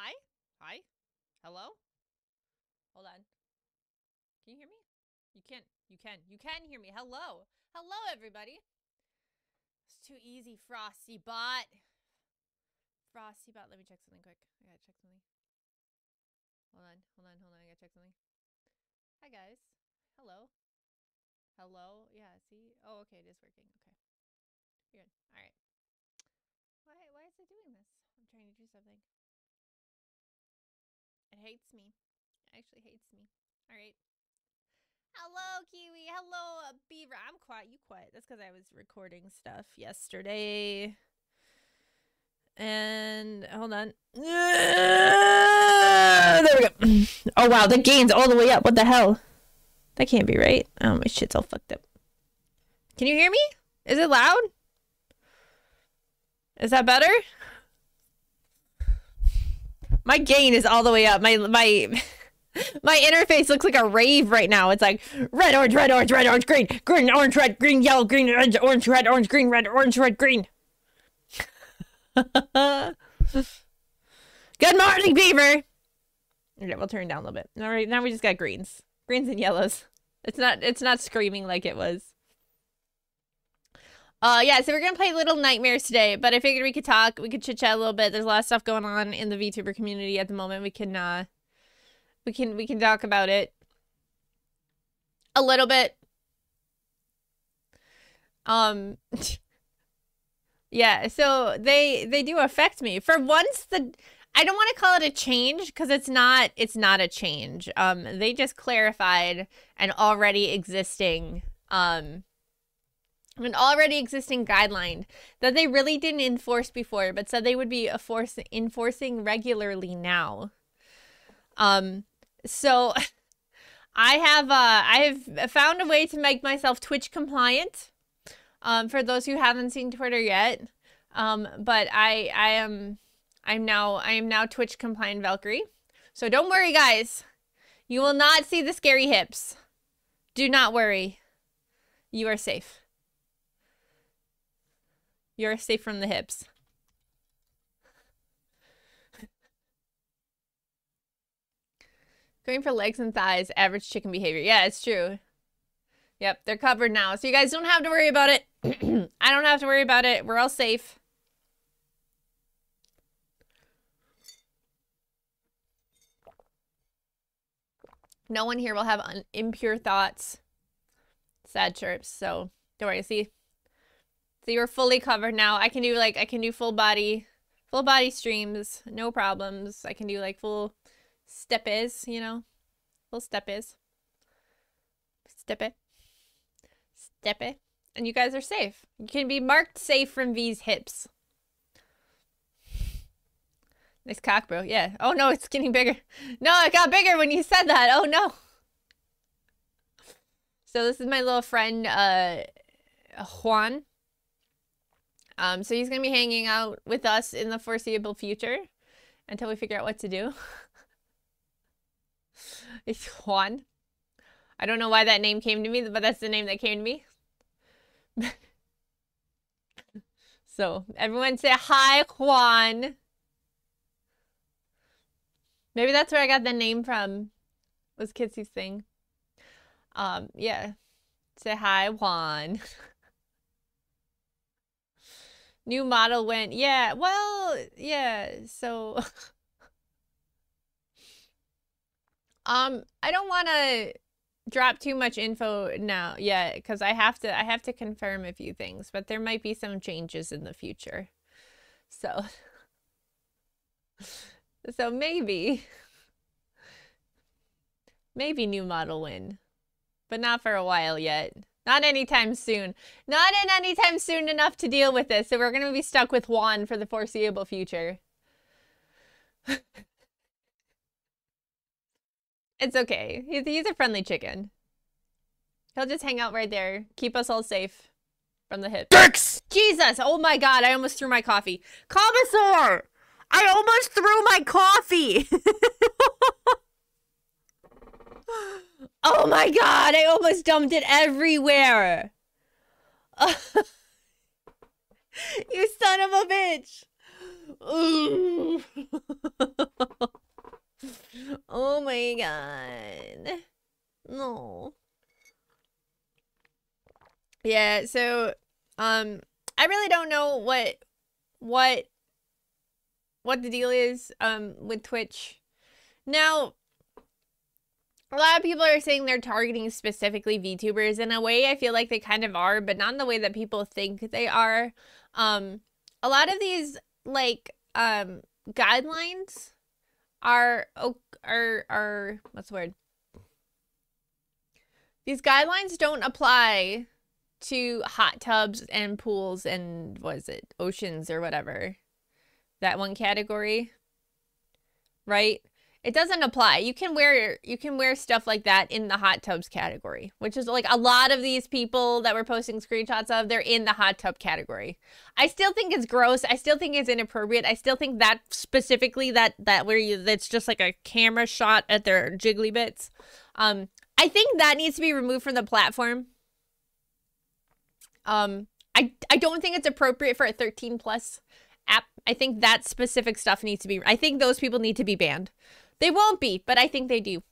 Hi? Hi? Hello? Hold on. Can you hear me? You can't. You can. You can hear me. Hello. Hello, everybody. It's too easy, Frosty Bot. Frosty Bot. Let me check something quick. I gotta check something. Hold on. Hold on. Hold on. I gotta check something. Hi, guys. Hello. Hello. Yeah. See. Oh, okay. It is working. Okay. Good. All right. Why? Why is it doing this? I'm trying to do something. It hates me. It actually hates me. All right. Hello, Kiwi. Hello, Beaver. I'm quiet. You quiet. That's because I was recording stuff yesterday. And hold on. There we go. Oh wow, the gain's all the way up. What the hell? That can't be right. Oh my shit's all fucked up. Can you hear me? Is it loud? Is that better? My gain is all the way up. My my my interface looks like a rave right now. It's like red, orange, red, orange, red, orange, green, green, orange, red, green, yellow, green, orange, orange, red, orange, green, red, orange, red, green. Good morning, Beaver. Okay, we'll turn down a little bit. All right, now we just got greens, greens and yellows. It's not it's not screaming like it was. Uh, yeah, so we're gonna play Little Nightmares today, but I figured we could talk, we could chit chat a little bit. There's a lot of stuff going on in the VTuber community at the moment. We can, uh, we can, we can talk about it a little bit. Um, yeah, so they, they do affect me. For once, the, I don't want to call it a change because it's not, it's not a change. Um, they just clarified an already existing, um, an already existing guideline that they really didn't enforce before, but said they would be enforcing regularly now. Um, so I have uh, I have found a way to make myself Twitch compliant. Um, for those who haven't seen Twitter yet, um, but I I am I'm now I am now Twitch compliant Valkyrie. So don't worry, guys. You will not see the scary hips. Do not worry. You are safe. You're safe from the hips. Going for legs and thighs, average chicken behavior. Yeah, it's true. Yep, they're covered now. So you guys don't have to worry about it. I don't have to worry about it. We're all safe. No one here will have impure thoughts. Sad chirps. So don't worry. See, so you're fully covered now. I can do like I can do full body, full body streams, no problems. I can do like full step is, you know, full step is, step it, step it, and you guys are safe. You can be marked safe from V's hips. Nice cock, bro. Yeah. Oh no, it's getting bigger. No, it got bigger when you said that. Oh no. So this is my little friend, uh, Juan. Um, so he's going to be hanging out with us in the foreseeable future until we figure out what to do. it's Juan. I don't know why that name came to me, but that's the name that came to me. so everyone say hi, Juan. Maybe that's where I got the name from. Was Kitsy's thing. Um, yeah. Say hi, Juan. new model went, yeah, well, yeah, so um I don't want to drop too much info now yet because I have to I have to confirm a few things, but there might be some changes in the future. So so maybe maybe new model win, but not for a while yet. Not anytime soon. Not in anytime soon enough to deal with this. So we're going to be stuck with Juan for the foreseeable future. it's okay. He's, he's a friendly chicken. He'll just hang out right there. Keep us all safe from the hip. Dicks! Jesus! Oh my god, I almost threw my coffee. Commissar! I almost threw my coffee! Oh my god, I almost dumped it everywhere. you son of a bitch. Oh my god. No. Yeah, so um I really don't know what what what the deal is um with Twitch. Now a lot of people are saying they're targeting specifically VTubers. In a way, I feel like they kind of are, but not in the way that people think they are. Um, a lot of these like um guidelines are are are what's the word? These guidelines don't apply to hot tubs and pools and was it oceans or whatever. That one category. Right? It doesn't apply. You can wear you can wear stuff like that in the hot tubs category, which is like a lot of these people that we're posting screenshots of, they're in the hot tub category. I still think it's gross. I still think it's inappropriate. I still think that specifically that that where you that's just like a camera shot at their jiggly bits. Um I think that needs to be removed from the platform. Um I I don't think it's appropriate for a 13 plus app. I think that specific stuff needs to be I think those people need to be banned. They won't be, but I think they do.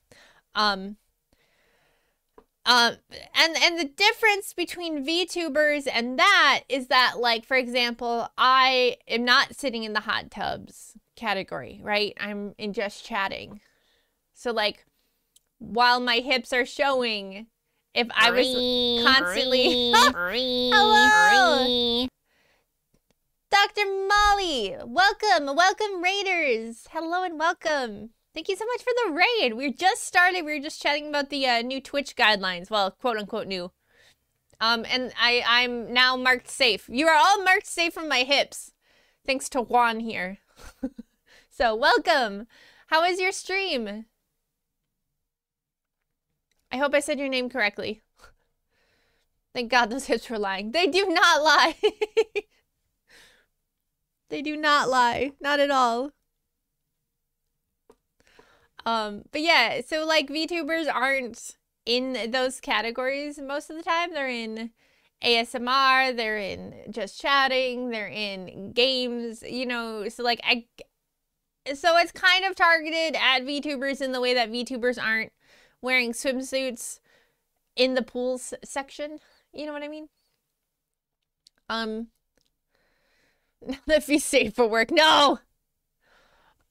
Um, um, and and the difference between VTubers and that is that, like, for example, I am not sitting in the hot tubs category, right? I'm in just chatting. So, like, while my hips are showing, if I was constantly, hello, Dr. Molly, welcome, welcome, Raiders, hello and welcome. Thank you so much for the raid. We just started. We were just chatting about the uh, new Twitch guidelines. Well, quote unquote new. Um, and I, I'm now marked safe. You are all marked safe from my hips. Thanks to Juan here. so, welcome. How is your stream? I hope I said your name correctly. Thank God those hips were lying. They do not lie. they do not lie. Not at all. Um, but yeah, so like VTubers aren't in those categories most of the time. They're in ASMR, they're in just chatting, they're in games, you know, so like I so it's kind of targeted at VTubers in the way that VTubers aren't wearing swimsuits in the pools section. You know what I mean? Um if he's safe for work. No.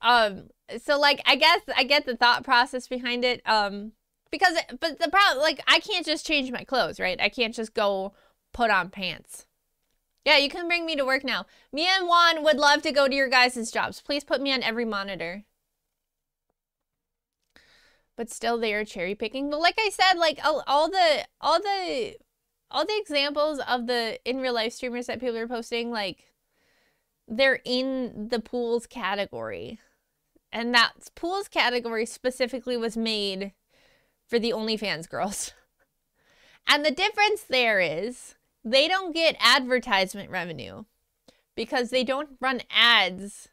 Um so like I guess I get the thought process behind it. Um because but the problem like I can't just change my clothes, right? I can't just go put on pants. Yeah, you can bring me to work now. Me and Juan would love to go to your guys' jobs. Please put me on every monitor. But still they are cherry picking. But like I said, like all, all the all the all the examples of the in real life streamers that people are posting, like they're in the pools category. And that pools category specifically was made for the OnlyFans girls. And the difference there is they don't get advertisement revenue because they don't run ads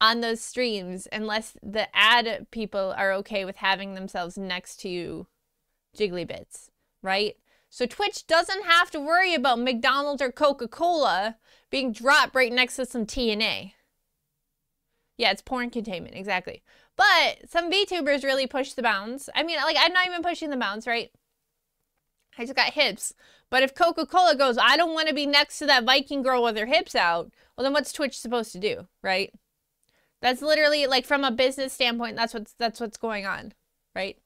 on those streams unless the ad people are okay with having themselves next to Jiggly Bits, right? So Twitch doesn't have to worry about McDonald's or Coca-Cola being dropped right next to some TNA. Yeah, it's porn containment, exactly. But some VTubers really push the bounds. I mean, like, I'm not even pushing the bounds, right? I just got hips. But if Coca-Cola goes, I don't want to be next to that Viking girl with her hips out, well, then what's Twitch supposed to do, right? That's literally, like, from a business standpoint, that's what's, that's what's going on, right?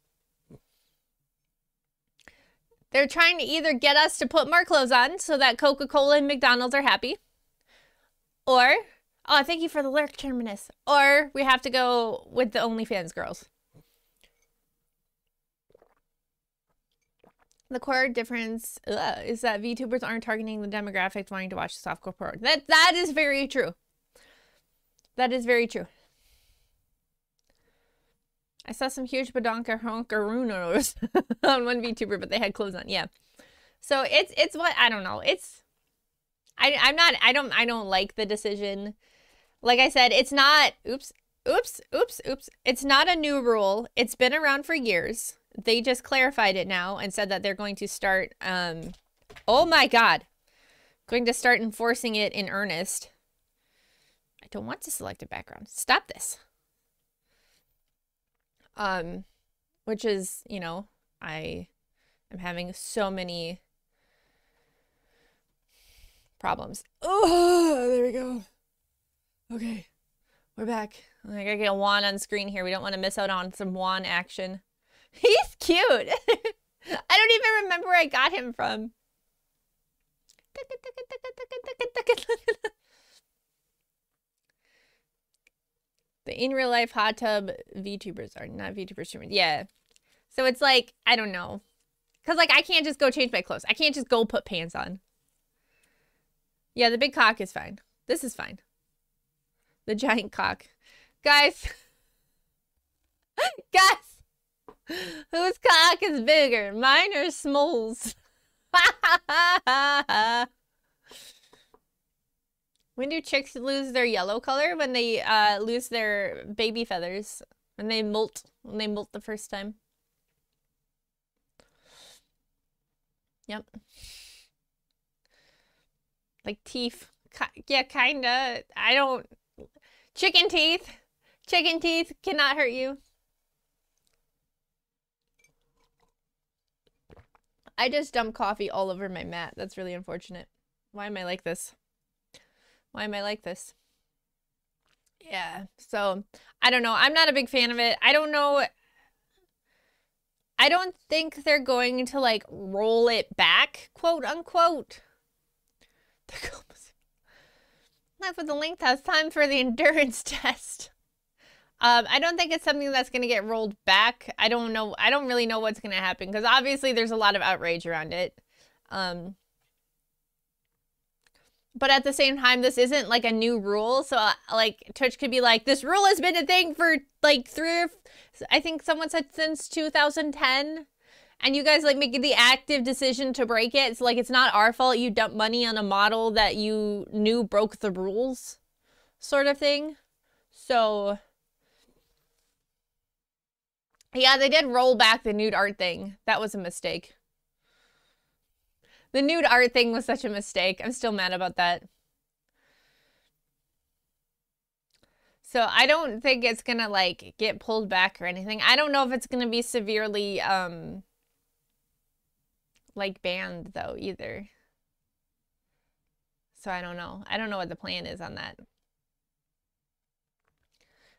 They're trying to either get us to put more clothes on so that Coca-Cola and McDonald's are happy, or Oh, thank you for the lurk, Terminus. Or we have to go with the OnlyFans girls. The core difference uh, is that VTubers aren't targeting the demographics wanting to watch the softcore porn. That that is very true. That is very true. I saw some huge badonka honkarunos on one VTuber, but they had clothes on. Yeah. So it's it's what I don't know. It's I I'm not I don't I don't like the decision like I said, it's not, oops, oops, oops, oops. It's not a new rule. It's been around for years. They just clarified it now and said that they're going to start, um, oh my God, going to start enforcing it in earnest. I don't want to select a background. Stop this. Um, which is, you know, I am having so many problems. Oh, there we go. Okay, we're back. I gotta get Juan on screen here. We don't want to miss out on some Juan action. He's cute. I don't even remember where I got him from. the in real life hot tub VTubers are not VTubers. Yeah. So it's like, I don't know. Cause like I can't just go change my clothes. I can't just go put pants on. Yeah, the big cock is fine. This is fine. The giant cock. Guys. Guys. Whose cock is bigger? Mine or Smole's? when do chicks lose their yellow color? When they uh, lose their baby feathers. When they molt. When they molt the first time. Yep. Like teeth. yeah, kinda. I don't... Chicken teeth. Chicken teeth cannot hurt you. I just dumped coffee all over my mat. That's really unfortunate. Why am I like this? Why am I like this? Yeah, so I don't know. I'm not a big fan of it. I don't know. I don't think they're going to like roll it back, quote unquote. Not for the length house. Time for the endurance test. Um, I don't think it's something that's going to get rolled back. I don't know. I don't really know what's going to happen because obviously there's a lot of outrage around it. Um, but at the same time, this isn't like a new rule. So uh, like Twitch could be like, this rule has been a thing for like three or, I think someone said since 2010 and you guys like make the active decision to break it. It's like it's not our fault you dump money on a model that you knew broke the rules, sort of thing. So yeah, they did roll back the nude art thing. That was a mistake. The nude art thing was such a mistake. I'm still mad about that. So I don't think it's gonna like get pulled back or anything. I don't know if it's gonna be severely um like banned though either. So I don't know. I don't know what the plan is on that.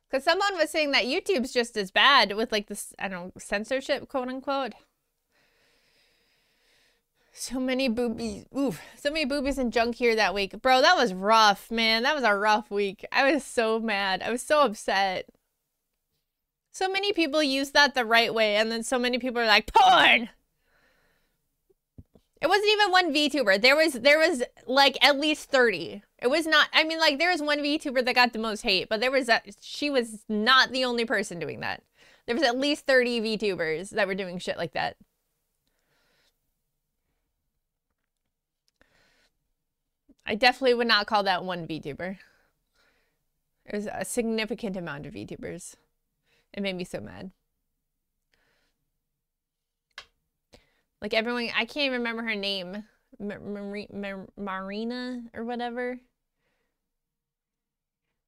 Because someone was saying that YouTube's just as bad with like this, I don't know, censorship, quote unquote. So many boobies. Oof. So many boobies and junk here that week. Bro, that was rough, man. That was a rough week. I was so mad. I was so upset. So many people use that the right way, and then so many people are like, porn! It wasn't even one VTuber. There was there was like at least 30. It was not I mean like there was one VTuber that got the most hate, but there was a, she was not the only person doing that. There was at least 30 VTubers that were doing shit like that. I definitely would not call that one VTuber. It was a significant amount of VTubers. It made me so mad. Like everyone, I can't even remember her name. Marina or whatever.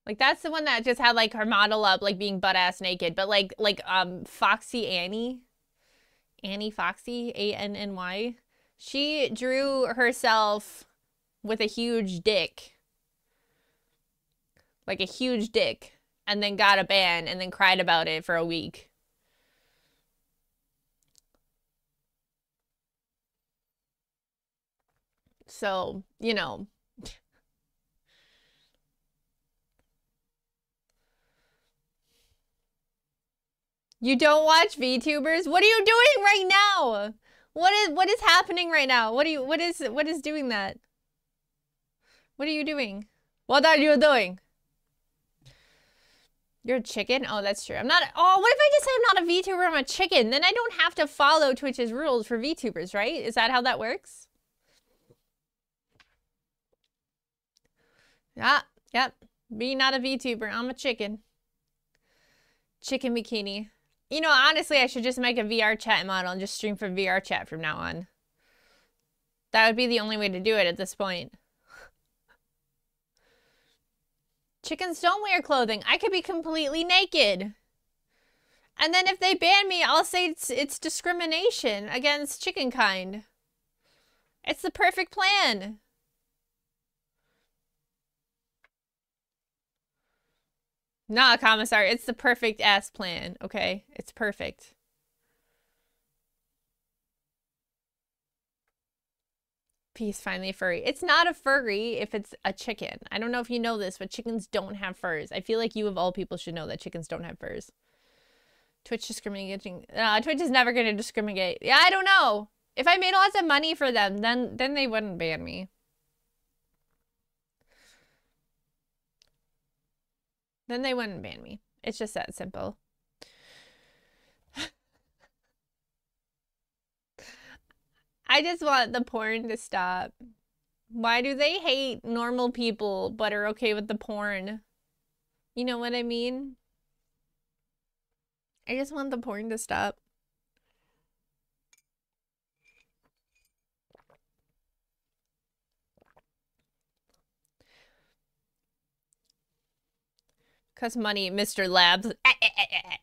Like that's the one that just had like her model up, like being butt ass naked. But like like um Foxy Anny, Anny Foxy A N N Y. She drew herself with a huge dick, like a huge dick, and then got a ban and then cried about it for a week. So, you know. You don't watch VTubers? What are you doing right now? What is what is happening right now? What are you what is what is doing that? What are you doing? What are you doing? You're a chicken? Oh, that's true. I'm not. Oh, what if I just say I'm not a VTuber? I'm a chicken. Then I don't have to follow Twitch's rules for VTubers, right? Is that how that works? Yeah, yep. Me not a VTuber. I'm a chicken. Chicken bikini. You know, honestly, I should just make a VR chat model and just stream for VR chat from now on. That would be the only way to do it at this point. Chickens don't wear clothing. I could be completely naked. And then if they ban me, I'll say it's it's discrimination against chicken kind. It's the perfect plan. Nah, commissar, it's the perfect ass plan, okay? It's perfect. Peace, finally furry. It's not a furry if it's a chicken. I don't know if you know this, but chickens don't have furs. I feel like you of all people should know that chickens don't have furs. Twitch discriminating. Uh, Twitch is never going to discriminate. Yeah, I don't know. If I made lots of money for them, then then they wouldn't ban me. Then they wouldn't ban me. It's just that simple. I just want the porn to stop. Why do they hate normal people but are okay with the porn? You know what I mean? I just want the porn to stop. Cause money, Mr. Labs. Eh, eh, eh,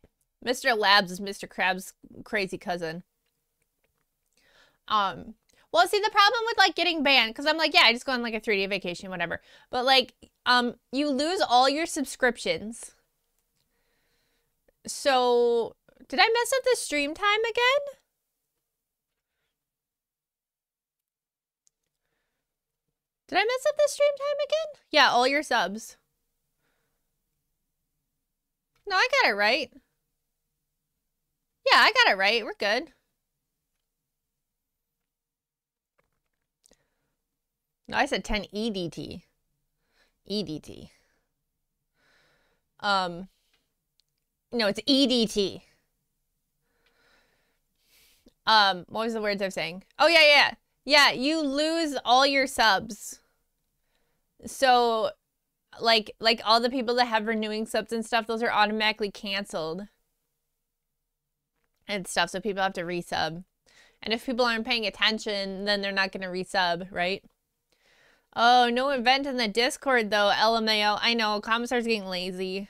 Mr. Labs is Mr. Krabs' crazy cousin. Um, well, see, the problem with like getting banned, because I'm like, yeah, I just go on like a three day vacation, whatever. But like, um, you lose all your subscriptions. So, did I mess up the stream time again? Did I mess up the stream time again? Yeah, all your subs. No, I got it right. Yeah, I got it right. We're good. No, I said 10 EDT. EDT. Um, no, it's EDT. Um, what was the words I was saying? Oh, yeah, yeah. Yeah, you lose all your subs. So, like, like all the people that have renewing subs and stuff, those are automatically canceled. And stuff, so people have to resub. And if people aren't paying attention, then they're not going to resub, right? Oh, no event in the Discord though, LMAO. I know, Commissar's getting lazy.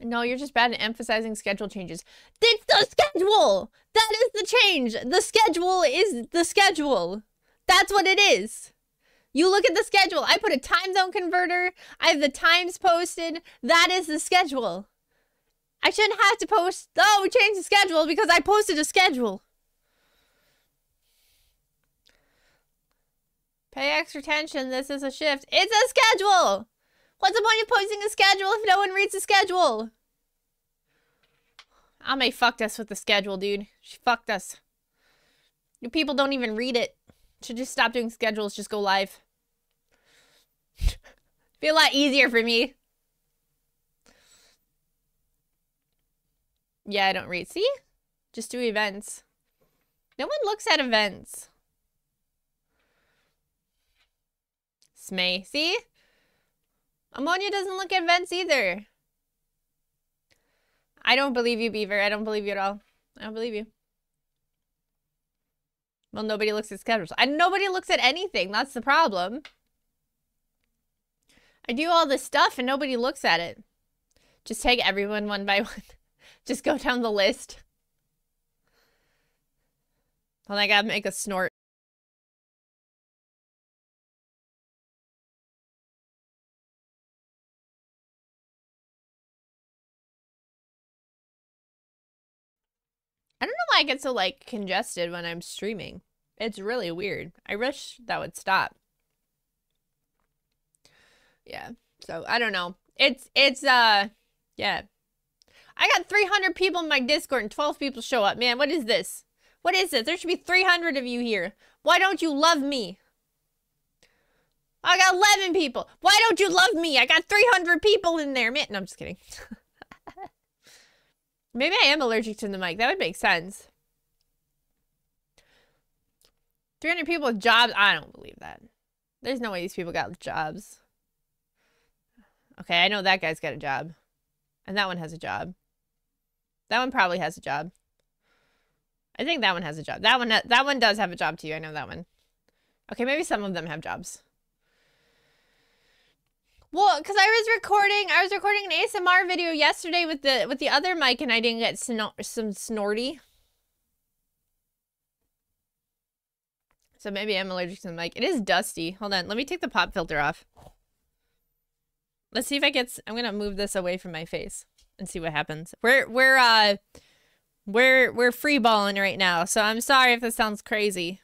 No, you're just bad at emphasizing schedule changes. It's the schedule! That is the change! The schedule is the schedule. That's what it is. You look at the schedule. I put a time zone converter. I have the times posted. That is the schedule. I shouldn't have to post, oh, we changed the schedule because I posted a schedule. Pay extra attention. This is a shift. It's a schedule. What's the point of posting a schedule if no one reads the schedule? Ame fucked us with the schedule, dude. She fucked us. You people don't even read it. Should just stop doing schedules. Just go live. Be a lot easier for me. Yeah, I don't read. See? Just do events. No one looks at events. Smay. See? Ammonia doesn't look at events either. I don't believe you, Beaver. I don't believe you at all. I don't believe you. Well, nobody looks at schedules. And nobody looks at anything. That's the problem. I do all this stuff and nobody looks at it. Just take everyone one by one. Just go down the list. Well, I gotta make a snort. I don't know why I get so like congested when I'm streaming. It's really weird. I wish that would stop. Yeah. So I don't know. It's it's uh yeah. I got 300 people in my Discord and 12 people show up. Man, what is this? What is this? There should be 300 of you here. Why don't you love me? I got 11 people. Why don't you love me? I got 300 people in there. Man, no, I'm just kidding. Maybe I am allergic to the mic. That would make sense. 300 people with jobs? I don't believe that. There's no way these people got jobs. Okay, I know that guy's got a job. And that one has a job. That one probably has a job. I think that one has a job. That one that one does have a job too. I know that one. Okay, maybe some of them have jobs. Well, because I was recording, I was recording an ASMR video yesterday with the with the other mic, and I didn't get some snorty. So maybe I'm allergic to the mic. It is dusty. Hold on, let me take the pop filter off. Let's see if I get. I'm gonna move this away from my face and see what happens. We're we're uh we're we're free balling right now, so I'm sorry if this sounds crazy.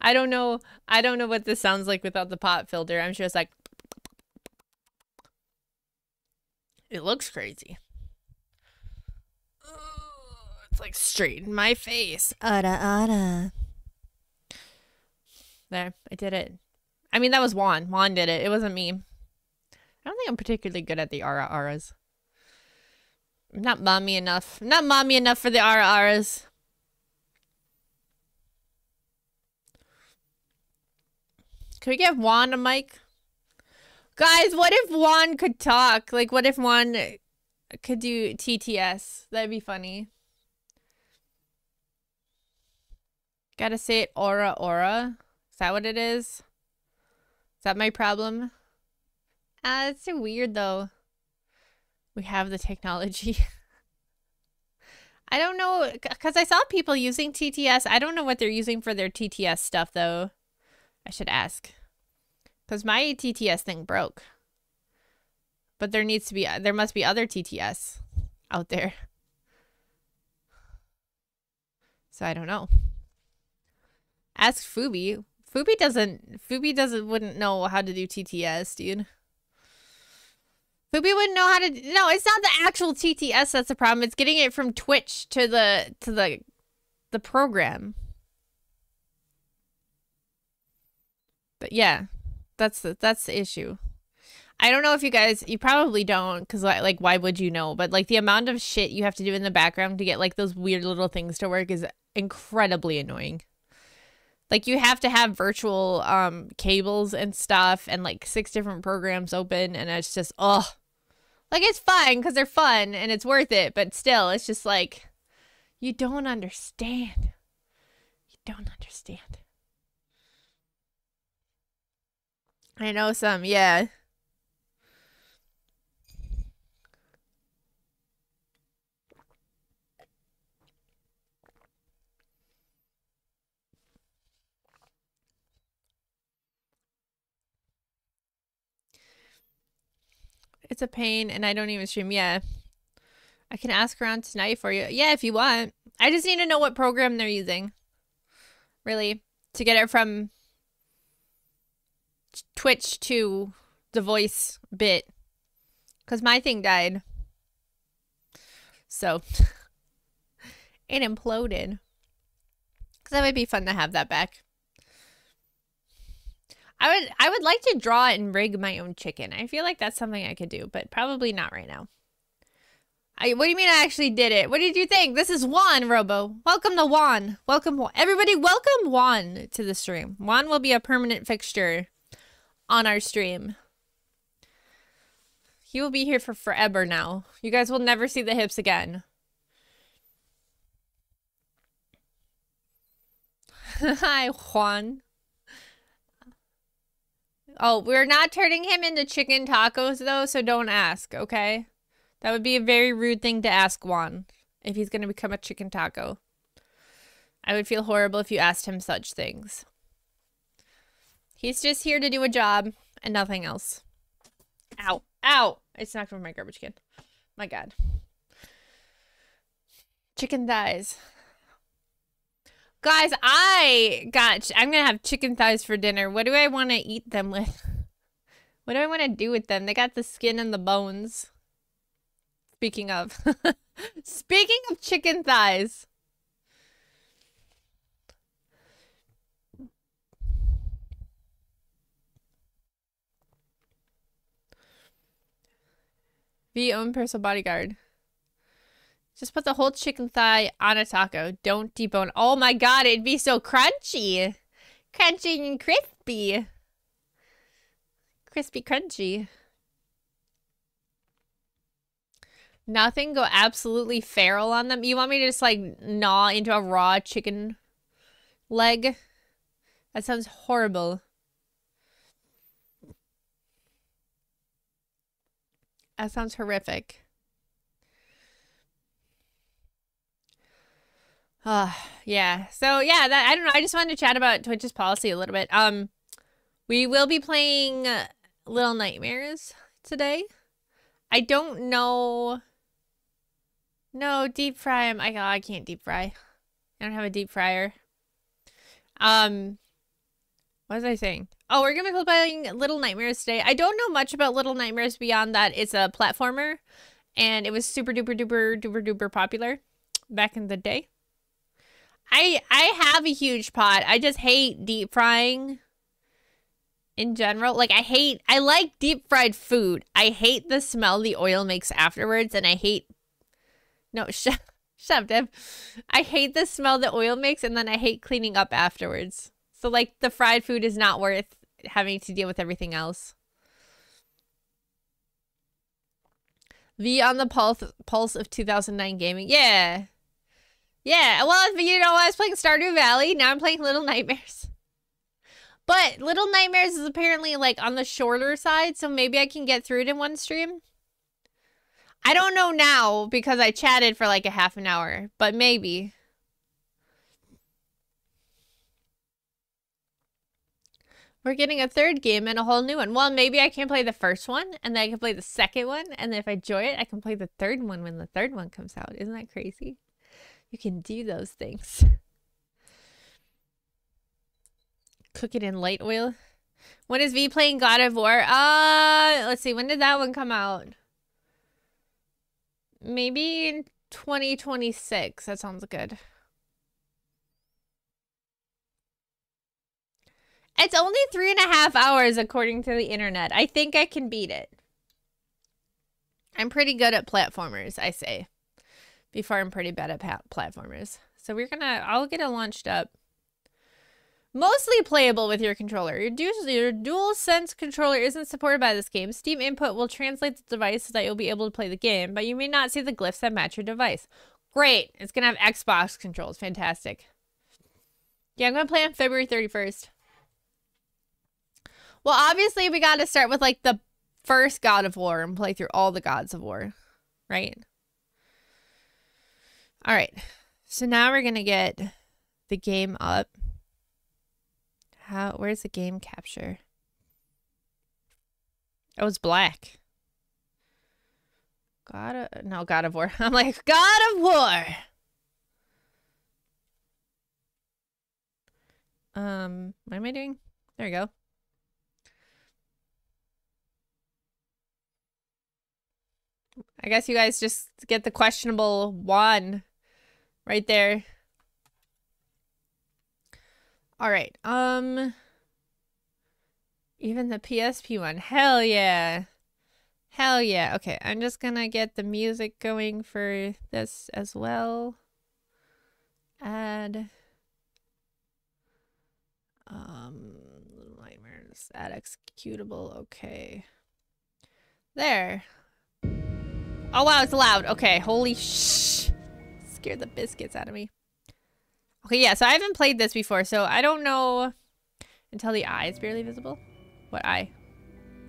I don't know. I don't know what this sounds like without the pop filter. I'm just like it looks crazy. It's like straight in my face. Ada ada. There, I did it. I mean, that was Juan. Juan did it. It wasn't me. I don't think I'm particularly good at the ara aras. I'm not mommy enough. I'm not mommy enough for the ara aras. Can we give Juan a mic? Guys, what if Juan could talk? Like, what if Juan could do TTS? That'd be funny. Gotta say it aura aura. Is that what it is? Is that my problem? Ah, uh, it's so weird though. We have the technology. I don't know, because I saw people using TTS. I don't know what they're using for their TTS stuff though. I should ask. Because my TTS thing broke. But there needs to be, there must be other TTS out there. So I don't know. Ask Fubi. Fubi doesn't, Fubi doesn't, wouldn't know how to do TTS, dude. Fubi wouldn't know how to, no, it's not the actual TTS that's the problem. It's getting it from Twitch to the, to the, the program. But yeah, that's the that's the issue. I don't know if you guys you probably don't because like why would you know? But like the amount of shit you have to do in the background to get like those weird little things to work is incredibly annoying. Like you have to have virtual um cables and stuff and like six different programs open and it's just oh like it's fine because they're fun and it's worth it, but still it's just like you don't understand. You don't understand. I know some, yeah. It's a pain and I don't even stream. Yeah. I can ask around tonight for you. Yeah, if you want. I just need to know what program they're using. Really. To get it from Twitch to the voice bit because my thing died. So it imploded. Because that would be fun to have that back. I would I would like to draw and rig my own chicken. I feel like that's something I could do, but probably not right now. I, what do you mean I actually did it? What did you think? This is Juan, Robo. Welcome to Juan. Welcome, Everybody, welcome Juan to the stream. Juan will be a permanent fixture on our stream. He will be here for forever now. You guys will never see the hips again. Hi, Juan. Oh, we're not turning him into chicken tacos, though, so don't ask, okay? That would be a very rude thing to ask Juan if he's going to become a chicken taco. I would feel horrible if you asked him such things. He's just here to do a job and nothing else. Ow. Ow. I snacked from my garbage can. My god. Chicken thighs. Guys, I got... I'm to have chicken thighs for dinner. What do I want to eat them with? What do I want to do with them? They got the skin and the bones. Speaking of. Speaking of chicken thighs. Your own personal bodyguard. Just put the whole chicken thigh on a taco. Don't debone. Oh my god, it'd be so crunchy. Crunchy and crispy. Crispy crunchy. Nothing go absolutely feral on them. You want me to just like gnaw into a raw chicken leg? That sounds horrible. That sounds horrific. Uh, yeah. So yeah, that I don't know. I just wanted to chat about Twitch's policy a little bit. Um, we will be playing uh, Little Nightmares today. I don't know. No, deep fry. I, oh, I can't deep fry. I don't have a deep fryer. Um, what was I saying? Oh, we're gonna be playing Little Nightmares today. I don't know much about Little Nightmares beyond that it's a platformer, and it was super duper duper duper duper popular back in the day. I I have a huge pot. I just hate deep frying in general. Like I hate I like deep fried food. I hate the smell the oil makes afterwards and I hate No, shut shut I hate the smell the oil makes and then I hate cleaning up afterwards. So like the fried food is not worth having to deal with everything else. V on the pulse pulse of 2009 gaming. Yeah. Yeah, well, you know, I was playing Stardew Valley. Now I'm playing Little Nightmares. But Little Nightmares is apparently like on the shorter side, so maybe I can get through it in one stream. I don't know now because I chatted for like a half an hour, but maybe. We're getting a third game and a whole new one. Well, maybe I can play the first one and then I can play the second one. And then if I enjoy it, I can play the third one when the third one comes out. Isn't that crazy? You can do those things. Cook it in light oil. When is V playing God of War? Uh, let's see. When did that one come out? Maybe in 2026. That sounds good. It's only three and a half hours according to the internet. I think I can beat it. I'm pretty good at platformers, I say before I'm pretty bad at platformers. So we're gonna, I'll get it launched up. Mostly playable with your controller. Your, du your DualSense controller isn't supported by this game. Steam input will translate the device so that you'll be able to play the game, but you may not see the glyphs that match your device. Great. It's gonna have Xbox controls. Fantastic. Yeah, I'm gonna play on February 31st. Well, obviously we gotta start with like the first God of War and play through all the Gods of War, right? All right. So now we're going to get the game up. How where's the game capture? Oh, it's black. God of, no, God of War. I'm like, God of War. Um, what am I doing? There we go. I guess you guys just get the questionable one right there. All right. Um even the PSP one. Hell yeah. Hell yeah. Okay, I'm just going to get the music going for this as well. Add um nightmares add executable. Okay. There. Oh wow, it's loud. Okay, holy sh scared the biscuits out of me. Okay, yeah, so I haven't played this before, so I don't know until the eye is barely visible. What eye?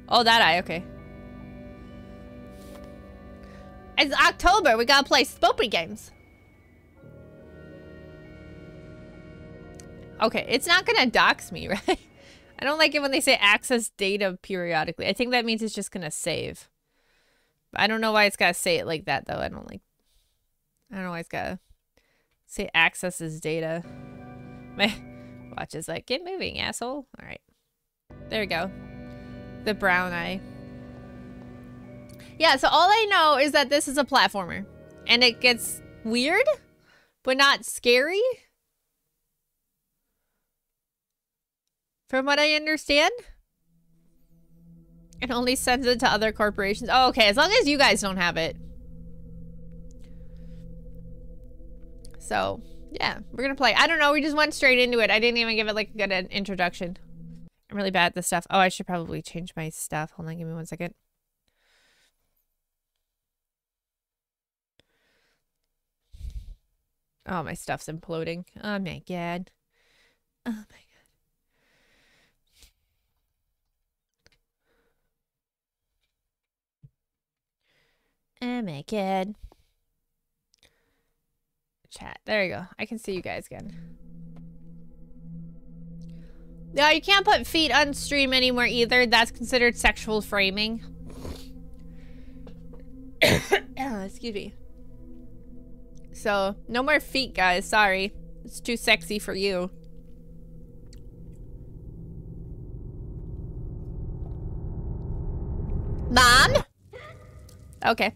Oh, that eye, okay. It's October, we gotta play spooky games. Okay, it's not gonna dox me, right? I don't like it when they say access data periodically. I think that means it's just gonna save. I don't know why it's gotta say it like that, though. I don't like I don't always gotta say accesses data. My watch is like, get moving, asshole. All right. There we go. The brown eye. Yeah, so all I know is that this is a platformer. And it gets weird, but not scary. From what I understand. It only sends it to other corporations. Oh, okay, as long as you guys don't have it. So, yeah, we're gonna play. I don't know, we just went straight into it. I didn't even give it like a good introduction. I'm really bad at this stuff. Oh, I should probably change my stuff. Hold on, give me one second. Oh, my stuff's imploding. Oh my god. Oh my god. Oh my god. Chat. There you go. I can see you guys again. No, you can't put feet on stream anymore either. That's considered sexual framing. excuse me. So, no more feet, guys. Sorry. It's too sexy for you. Mom? Okay.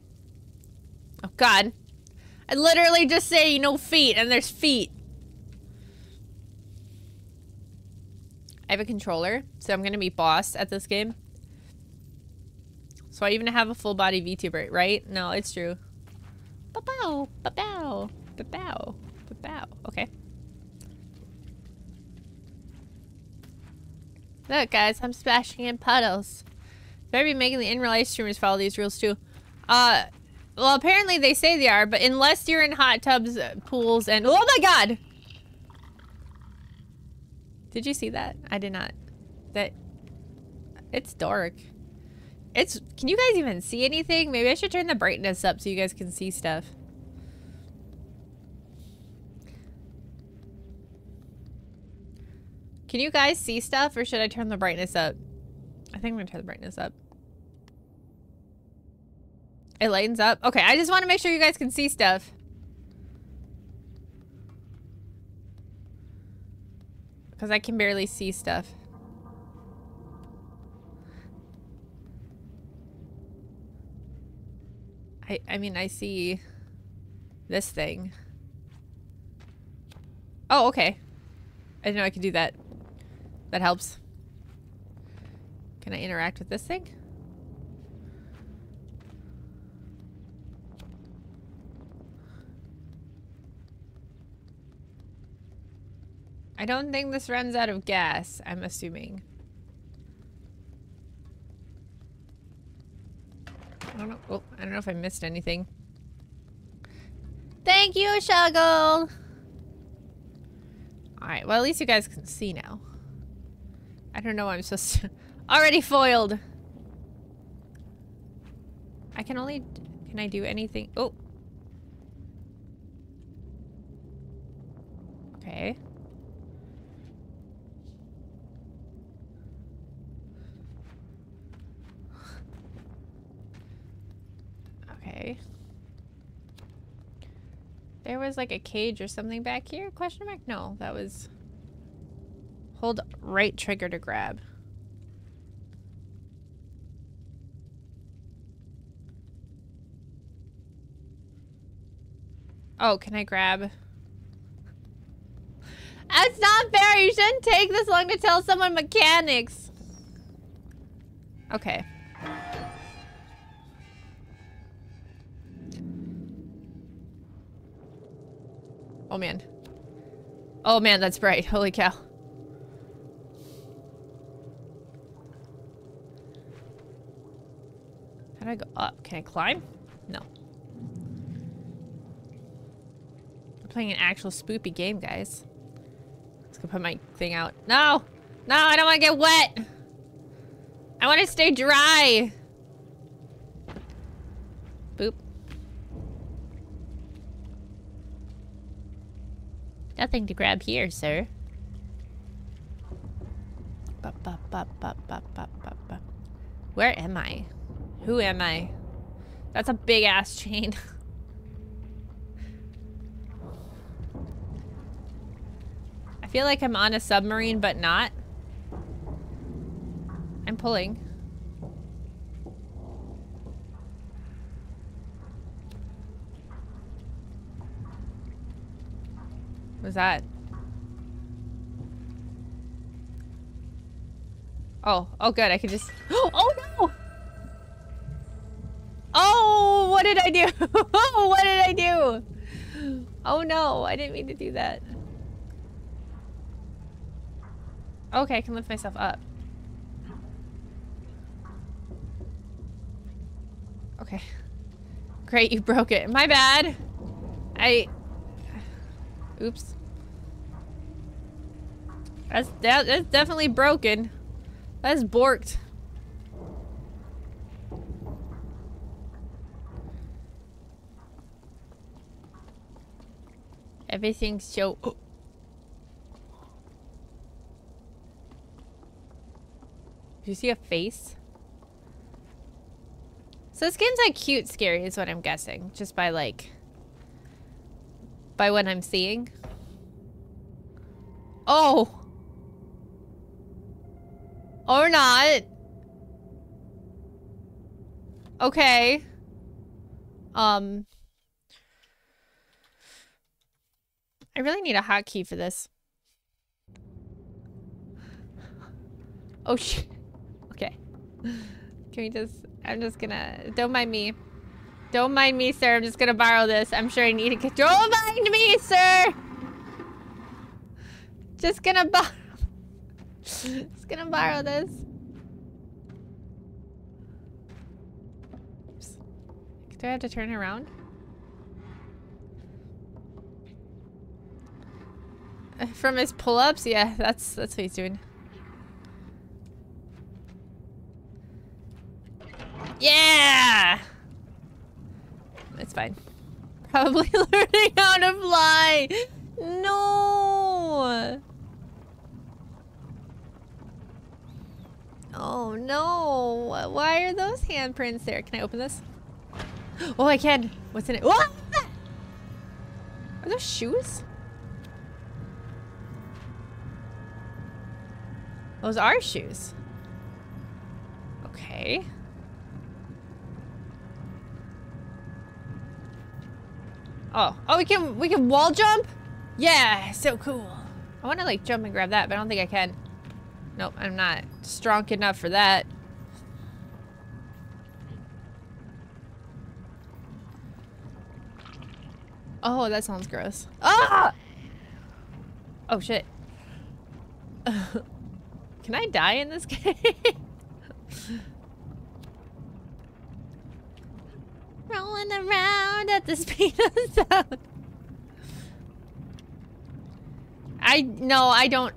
Oh, God. I literally just say no feet, and there's feet. I have a controller, so I'm gonna be boss at this game. So I even have a full body VTuber, right? No, it's true. Ba-bow, ba-bow, ba-bow, ba-bow. Okay. Look, guys, I'm splashing in puddles. Better be making the in-real life streamers follow these rules too. Uh, well, apparently they say they are, but unless you're in hot tubs, uh, pools, and- Oh my god! Did you see that? I did not. That... It's dark. It's- Can you guys even see anything? Maybe I should turn the brightness up so you guys can see stuff. Can you guys see stuff or should I turn the brightness up? I think I'm gonna turn the brightness up. It lightens up. Okay, I just want to make sure you guys can see stuff. Because I can barely see stuff. I, I mean, I see this thing. Oh, okay. I didn't know I could do that. That helps. Can I interact with this thing? I don't think this runs out of gas, I'm assuming. I don't know. Oh, I don't know if I missed anything. Thank you, Shuggle! Alright, well at least you guys can see now. I don't know I'm supposed to... Already foiled! I can only... Can I do anything? Oh! Okay. Okay. There was like a cage or something back here? Question mark? No, that was... Hold right trigger to grab. Oh, can I grab... That's not fair! You shouldn't take this long to tell someone mechanics! Okay. Oh man. Oh man, that's bright. Holy cow. How do I go up? Can I climb? No. I'm playing an actual spoopy game, guys. Let's go put my thing out. No! No, I don't want to get wet! I want to stay dry! Nothing to grab here, sir. Where am I? Who am I? That's a big ass chain. I feel like I'm on a submarine, but not. I'm pulling. Was that? Oh, oh good, I can just- Oh no! Oh, what did I do? what did I do? Oh no, I didn't mean to do that. Okay, I can lift myself up. Okay. Great, you broke it. My bad. I... Oops. That's, that, that's definitely broken. That's borked. Everything's so... Do oh. you see a face? So this game's like cute scary is what I'm guessing. Just by like... By what I'm seeing. Oh! Or not. Okay. Um... I really need a hotkey for this. Oh shit. Okay. Can we just... I'm just gonna... Don't mind me. Don't mind me, sir. I'm just gonna borrow this. I'm sure I need it. Don't mind me, sir! Just gonna borrow... just gonna borrow this. Do I have to turn around? From his pull-ups? Yeah, that's that's what he's doing. Yeah! It's fine. Probably learning how to fly. No! Oh no. Why are those handprints there? Can I open this? Oh, I can. What's in it? What? Are those shoes? Those are shoes. Okay. Oh, oh, we can we can wall jump? Yeah, so cool. I want to like jump and grab that, but I don't think I can. Nope, I'm not strong enough for that. Oh, that sounds gross. Ah! Oh shit. can I die in this game? Rolling around at the speed of sound. I, no, I don't.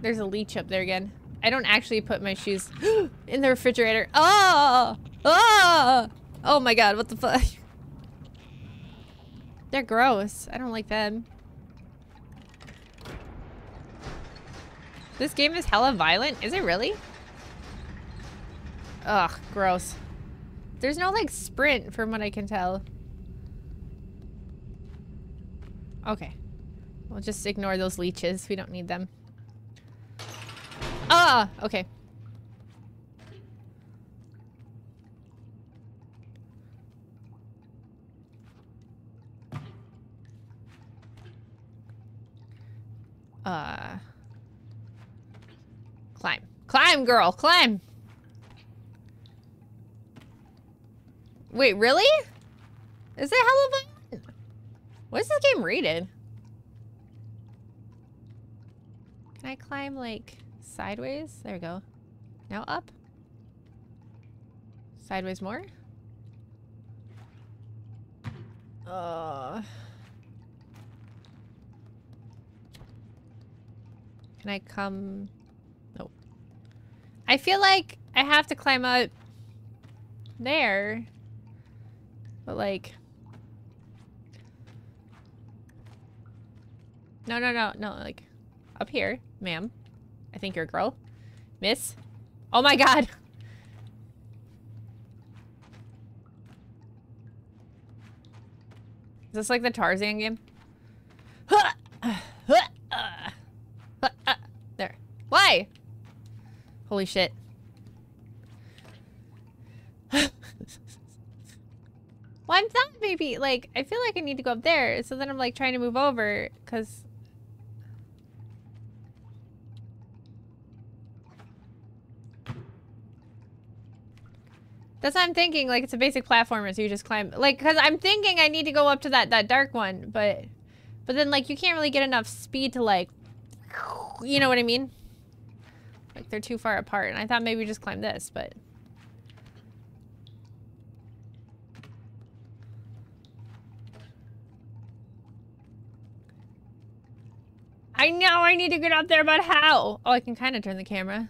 There's a leech up there again. I don't actually put my shoes in the refrigerator. Oh! Oh! Oh my god, what the fuck? They're gross. I don't like them. This game is hella violent? Is it really? Ugh, gross. There's no, like, sprint from what I can tell. Okay. We'll just ignore those leeches. We don't need them. Ah! Okay. Uh... Climb. Climb, girl! Climb! Wait, really? Is it hella violent? What is this game rated? Can I climb, like, sideways? There we go. Now up. Sideways more. Uh... Can I come... Nope. I feel like I have to climb up there. But like... No, no, no, no, like... Up here, ma'am. I think you're a girl. Miss? Oh my god! Is this like the Tarzan game? There. Why? Holy shit. Well, I'm thought maybe, like, I feel like I need to go up there. So then I'm, like, trying to move over, because... That's what I'm thinking. Like, it's a basic platformer, so you just climb. Like, because I'm thinking I need to go up to that, that dark one, but... But then, like, you can't really get enough speed to, like... You know what I mean? Like, they're too far apart. And I thought maybe just climb this, but... I know I need to get up there, but how? Oh, I can kind of turn the camera.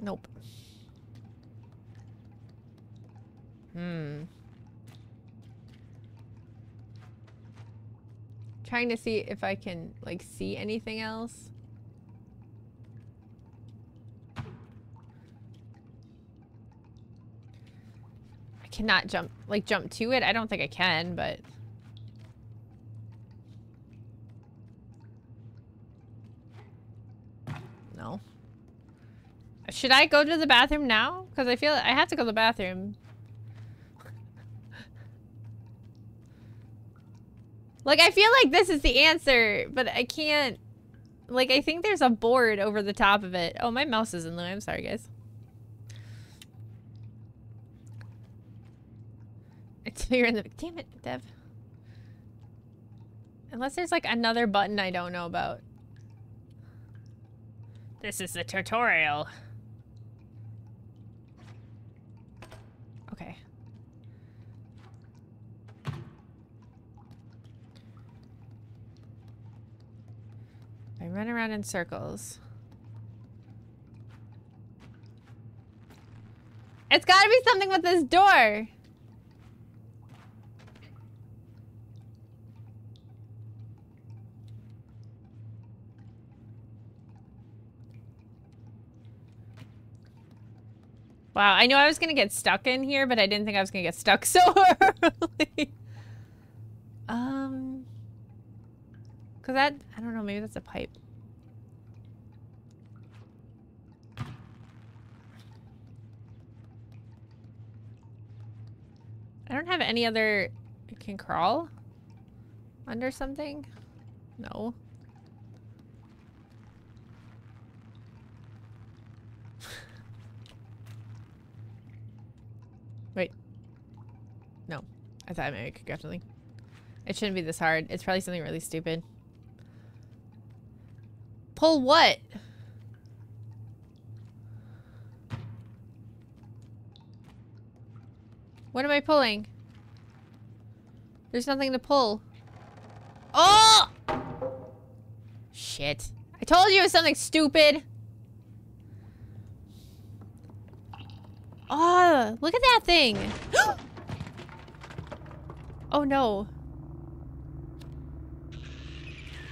Nope. Hmm. Trying to see if I can, like, see anything else. I cannot jump, like, jump to it. I don't think I can, but... No. Should I go to the bathroom now? Because I feel I have to go to the bathroom. like, I feel like this is the answer, but I can't... Like, I think there's a board over the top of it. Oh, my mouse is in the way. I'm sorry, guys. You're in the... Damn it, Dev. Unless there's, like, another button I don't know about. This is the tutorial. Okay. I run around in circles. It's gotta be something with this door. Wow, I knew I was gonna get stuck in here, but I didn't think I was gonna get stuck so early. um, cause that, I don't know, maybe that's a pipe. I don't have any other, can crawl under something? No. Wait. No. I thought maybe I could grab something. It shouldn't be this hard. It's probably something really stupid. Pull what? What am I pulling? There's nothing to pull. Oh! Shit. I told you it was something stupid. Oh, look at that thing. oh no.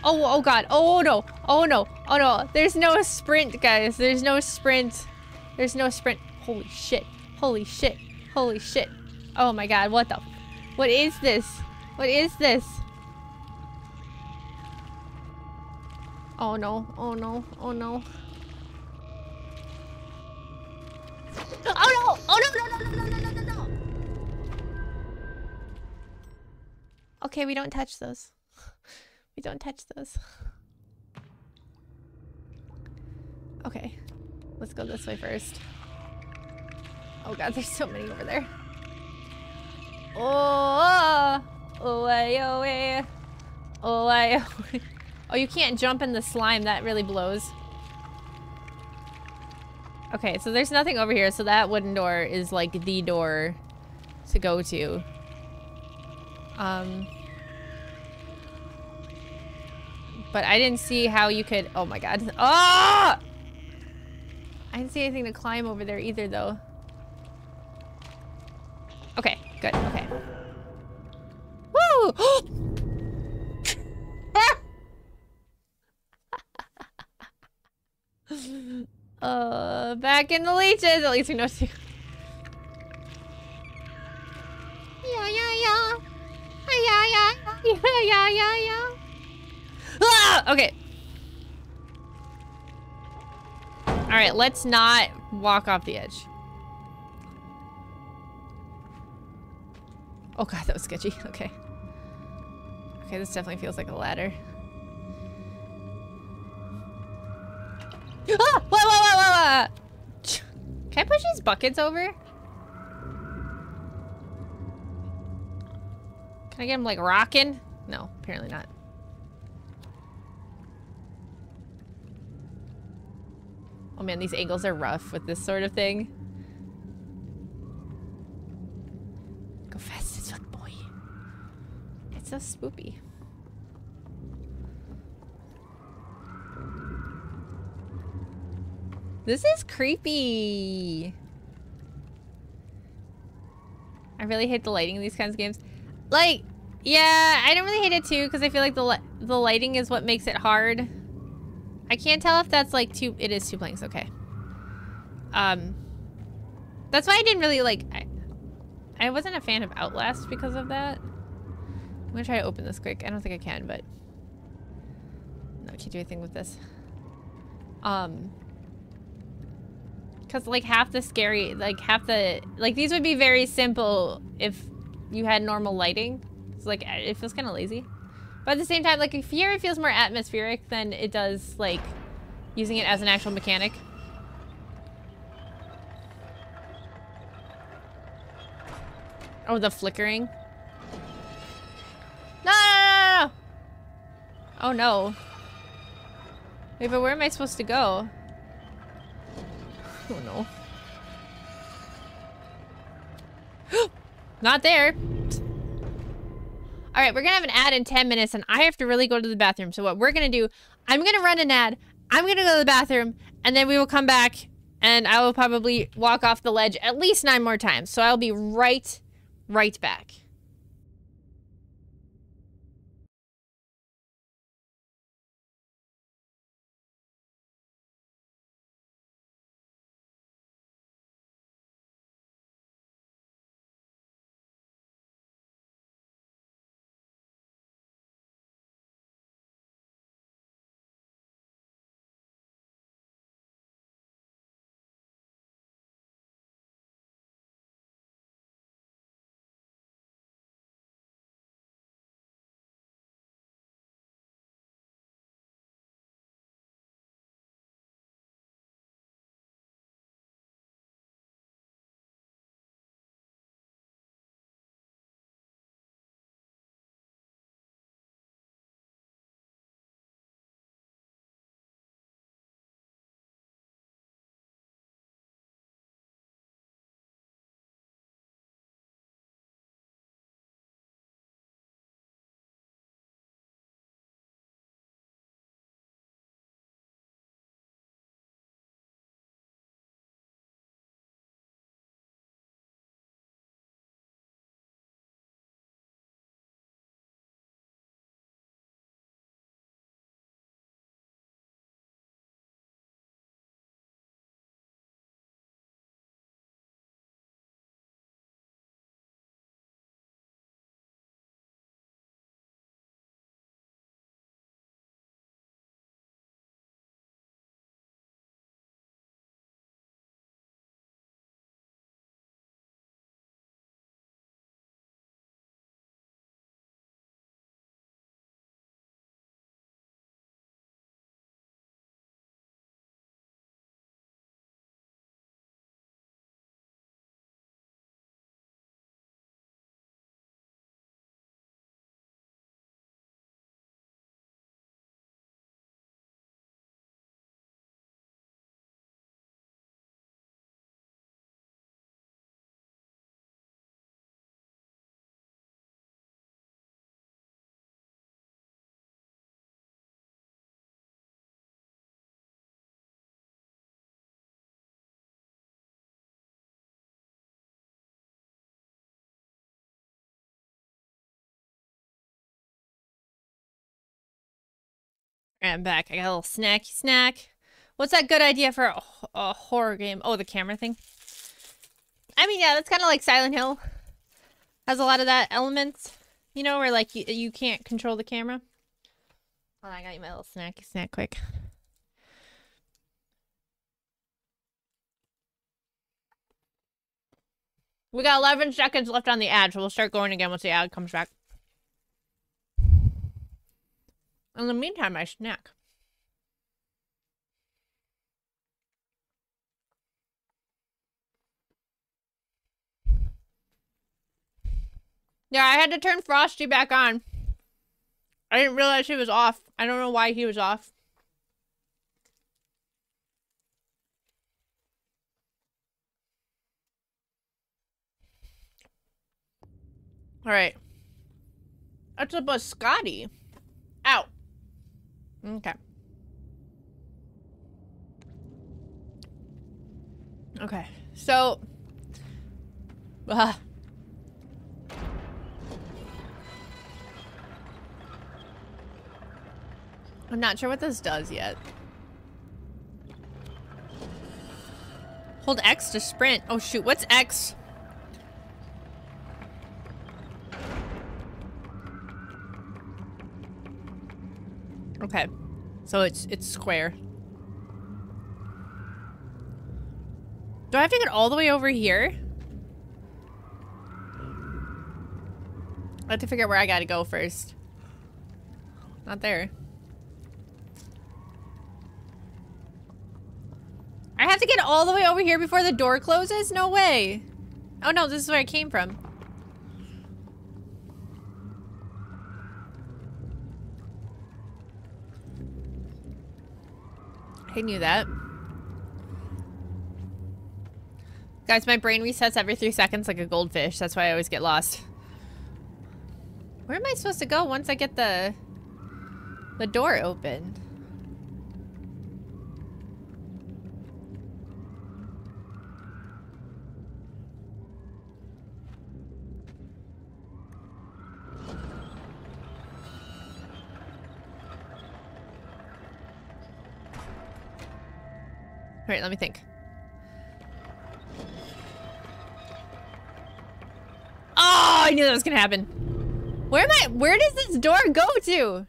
Oh, oh god. Oh no. Oh no. Oh no. There's no sprint, guys. There's no sprint. There's no sprint. Holy shit. Holy shit. Holy shit. Oh my god. What the? What is this? What is this? Oh no. Oh no. Oh no. Oh no! Oh no! No! No! No! No! No! Okay, we don't touch those. We don't touch those. Okay, let's go this way first. Oh god, there's so many over there. Oh, oh, oh, oh, oh, you can't jump in the slime. That really blows. Okay, so there's nothing over here, so that wooden door is like the door to go to. Um, but I didn't see how you could, oh my god. Oh! I didn't see anything to climb over there either though. Okay, good, okay. Woo! Uh, back in the leeches. At least we know. Yeah, yeah, yeah, yeah, yeah, yeah. Ah! Okay. All right, let's not walk off the edge. Oh god, that was sketchy. Okay. Okay, this definitely feels like a ladder. Ah! Whoa, whoa, whoa, whoa, whoa! Can I push these buckets over? Can I get him, like rocking? No, apparently not. Oh man, these angles are rough with this sort of thing. Go fast as fuck, boy. It's so spoopy. This is creepy. I really hate the lighting in these kinds of games. Like, yeah, I don't really hate it too because I feel like the li the lighting is what makes it hard. I can't tell if that's like two. It is two planks. Okay. Um, that's why I didn't really like. I, I wasn't a fan of Outlast because of that. I'm gonna try to open this quick. I don't think I can, but no, I can't do anything with this. Um, because like half the scary, like half the like these would be very simple if you had normal lighting. It's like eh, it feels kind of lazy, but at the same time, like it feels more atmospheric than it does like using it as an actual mechanic. Oh, the flickering. No, no, no, no, Oh no. Wait, but where am I supposed to go? Oh no. Not there. All right, we're gonna have an ad in 10 minutes and I have to really go to the bathroom. So what we're gonna do, I'm gonna run an ad, I'm gonna go to the bathroom, and then we will come back and I will probably walk off the ledge at least nine more times. So I'll be right right back. I'm back. I got a little snacky snack. What's that good idea for a, a horror game? Oh, the camera thing. I mean, yeah, that's kind of like Silent Hill. Has a lot of that elements. You know, where like you, you can't control the camera. On, I got you my little snacky snack quick. We got 11 seconds left on the ad, so we'll start going again once the ad comes back. In the meantime, I snack. Yeah, I had to turn Frosty back on. I didn't realize he was off. I don't know why he was off. Alright. That's a biscotti. Out. Okay. Okay, so... Uh, I'm not sure what this does yet. Hold X to sprint. Oh shoot, what's X? Okay. So it's it's square. Do I have to get all the way over here? I have to figure out where I gotta go first. Not there. I have to get all the way over here before the door closes? No way. Oh no, this is where I came from. I knew that. Guys, my brain resets every three seconds like a goldfish. That's why I always get lost. Where am I supposed to go once I get the the door opened? All right, let me think. Oh, I knew that was gonna happen. Where am I? Where does this door go to?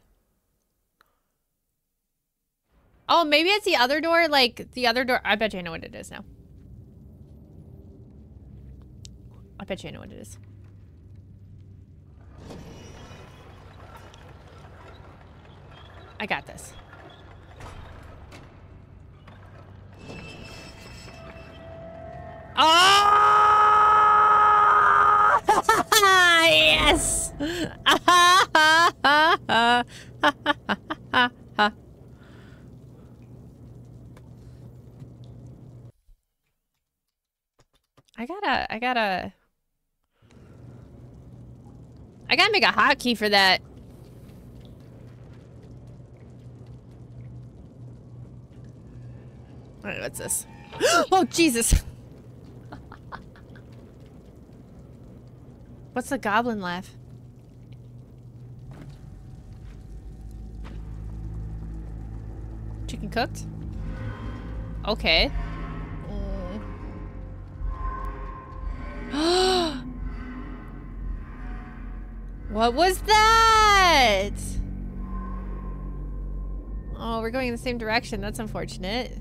Oh, maybe it's the other door, like the other door. I bet you I know what it is now. I bet you I know what it is. I got this. Oh! yes! I gotta, I gotta... I gotta make a hotkey for that. Alright, what's this? oh, Jesus! What's the goblin laugh? Chicken cooked? Okay. Mm. what was that? Oh, we're going in the same direction. That's unfortunate.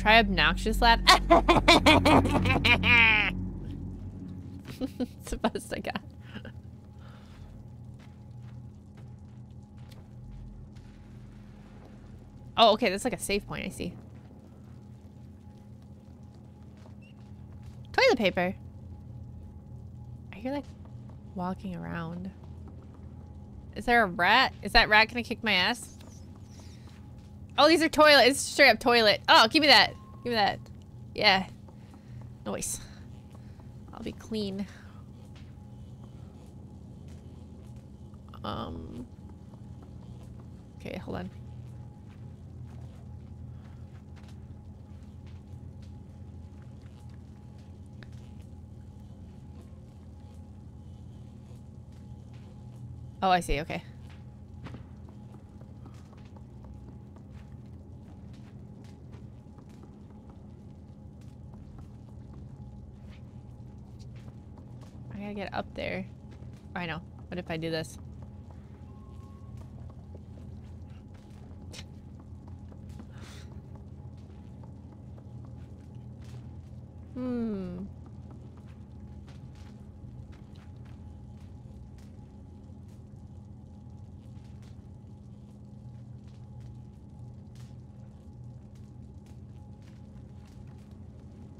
Try obnoxious laugh. it's the best I got. Oh, okay, that's like a safe point, I see. Toilet paper. I hear like walking around. Is there a rat? Is that rat gonna kick my ass? Oh, these are toilet. It's straight up toilet. Oh, give me that. Give me that. Yeah. Noise. I'll be clean. Um. Okay, hold on. Oh, I see. Okay. I gotta get up there? I know. What if I do this? Hmm.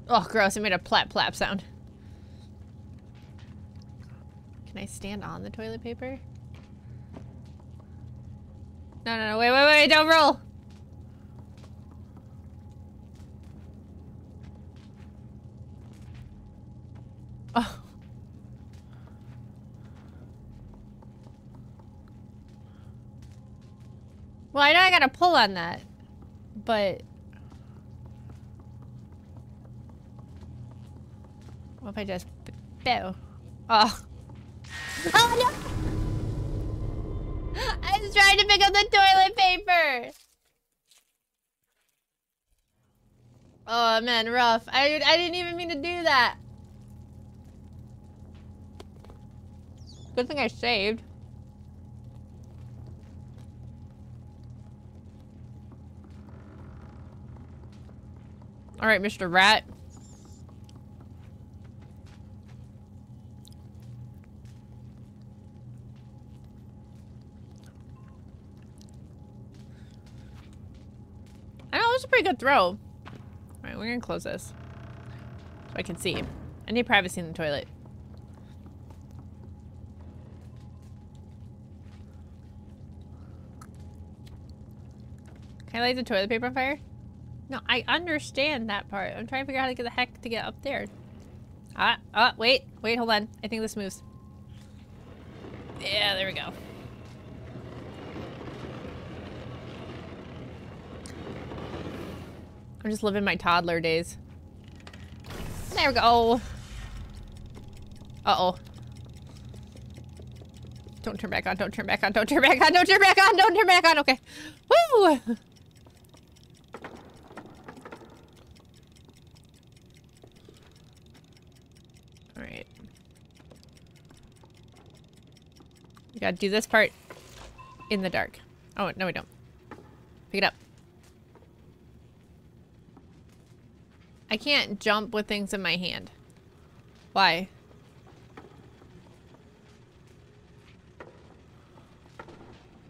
Oh, gross. It made a plap plap sound. Can I stand on the toilet paper? No, no, no, wait, wait, wait, don't roll! Oh. Well, I know I gotta pull on that, but... What if I just... Oh. Oh no! I was trying to pick up the toilet paper. Oh man, rough. I I didn't even mean to do that. Good thing I saved. All right, Mr. Rat. I know, it was a pretty good throw. All right, we're gonna close this. So I can see. I need privacy in the toilet. Can I light the toilet paper on fire? No, I understand that part. I'm trying to figure out how to get the heck to get up there. Ah, ah, wait, wait, hold on. I think this moves. Yeah, there we go. I'm just living my toddler days. There we go. Uh-oh. Don't turn back on, don't turn back on, don't turn back on, don't turn back on, don't turn back on, okay. Woo! Alright. We gotta do this part in the dark. Oh, no we don't. Pick it up. I can't jump with things in my hand. Why?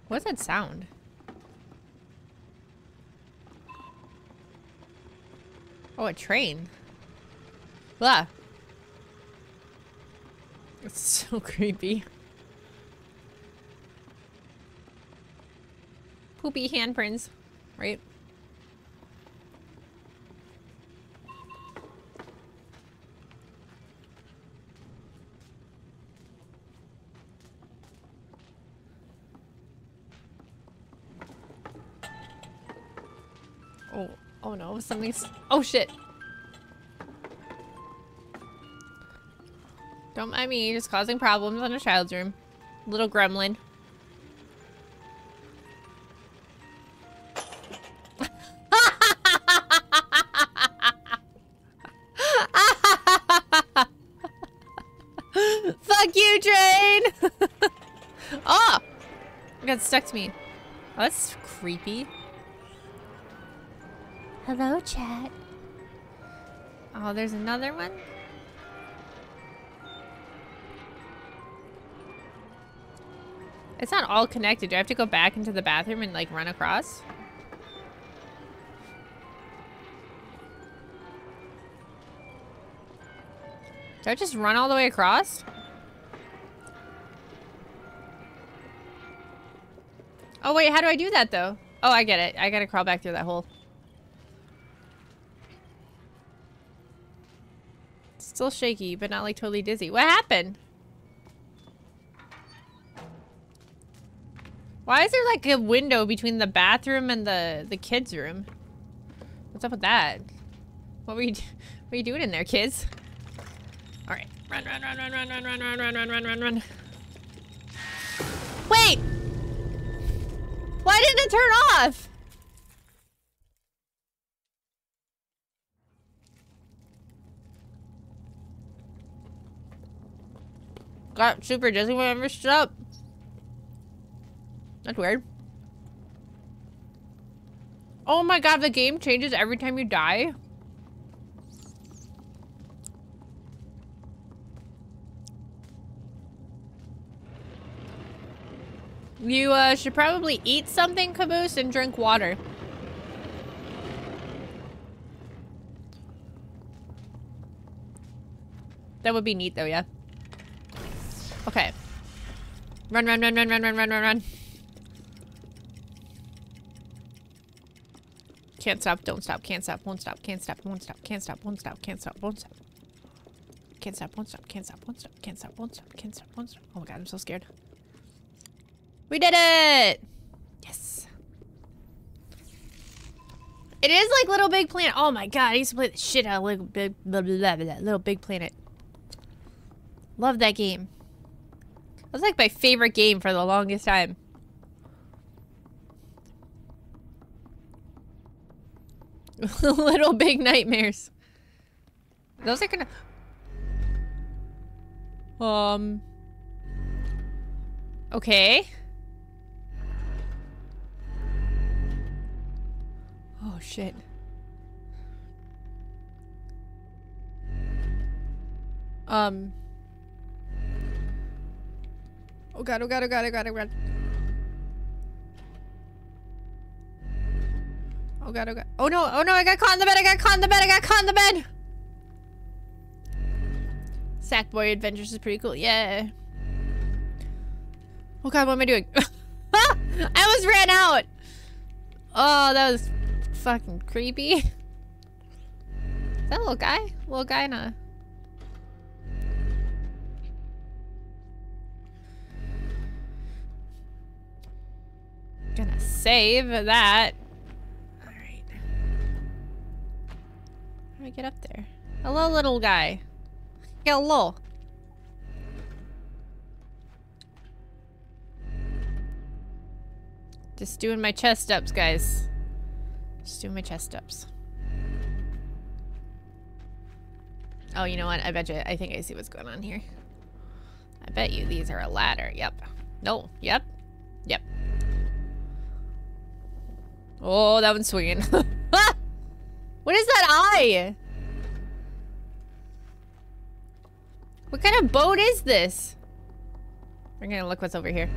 What's that sound? Oh, a train. Blah. It's so creepy. Poopy handprints, right? Oh, no, something's- Oh shit! Don't mind me, just causing problems in a child's room. Little gremlin. Fuck you, train! oh! Ah! It got stuck to me. Oh, that's creepy. Hello, chat. Oh, there's another one? It's not all connected. Do I have to go back into the bathroom and like run across? Do I just run all the way across? Oh wait, how do I do that though? Oh, I get it. I gotta crawl back through that hole. Still shaky, but not like totally dizzy. What happened? Why is there like a window between the bathroom and the the kids' room? What's up with that? What were you what were you doing in there, kids? All right, run, run, run, run, run, run, run, run, run, run, run, run, run. Wait! Why didn't it turn off? Got super dizzy when I messed up. That's weird. Oh my god, the game changes every time you die? You uh, should probably eat something, Caboose, and drink water. That would be neat though, yeah? Okay. Run, run, run, run, run, run, run, run, run. Can't stop, don't stop, can't stop, won't stop, can't stop, won't stop, can't stop, won't stop, can't stop, won't stop. Can't stop, won't stop, can't stop, won't stop, can't stop, won't stop, can't stop, won't stop. Oh my god, I'm so scared. We did it! Yes. It is like Little Big Planet. Oh my god, I used to play the shit out of Little Big, blah, blah, blah, Little Big Planet. Love that game. Was like my favorite game for the longest time. Little Big Nightmares. Those are gonna... Um... Okay. Oh, shit. Um... Oh god, oh god, oh god, oh god, oh god. Oh god, oh god. Oh no, oh no, I got caught in the bed, I got caught in the bed, I got caught in the bed! Sackboy Adventures is pretty cool, yeah. Oh god, what am I doing? I almost ran out! Oh, that was fucking creepy. Is that little guy? Little guy in a... Gonna save that. Alright. How do I get up there? Hello, little guy. Hello. Just doing my chest ups, guys. Just doing my chest ups. Oh, you know what? I bet you, I think I see what's going on here. I bet you these are a ladder. Yep. No. Yep. Yep. Oh, that one's swinging. what is that eye? What kind of boat is this? We're gonna look what's over here.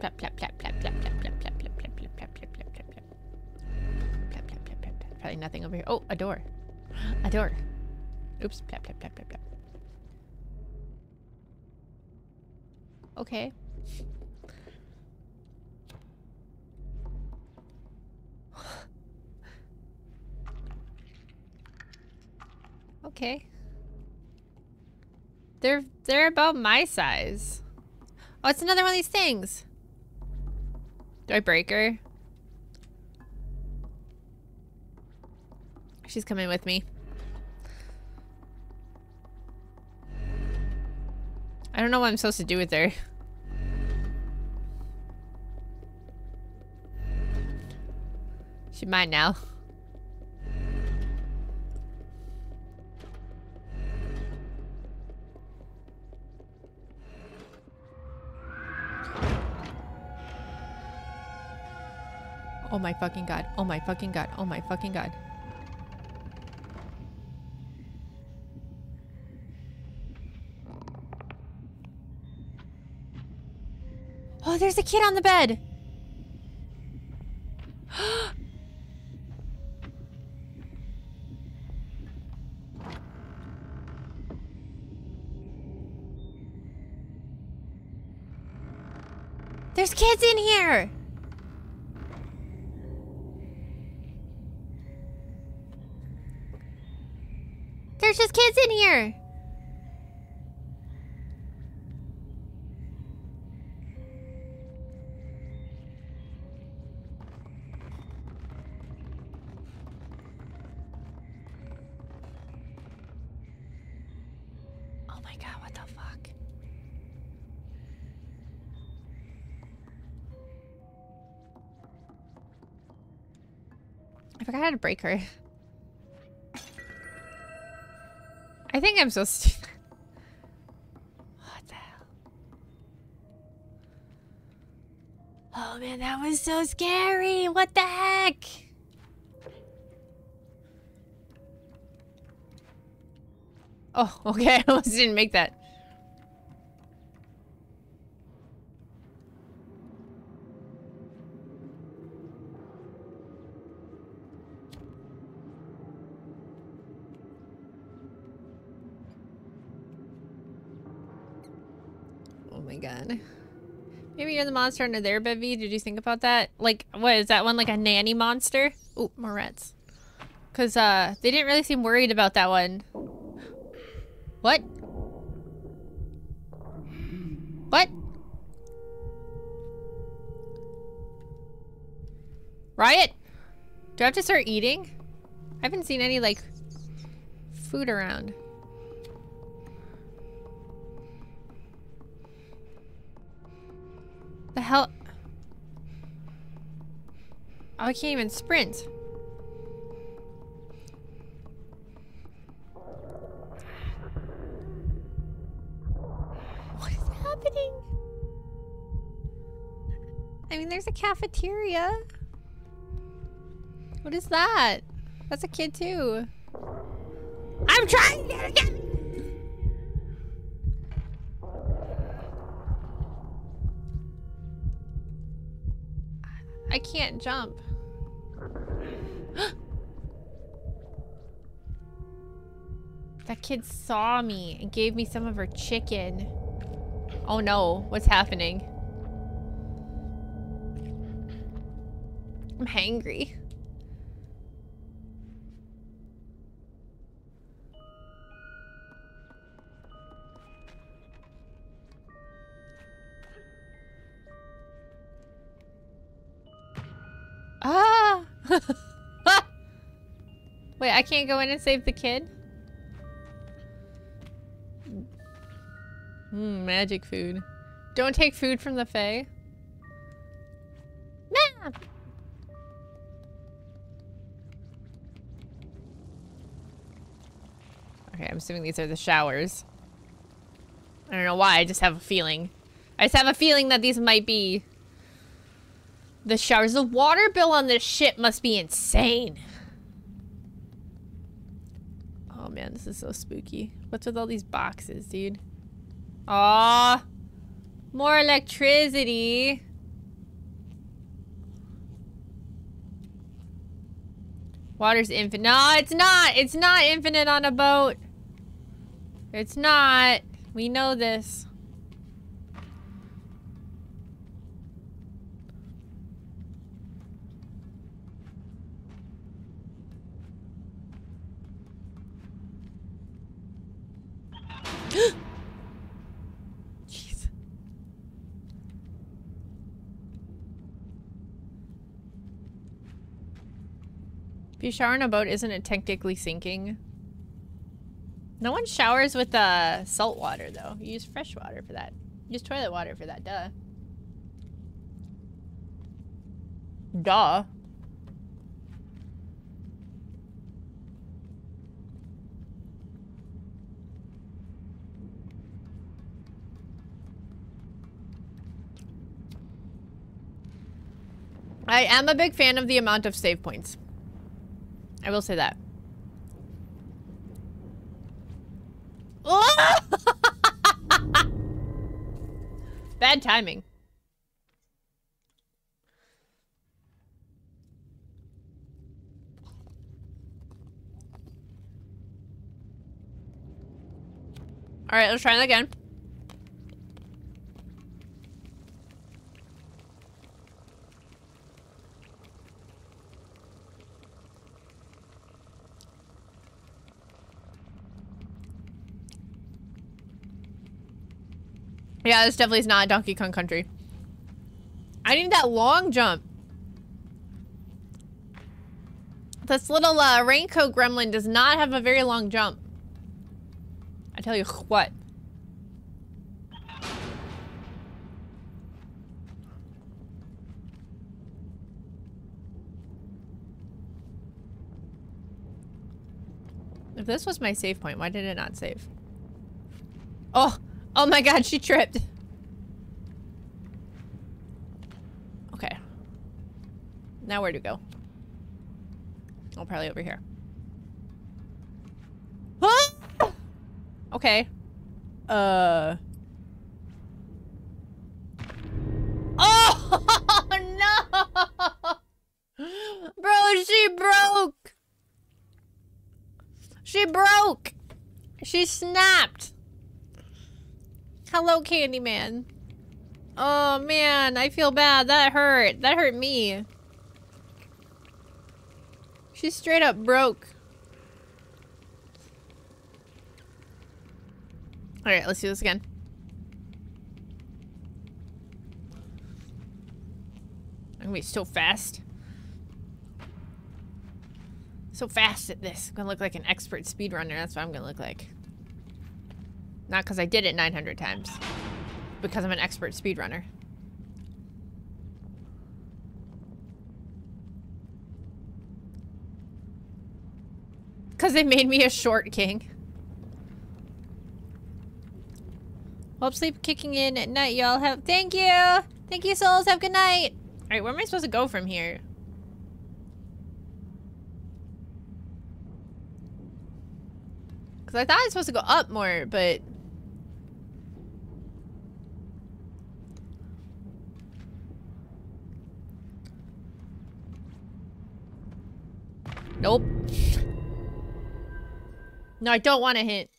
Plap, plap, plap, plap, plap, plap, plap, plap, plap, plap, plap, plap, plap, plap, plap, plap. Plap, plap, plap, plap. Probably nothing over here. Oh, a door. A door. Oops. Plap, plap, plap, plap, plap. Okay. Okay. They're they're about my size. Oh, it's another one of these things. Do I break her? She's coming with me. I don't know what I'm supposed to do with her. She mine now. Oh my fucking god. Oh my fucking god. Oh my fucking god. Oh, there's a kid on the bed. There's kids in here. There's just kids in here. Oh my god, what the fuck? I forgot how to break her. I think I'm so stupid. What the hell? Oh man, that was so scary. What the heck? Oh, okay. I almost didn't make that. Oh my god. Maybe you're the monster under there, Bevy. Did you think about that? Like, what is that one? Like a nanny monster? Oh, more rats. Because, uh, they didn't really seem worried about that one. What? What? Riot? Do I have to start eating? I haven't seen any, like, food around. The hell? Oh, I can't even sprint. What is happening? I mean, there's a cafeteria. What is that? That's a kid too. I'm trying can't jump. that kid saw me and gave me some of her chicken. Oh no, what's happening? I'm hangry. Wait, I can't go in and save the kid? Mmm, magic food. Don't take food from the Fae. Nah! Okay, I'm assuming these are the showers. I don't know why, I just have a feeling. I just have a feeling that these might be the showers. The water bill on this ship must be insane. Oh man, this is so spooky. What's with all these boxes, dude? Aw. More electricity. Water's infinite. No, it's not. It's not infinite on a boat. It's not. We know this. Jeez. If you shower in a boat, isn't it technically sinking? No one showers with uh, salt water, though. You use fresh water for that. You use toilet water for that, duh. Duh. I am a big fan of the amount of save points. I will say that. Bad timing. All right, let's try that again. Yeah, this definitely is not Donkey Kong Country. I need that long jump. This little uh, raincoat gremlin does not have a very long jump. I tell you what. If this was my save point, why did it not save? Oh, oh my god, she tripped. Okay. Now where to go? Oh, probably over here. Ah! Okay. Uh. Oh no! Bro, she broke. She broke. She snapped. Hello, Candyman. Oh man, I feel bad. That hurt. That hurt me. She's straight up broke. Alright, let's do this again. I'm gonna be so fast. So fast at this. I'm gonna look like an expert speedrunner. That's what I'm gonna look like. Not because I did it 900 times. Because I'm an expert speedrunner. Because they made me a short king. Well, sleep kicking in at night, y'all. Have Thank you! Thank you, souls. Have a good night. Alright, where am I supposed to go from here? Because I thought I was supposed to go up more, but Nope. No, I don't want to hit.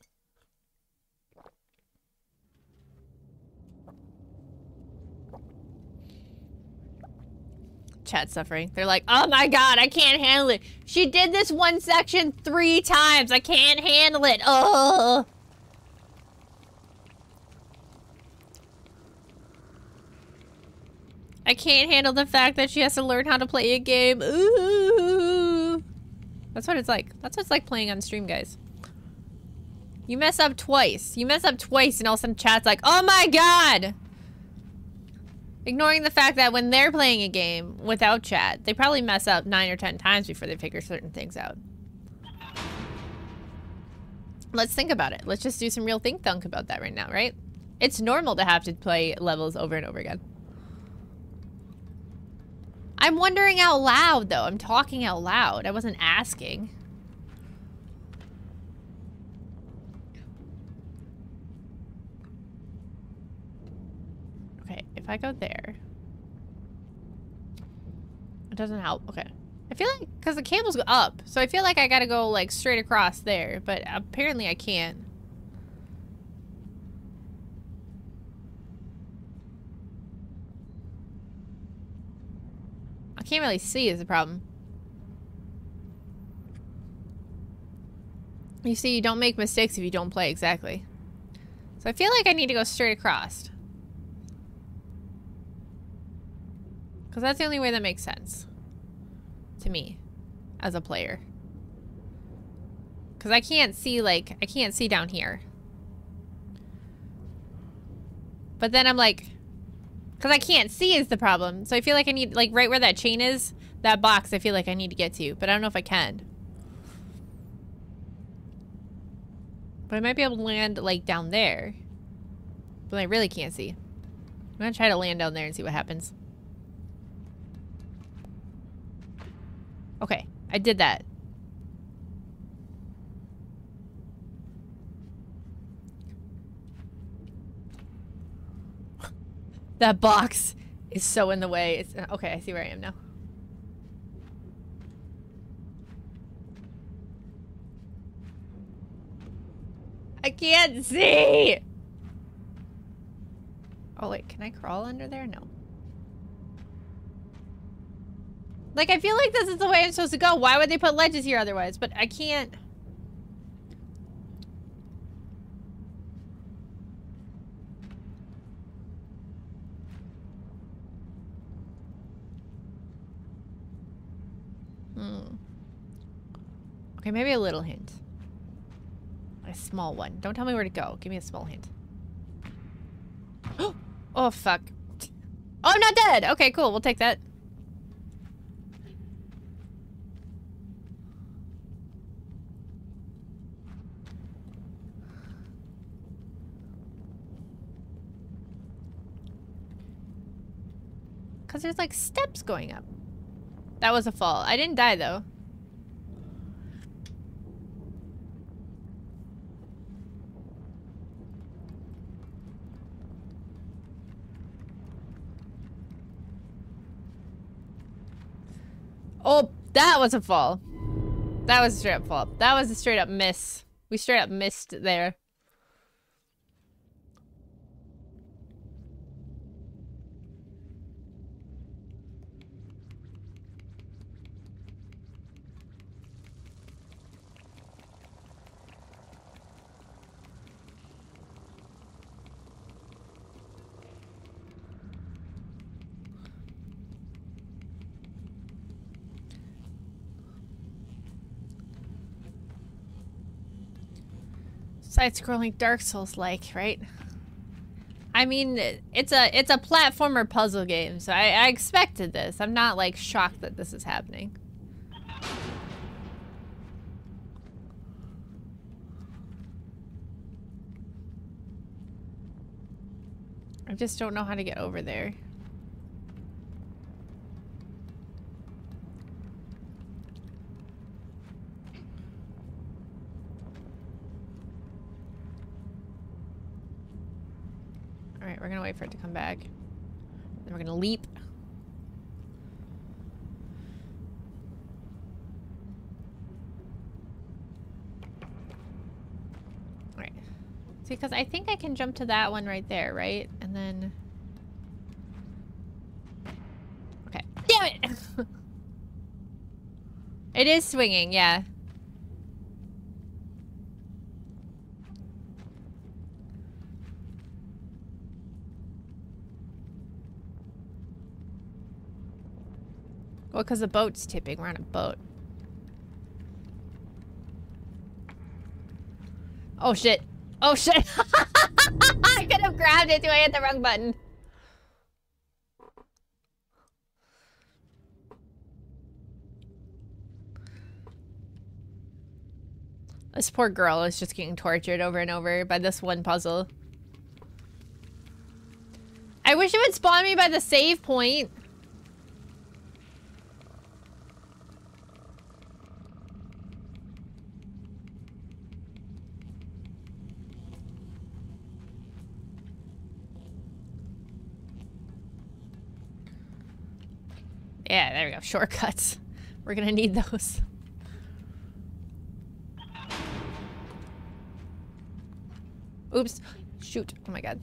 Chat suffering. They're like, oh my god, I can't handle it. She did this one section three times. I can't handle it. Oh. I can't handle the fact that she has to learn how to play a game. Ooh. That's what it's like. That's what it's like playing on stream, guys. You mess up twice. You mess up twice and all of a sudden chat's like, oh my god! Ignoring the fact that when they're playing a game without chat, they probably mess up nine or ten times before they figure certain things out. Let's think about it. Let's just do some real think thunk about that right now, right? It's normal to have to play levels over and over again. I'm wondering out loud, though. I'm talking out loud. I wasn't asking. Okay, if I go there... It doesn't help. Okay. I feel like... Because the cables up. So I feel like I gotta go, like, straight across there. But apparently I can't. I can't really see is the problem. You see, you don't make mistakes if you don't play exactly. So I feel like I need to go straight across. Because that's the only way that makes sense. To me. As a player. Because I can't see, like, I can't see down here. But then I'm like, because I can't see is the problem. So I feel like I need, like, right where that chain is, that box I feel like I need to get to. But I don't know if I can. But I might be able to land, like, down there. But I really can't see. I'm going to try to land down there and see what happens. Okay, I did that. That box is so in the way. It's uh, okay, I see where I am now. I can't see! Oh wait, can I crawl under there? No. Like, I feel like this is the way I'm supposed to go. Why would they put ledges here otherwise? But I can't... Hmm. Okay, maybe a little hint. A small one. Don't tell me where to go. Give me a small hint. oh, fuck. Oh, I'm not dead! Okay, cool. We'll take that. Because there's like steps going up. That was a fall. I didn't die though. Oh, that was a fall. That was a straight up fall. That was a straight up miss. We straight up missed there. side-scrolling Dark Souls-like, right? I mean, it's a it's a platformer puzzle game, so I, I expected this. I'm not like shocked that this is happening. I just don't know how to get over there. For it to come back. Then we're gonna leap. Alright. See, because I think I can jump to that one right there, right? And then... Okay. Damn it! it is swinging, yeah. Well, because the boat's tipping. We're on a boat. Oh, shit. Oh, shit. I could have grabbed it. Do I hit the wrong button? This poor girl is just getting tortured over and over by this one puzzle. I wish it would spawn me by the save point. Go. Shortcuts. We're gonna need those. Oops. Shoot. Oh my god.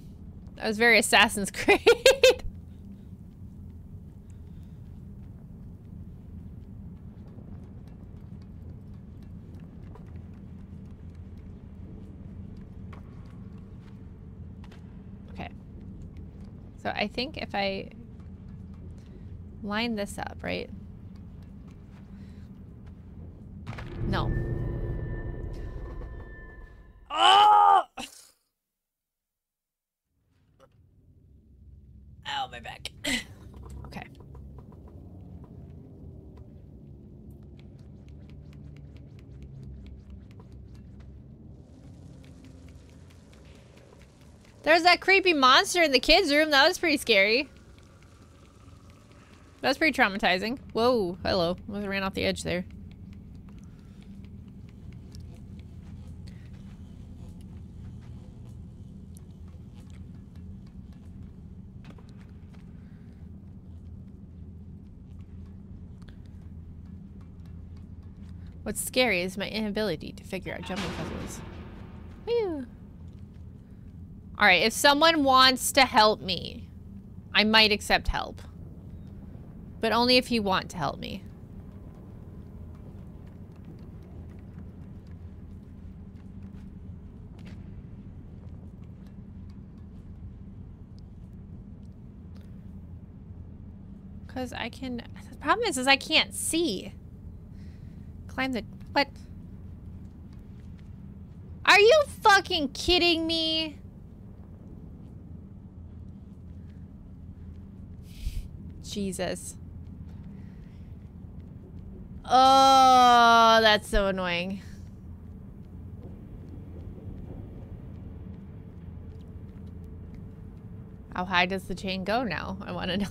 That was very Assassin's Creed. okay. So I think if I line this up, right? No. Oh! Ow, my back. okay. There's that creepy monster in the kids' room. That was pretty scary. That's pretty traumatizing. Whoa, hello. I ran off the edge there. What's scary is my inability to figure out jumping puzzles. Whew. Alright, if someone wants to help me, I might accept help. But only if you want to help me. Because I can... The problem is, is I can't see. Climb the... What? Are you fucking kidding me? Jesus. Oh, that's so annoying. How high does the chain go now? I want to know.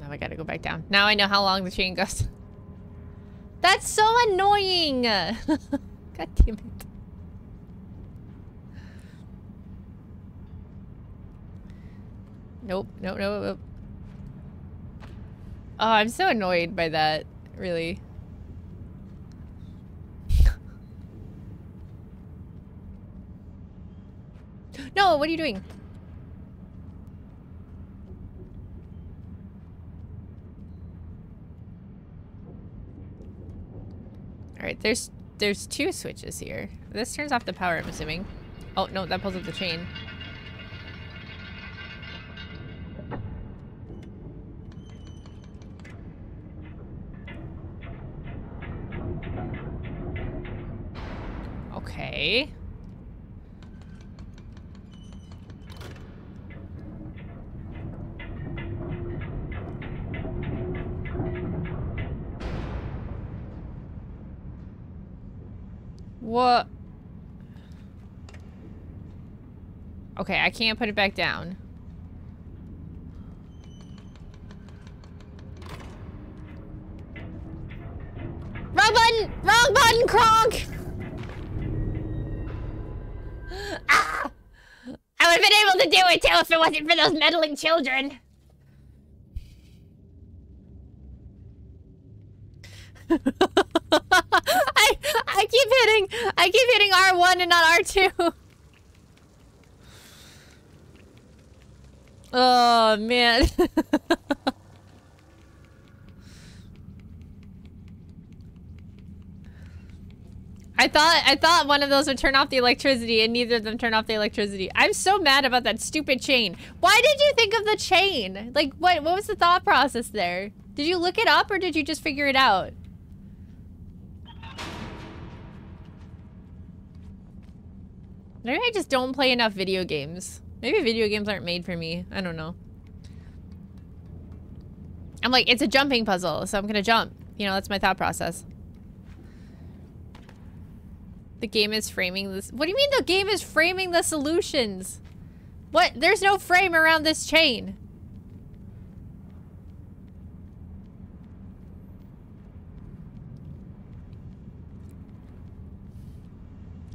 Now I gotta go back down. Now I know how long the chain goes. That's so annoying! God damn it. Nope, nope, nope. Oh, I'm so annoyed by that, really. no, what are you doing? Alright, there's there's two switches here. This turns off the power, I'm assuming. Oh, no, that pulls up the chain. Okay. What? Okay, I can't put it back down. Wrong button! Wrong button, Kronk! ah! I would have been able to do it too if it wasn't for those meddling children. I I keep hitting I keep hitting R1 and not R2. Oh man. I thought I thought one of those would turn off the electricity and neither of them turn off the electricity. I'm so mad about that stupid chain. Why did you think of the chain? Like what what was the thought process there? Did you look it up or did you just figure it out? Maybe I just don't play enough video games. Maybe video games aren't made for me. I don't know. I'm like, it's a jumping puzzle, so I'm gonna jump. You know, that's my thought process. The game is framing this. What do you mean the game is framing the solutions? What? There's no frame around this chain.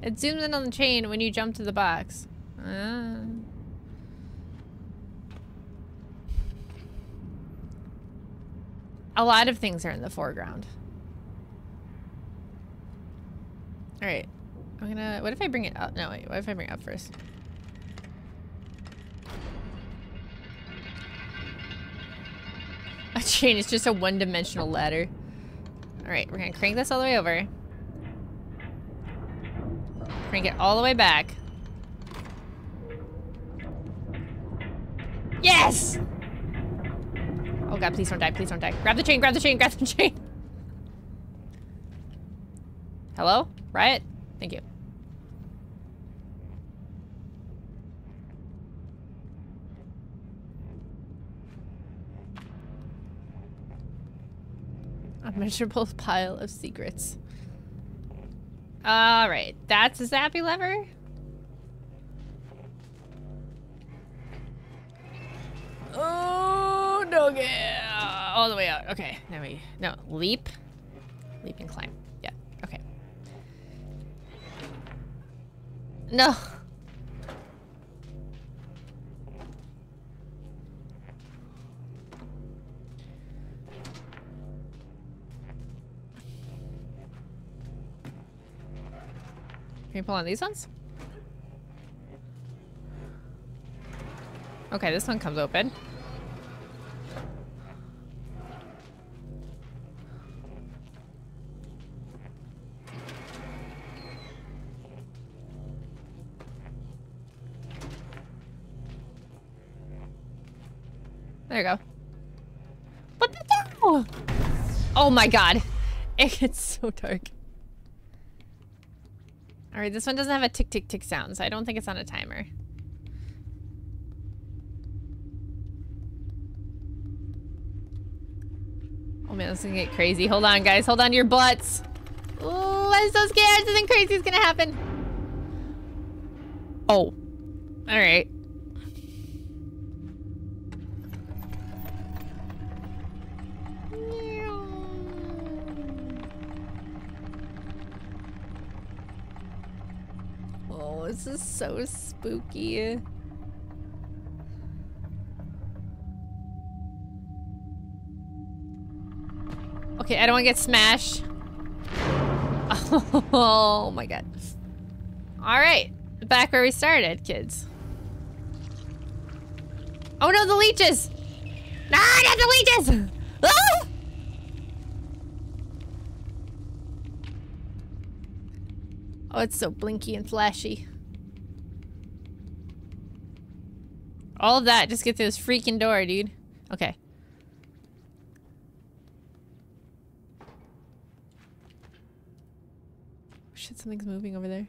It zooms in on the chain when you jump to the box. Uh. A lot of things are in the foreground. Alright. I'm gonna... What if I bring it up? No, wait. What if I bring it up first? A chain is just a one-dimensional ladder. Alright, we're gonna crank this all the way over. Crank it all the way back. Yes! Oh god, please don't die, please don't die. Grab the chain, grab the chain, grab the chain. Hello? Riot? Thank you. A miserable pile of secrets. Alright, that's a zappy lever? Oh, yeah. All the way out. Okay, now we, no, leap. Leap and climb. Yeah, okay. No. Can you pull on these ones? Okay, this one comes open. There you go. What the hell? Oh my god. It gets so dark. Alright, this one doesn't have a tick tick tick sound, so I don't think it's on a timer. Oh man, this is gonna get crazy. Hold on, guys. Hold on to your butts. Oh, I'm so scared. Something crazy is gonna happen. Oh. Alright. This is so spooky. Okay, I don't want to get smashed. Oh my god. Alright. Back where we started, kids. Oh no, the leeches! Ah, not the leeches! Ah! Oh, it's so blinky and flashy. All of that, just get through this freaking door, dude. Okay. Oh, shit, something's moving over there.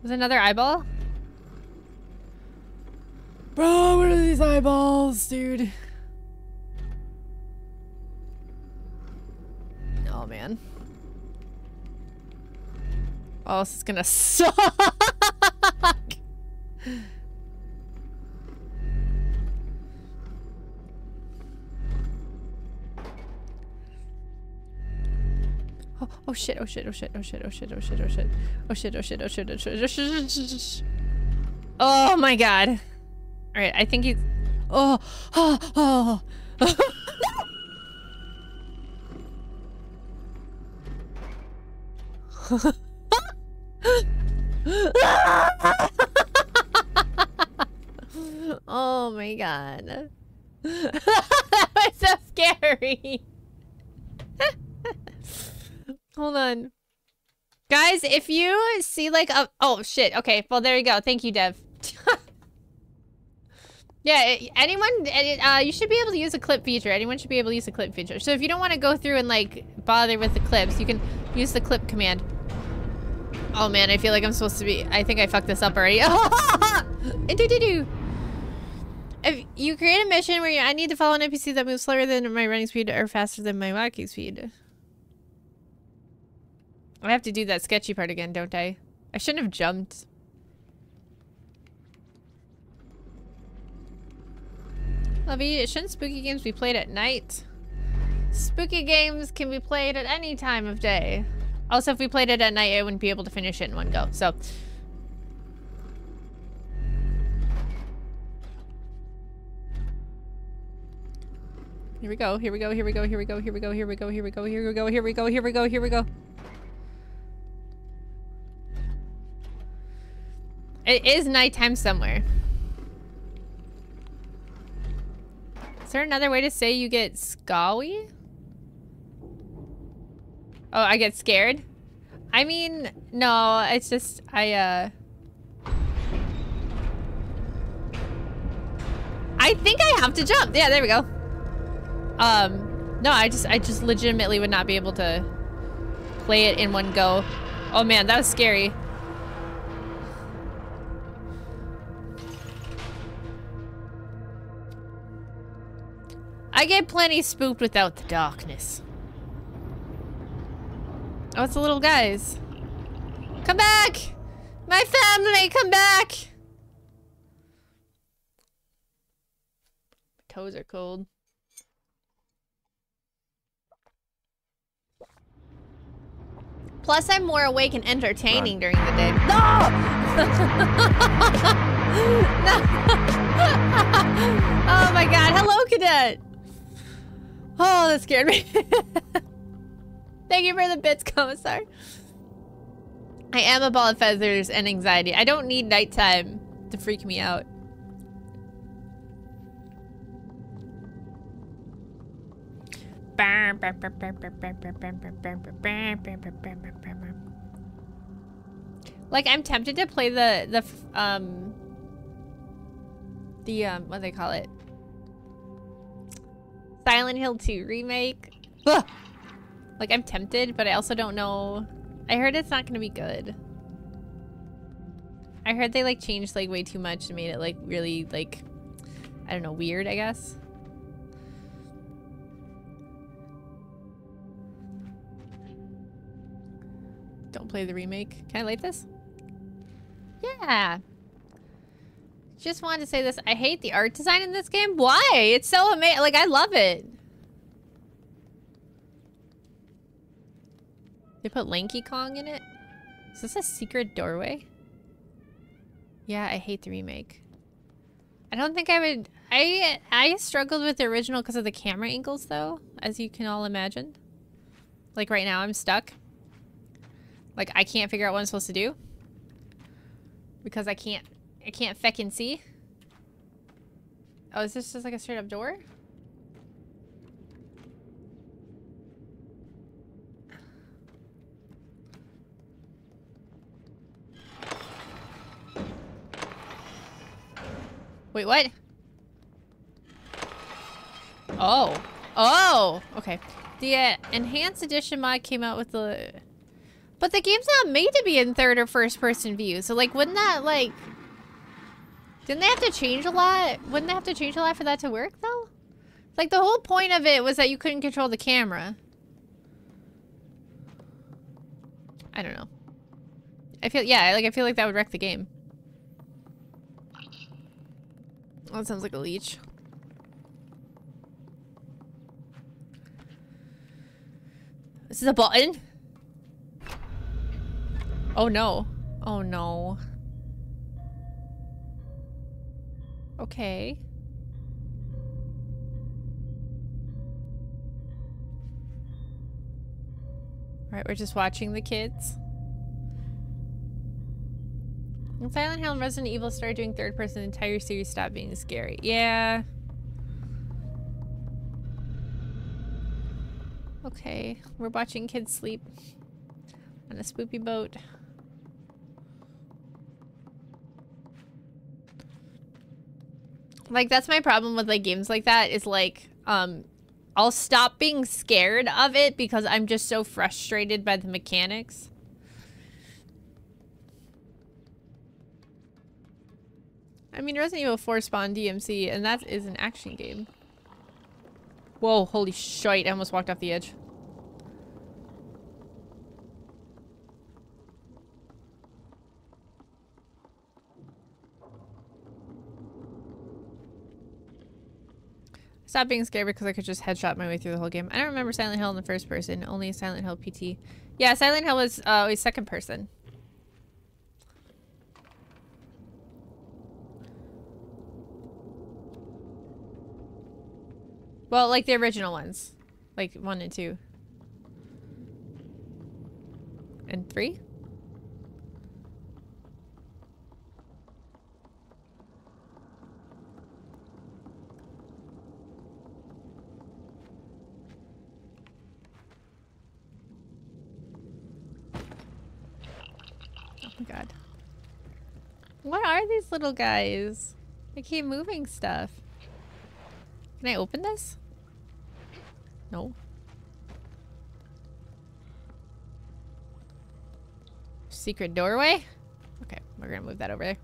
There's another eyeball? Bro, what are these eyeballs, dude? Oh, man. Oh, this is gonna suck. Oh, oh shit, oh shit, oh shit, oh shit, oh shit, oh shit, oh shit. Oh shit, oh shit, oh shit, oh shit, oh shit. Oh my god. Alright, I think he's Oh oh oh oh my god. that was so scary. Hold on. Guys, if you see like a- Oh, shit. Okay, well, there you go. Thank you, Dev. yeah, anyone- uh, you should be able to use a clip feature. Anyone should be able to use a clip feature. So if you don't want to go through and, like, bother with the clips, you can use the clip command. Oh, man, I feel like I'm supposed to be- I think I fucked this up already. If you create a mission where you, I need to follow an NPC that moves slower than my running speed or faster than my walking speed. I have to do that sketchy part again, don't I? I shouldn't have jumped. Lovey, shouldn't spooky games be played at night? Spooky games can be played at any time of day. Also, if we played it at night, I wouldn't be able to finish it in one go, so... Here we go, here we go, here we go, here we go, here we go, here we go, here we go, here we go, here we go, here we go, here we go. It is nighttime somewhere. Is there another way to say you get scawy? Oh, I get scared? I mean, no, it's just, I, uh... I think I have to jump. Yeah, there we go. Um, no, I just, I just legitimately would not be able to play it in one go. Oh man, that was scary. I get plenty spooked without the darkness. Oh, it's the little guys. Come back! My family, come back! My toes are cold. Plus, I'm more awake and entertaining Run. during the day. No! no! oh my god, hello, cadet! Oh, that scared me. Thank you for the bits, Commissar. I am a ball of feathers and anxiety. I don't need nighttime to freak me out. Like I'm tempted to play the the um the um what do they call it Silent Hill 2 remake. Ugh. Like, I'm tempted, but I also don't know. I heard it's not to be good. I heard they, like, changed, like, way too much and made it, like, really, like, I don't know, weird, I guess. Don't play the remake. Can I light this? Yeah. Just wanted to say this. I hate the art design in this game. Why? It's so amazing. Like, I love it. They put Lanky Kong in it? Is this a secret doorway? Yeah, I hate the remake. I don't think I would... I I struggled with the original because of the camera angles, though, as you can all imagine. Like, right now, I'm stuck. Like, I can't figure out what I'm supposed to do. Because I can't I can't feckin' see. Oh, is this just like a straight up door? Wait, what? Oh. Oh! Okay. The uh, Enhanced Edition mod came out with the... But the game's not made to be in third or first person view, so like, wouldn't that like... Didn't they have to change a lot? Wouldn't they have to change a lot for that to work, though? Like, the whole point of it was that you couldn't control the camera. I don't know. I feel, yeah, like I feel like that would wreck the game. Oh, that sounds like a leech. This is a button? Oh no. Oh no. Okay. Alright, we're just watching the kids. Silent Hill and Resident Evil started doing third person, the entire series stopped being scary. Yeah. Okay, we're watching kids sleep on a spoopy boat. Like, that's my problem with, like, games like that, is, like, um, I'll stop being scared of it because I'm just so frustrated by the mechanics. I mean, Resident Evil 4 spawned DMC, and that is an action game. Whoa, holy shite, I almost walked off the edge. Stop being scared because I could just headshot my way through the whole game. I don't remember Silent Hill in the first person, only Silent Hill PT. Yeah, Silent Hill was uh, always second person. Well, like the original ones. Like one and two. And three? Oh my god. What are these little guys? They keep moving stuff. Can I open this? No. Secret doorway? Okay, we're gonna move that over there.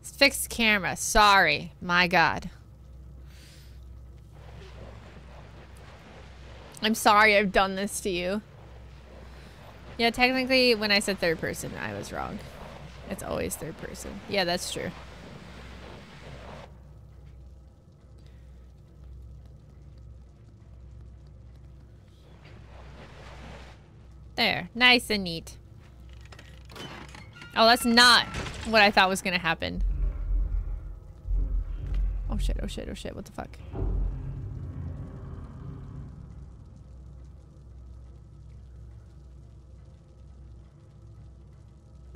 It's Fixed camera. Sorry. My god. I'm sorry I've done this to you. Yeah, technically, when I said third person, I was wrong. It's always third person. Yeah, that's true. There. Nice and neat. Oh, that's not what I thought was to happen. Oh shit, oh shit, oh shit, what the fuck?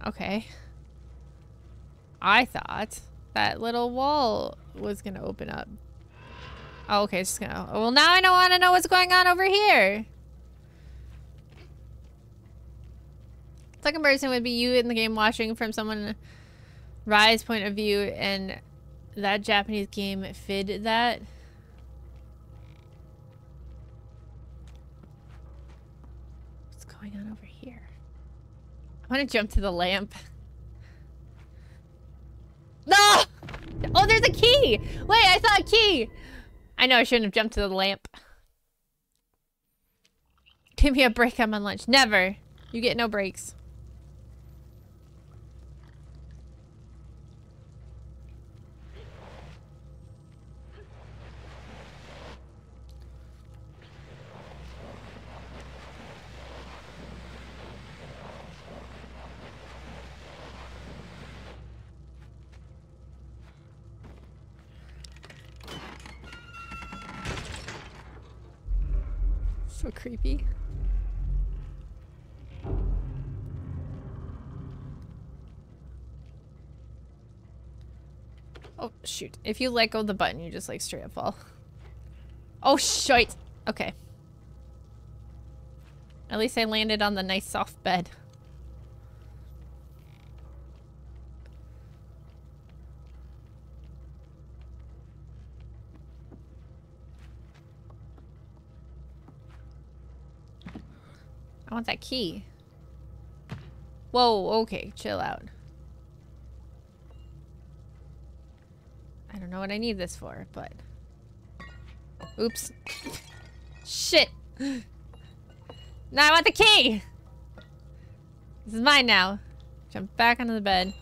Okay. I thought that little wall was gonna open up. Oh, okay, it's just gonna... Well, now I don't want to know what's going on over here. Second person would be you in the game watching from someone Rise point of view and that Japanese game fid that. What's going on over here? I want to jump to the lamp. No! Oh, there's a key! Wait, I saw a key! I know I shouldn't have jumped to the lamp. Give me a break, I'm on lunch. Never. You get no breaks. So creepy. Oh, shoot. If you let go of the button, you just like straight up fall. Oh, shite. Okay. At least I landed on the nice soft bed. I want that key. Whoa, okay, chill out. I don't know what I need this for, but... Oops. Shit! Now I want the key! This is mine now. Jump back onto the bed.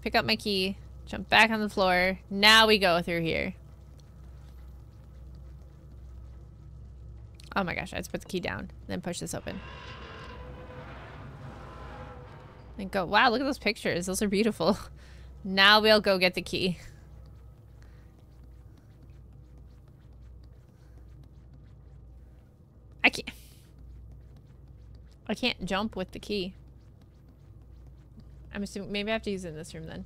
Pick up my key. Jump back on the floor. Now we go through here. Oh my gosh, I to put the key down. Then push this open. And go. Wow, look at those pictures. Those are beautiful. Now we'll go get the key. I can't. I can't jump with the key. I'm assuming maybe I have to use it in this room then.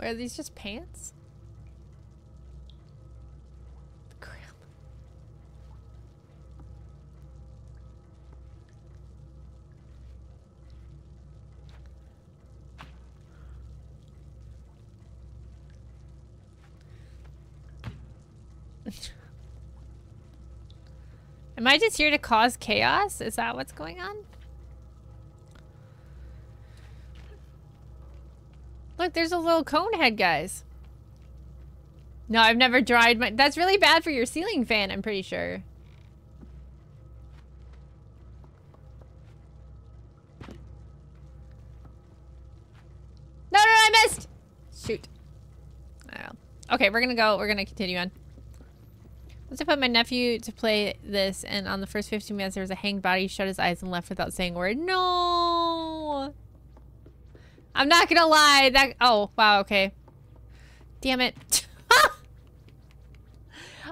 Are these just pants? Am I just here to cause chaos? Is that what's going on? Look, there's a little cone head, guys. No, I've never dried my... That's really bad for your ceiling fan, I'm pretty sure. No, no, no, I missed! Shoot. Oh. Okay, we're gonna go. We're gonna continue on. Let's put my nephew to play this, and on the first 15 minutes, there was a hanged body. He shut his eyes and left without saying a word. No! I'm not gonna lie. That. Oh, wow, okay. Damn it.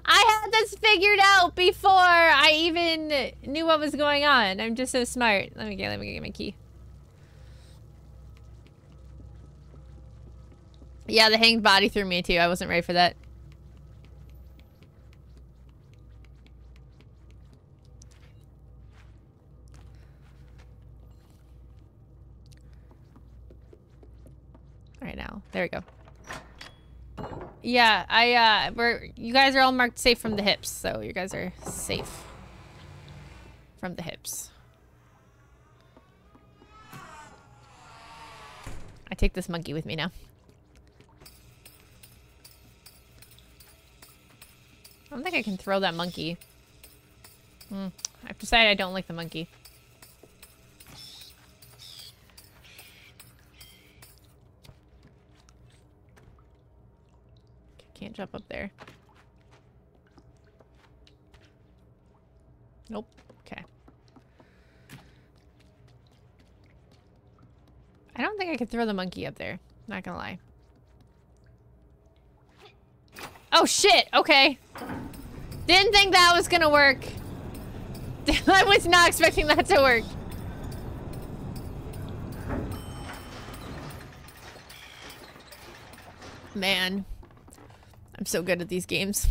I had this figured out before I even knew what was going on. I'm just so smart. Let me get, let me get my key. Yeah, the hanged body threw me too. I wasn't ready for that. Right now. There we go. Yeah, I, uh, we're, you guys are all marked safe from the hips, so you guys are safe from the hips. I take this monkey with me now. I don't think I can throw that monkey. Hmm. I've decided I don't like the monkey. Can't jump up there. Nope. Okay. I don't think I could throw the monkey up there. Not gonna lie. Oh shit! Okay. Didn't think that was gonna work. I was not expecting that to work. Man. I'm so good at these games.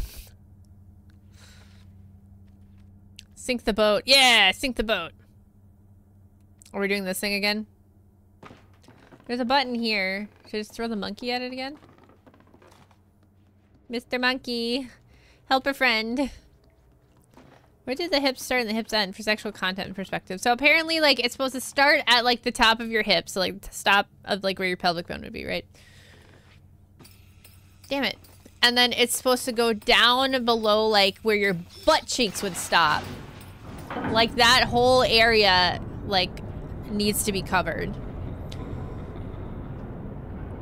Sink the boat. Yeah, sink the boat. Are we doing this thing again? There's a button here. Should I just throw the monkey at it again? Mr. Monkey, help a friend. Where did the hips start and the hips end for sexual content perspective? So apparently, like, it's supposed to start at, like, the top of your hips. So, like, the stop of, like, where your pelvic bone would be, right? Damn it and then it's supposed to go down below like where your butt cheeks would stop. Like that whole area like needs to be covered.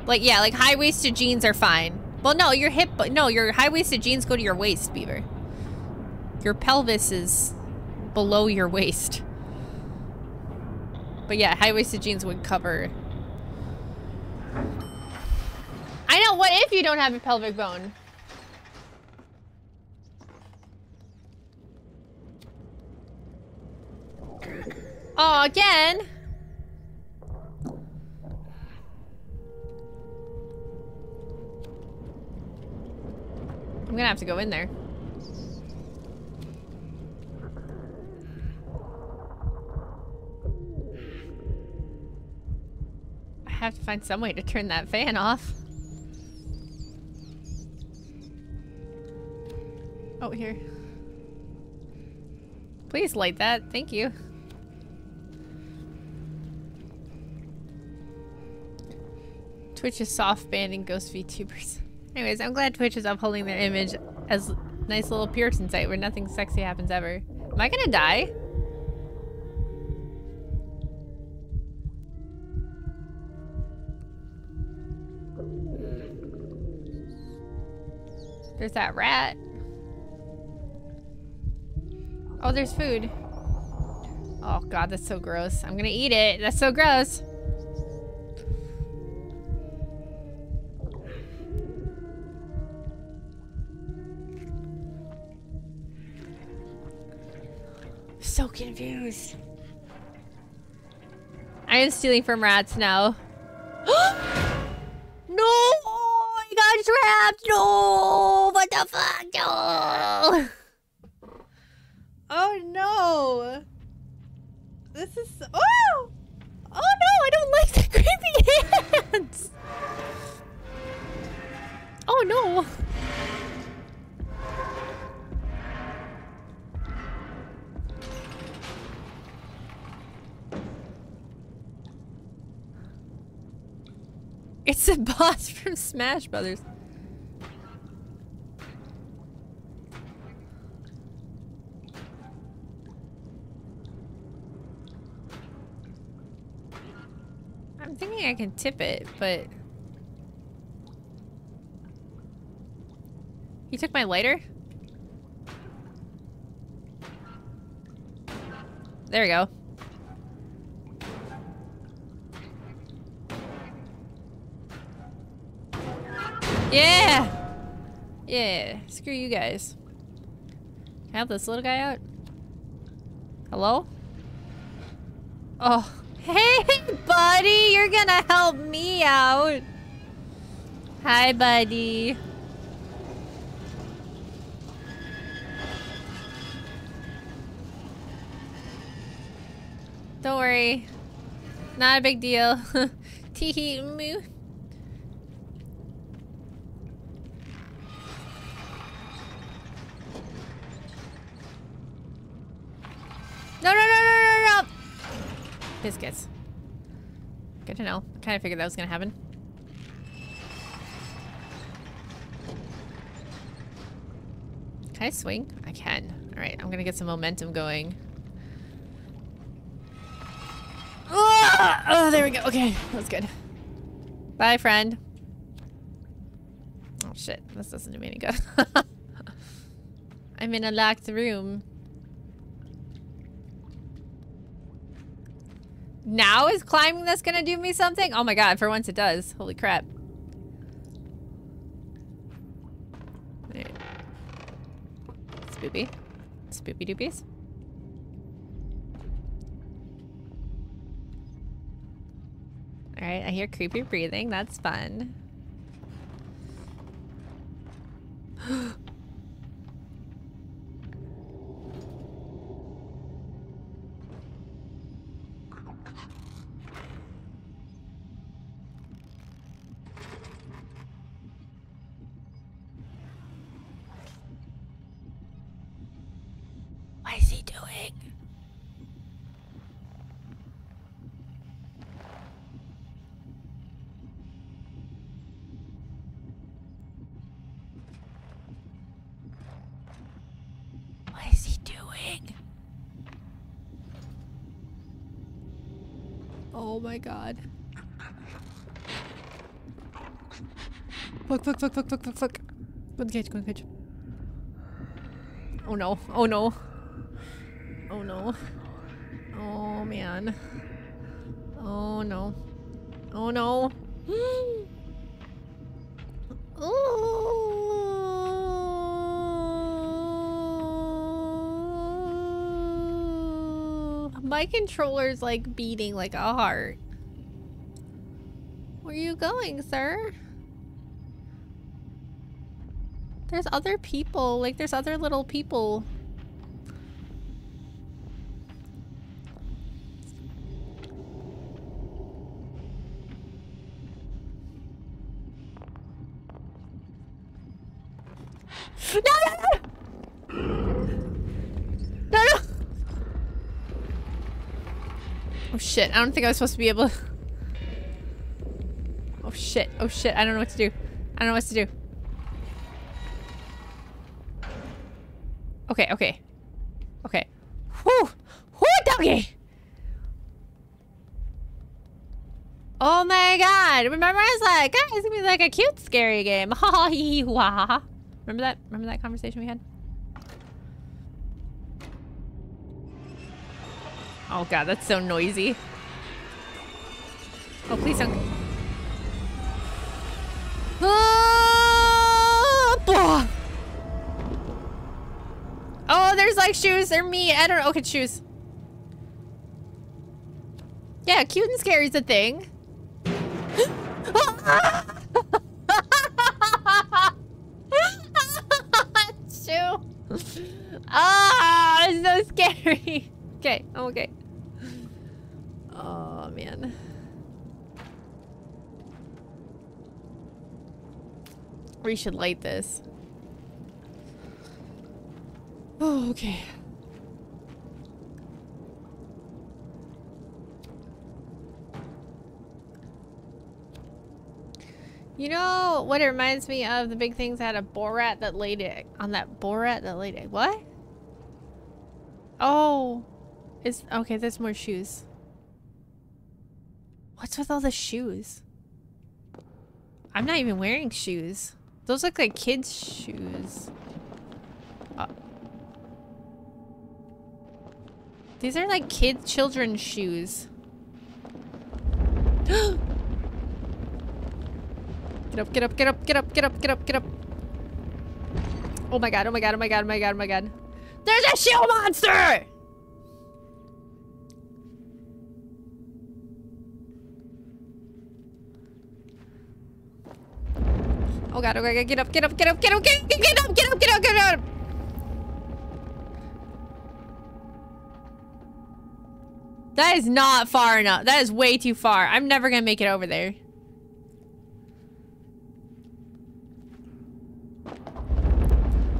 Like yeah, like high-waisted jeans are fine. Well, no, your hip no, your high-waisted jeans go to your waist, Beaver. Your pelvis is below your waist. But yeah, high-waisted jeans would cover I know, what if you don't have a pelvic bone? Oh, again? I'm gonna have to go in there. I have to find some way to turn that fan off. Oh, here. Please light that. Thank you. Twitch is soft banning ghost VTubers. Anyways, I'm glad Twitch is upholding their image as nice little Puritan site where nothing sexy happens ever. Am I gonna die? There's that rat. Oh, there's food. Oh god, that's so gross. I'm gonna eat it. That's so gross. So confused. I am stealing from rats now. no! Oh, I got trapped! No! What the fuck? No! Oh no! This is so oh! Oh no! I don't like the Oh no! It's a boss from Smash Brothers. I'm thinking I can tip it, but... He took my lighter? There we go. Yeah! Yeah, screw you guys. Can I help this little guy out? Hello? Oh. Hey, buddy! You're gonna help me out! Hi, buddy. Don't worry. Not a big deal. Teehee moo. No, no, no, no, no, no! Biscuits. Good to know. I kind of figured that was going to happen. Can I swing? I can. Alright, I'm going to get some momentum going. Oh, oh, there we go. Okay, that was good. Bye, friend. Oh, shit. This doesn't do me any good. I'm in a locked room. Now is climbing this gonna do me something? Oh my god, for once it does. Holy crap. Right. Spoopy. Spoopy doopies. Alright, I hear creepy breathing. That's fun. What is he doing? What is he doing? Oh my god. Fuck, fuck, fuck, fuck, fuck, fuck, fuck. Go cage, go cage. Oh no, oh no. Oh no. Oh man. Oh no. Oh no. Ooh. My controller's like beating like a heart. Are you going, sir? There's other people. Like, there's other little people. No, no, no! No, no! Oh shit, I don't think I was supposed to be able to... Oh shit, I don't know what to do. I don't know what to do. Okay, okay. Okay. Whoo! Whoo, doggy! Oh my god! Remember I was like, guys, it's gonna be like a cute, scary game. Ha ha hee ha ha. Remember that? Remember that conversation we had? Oh god, that's so noisy. Oh, please don't. Like shoes. They're me. I don't know. Okay, shoes. Yeah, cute and scary is a thing. Shoe. Ah, it's so scary. Okay, I'm okay. Oh, man. We should light this. Oh, okay. You know what it reminds me of? The big things had a Borat that laid it on that Borat that laid it. What? Oh, It's, okay. There's more shoes. What's with all the shoes? I'm not even wearing shoes. Those look like kids' shoes. Uh, these are like kids, children's shoes. Get up, get up, get up, get up, get up, get up, get up. Oh my god, oh my god, oh my god, oh my god, oh my god. There's a shoe monster! Oh god, oh god, get up, get up, get up, get up, get up, get up, get up, get up, get up! That is not far enough. That is way too far. I'm never gonna make it over there.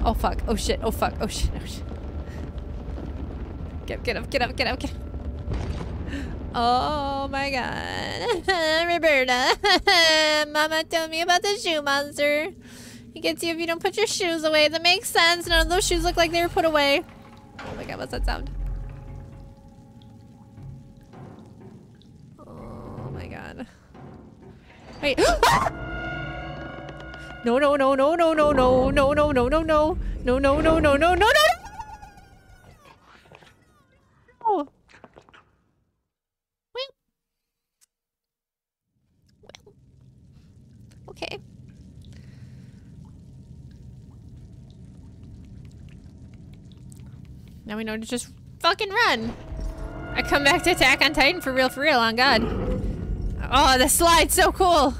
Oh fuck. Oh shit. Oh fuck. Oh shit. Oh shit. Get up, get up, get up, get up, get up. Oh my god. Roberta. Mama told me about the shoe monster. He gets you if you don't put your shoes away. That makes sense. None of those shoes look like they were put away. Oh my god, what's that sound? No, no, no, no, no, no, no, no, no, no, no, no, no, no, no, no, no, no, no, no. Okay. Now we know to just fucking run. I come back to Attack on Titan for real, for real, on God. Oh, the slide's so cool.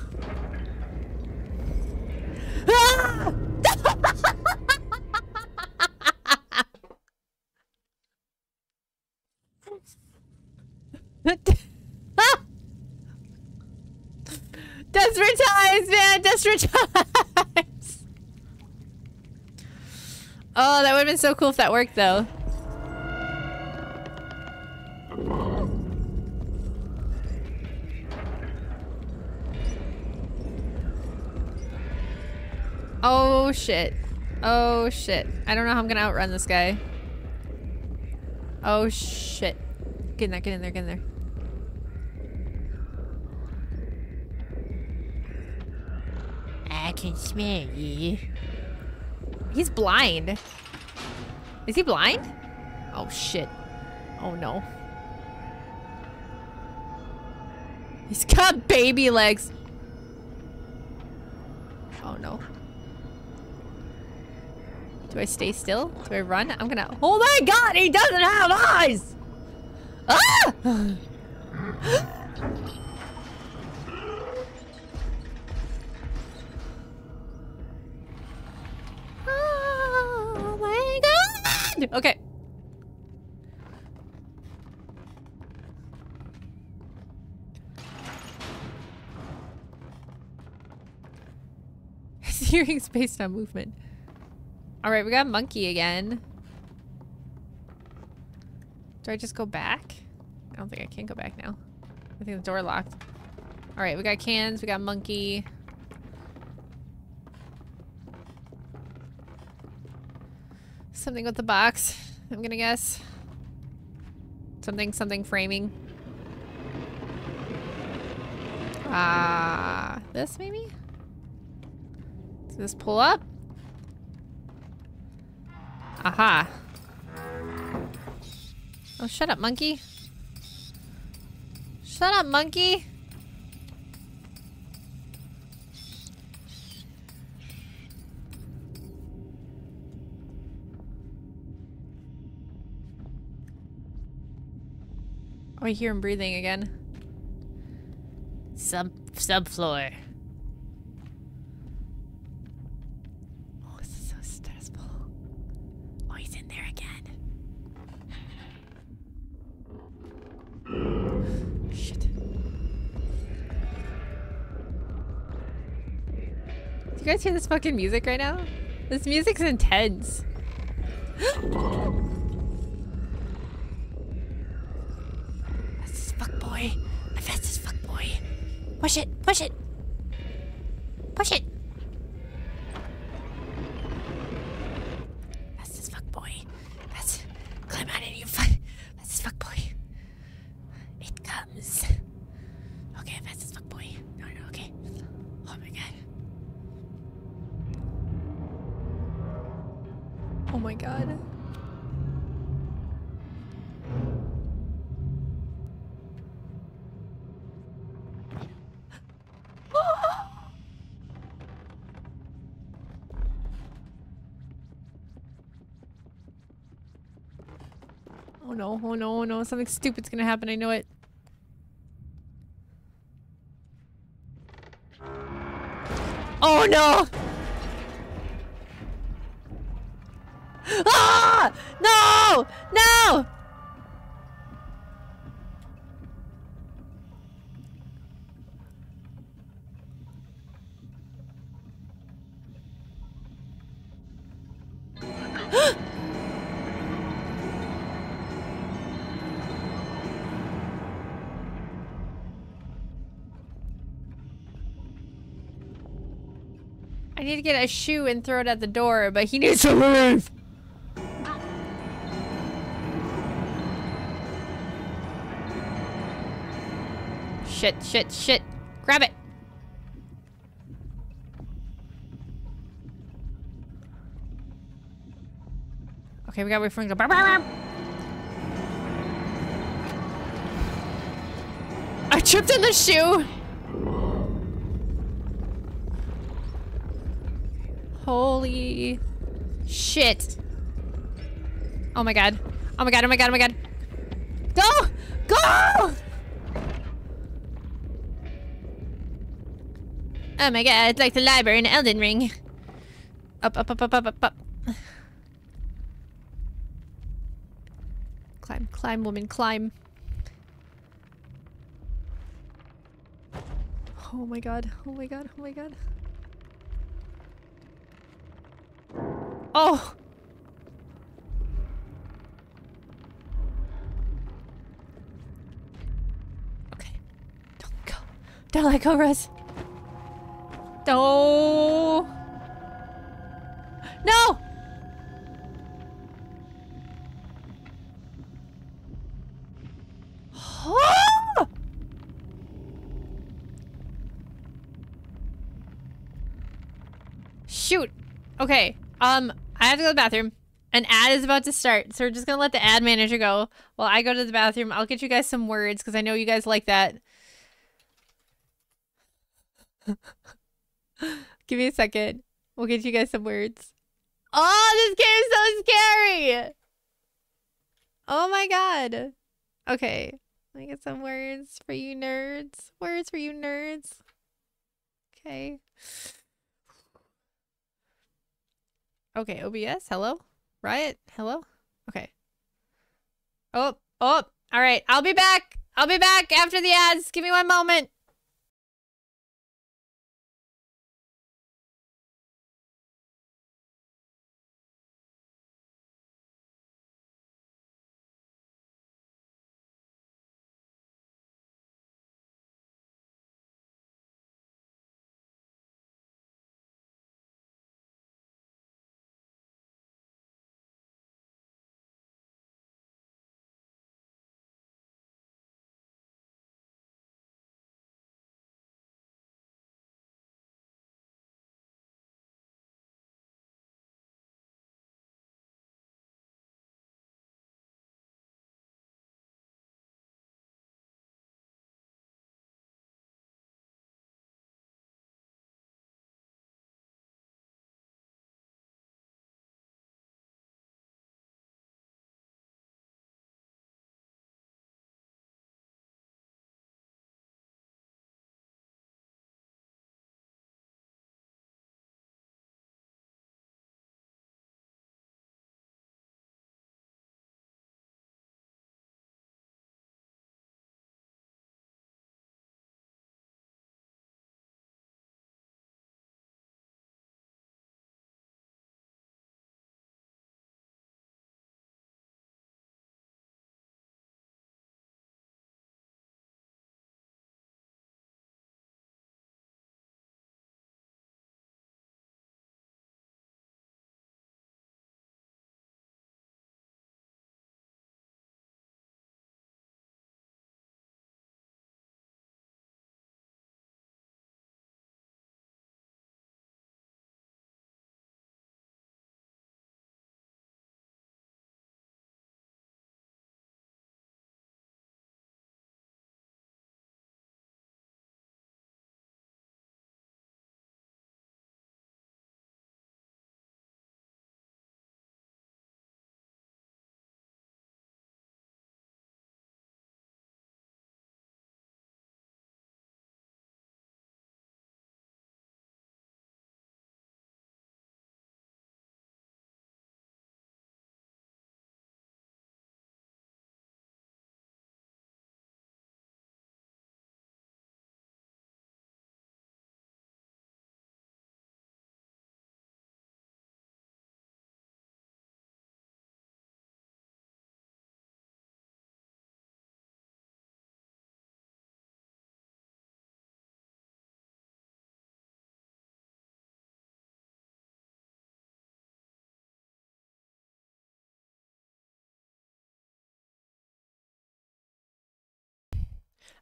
Desperate times, man! Desperate times! Oh, that would have been so cool if that worked, though. Oh, shit. Oh, shit. I don't know how I'm gonna outrun this guy. Oh, shit. Get in there, get in there, get in there. I can smell you. He's blind. Is he blind? Oh, shit. Oh, no. He's got baby legs. Oh, no. Do I stay still? Do I run? I'm gonna- Oh my god, he doesn't have eyes! Ah! oh my god! Okay. Hearing's based on movement. Alright, we got monkey again. Do I just go back? I don't think I can go back now. I think the door locked. All right, we got cans, we got monkey. Something with the box, I'm gonna guess. Something, something framing. Ah, uh, this maybe? Does this pull up? Aha. Oh, shut up, monkey. Shut up, monkey. Oh, I hear him breathing again. Sub subfloor. You guys hear this fucking music right now? This music's intense. Push it! Push it! Push it! Oh no, oh no, oh no, something stupid's gonna happen, I know it. Oh no! Need to get a shoe and throw it at the door, but he needs to leave! Shit, shit, shit. Grab it! Okay, we gotta wait for him to go. I tripped in the shoe! Holy shit. Oh my god. Oh my god, oh my god, oh my god. Go! Go! Oh my god, it's like the library in Elden Ring. Up, up, up, up, up, up, up. Climb, climb, woman, climb. Oh my god, oh my god, oh my god. Oh! Okay. Don't go. Don't let go, Rez. No. No! Shoot. Okay. Um, I have to go to the bathroom. An ad is about to start, so we're just gonna let the ad manager go while I go to the bathroom. I'll get you guys some words because I know you guys like that. Give me a second. We'll get you guys some words. Oh, this game is so scary! Oh my god. Okay. Let me get some words for you nerds. Words for you nerds. Okay. Okay, OBS, hello? Riot, hello? Okay. Oh, oh, all right. I'll be back. I'll be back after the ads. Give me one moment.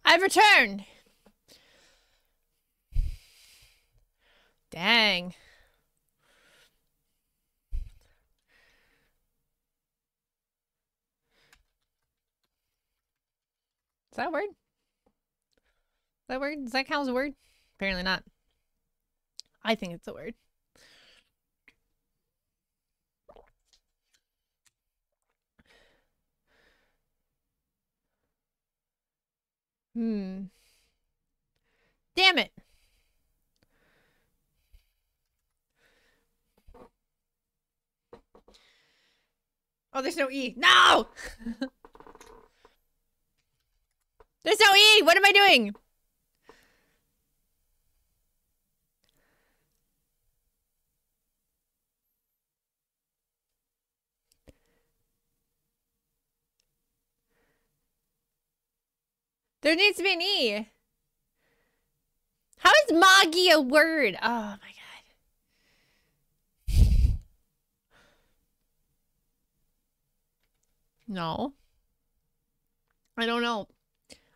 I've returned. Dang. Is that a word? Is that a word? Does that count as a word? Apparently not. I think it's a word. Hmm. Damn it. Oh, there's no E. No! there's no E! What am I doing? There needs to be an E. How is Moggy a word? Oh my god. No. I don't know.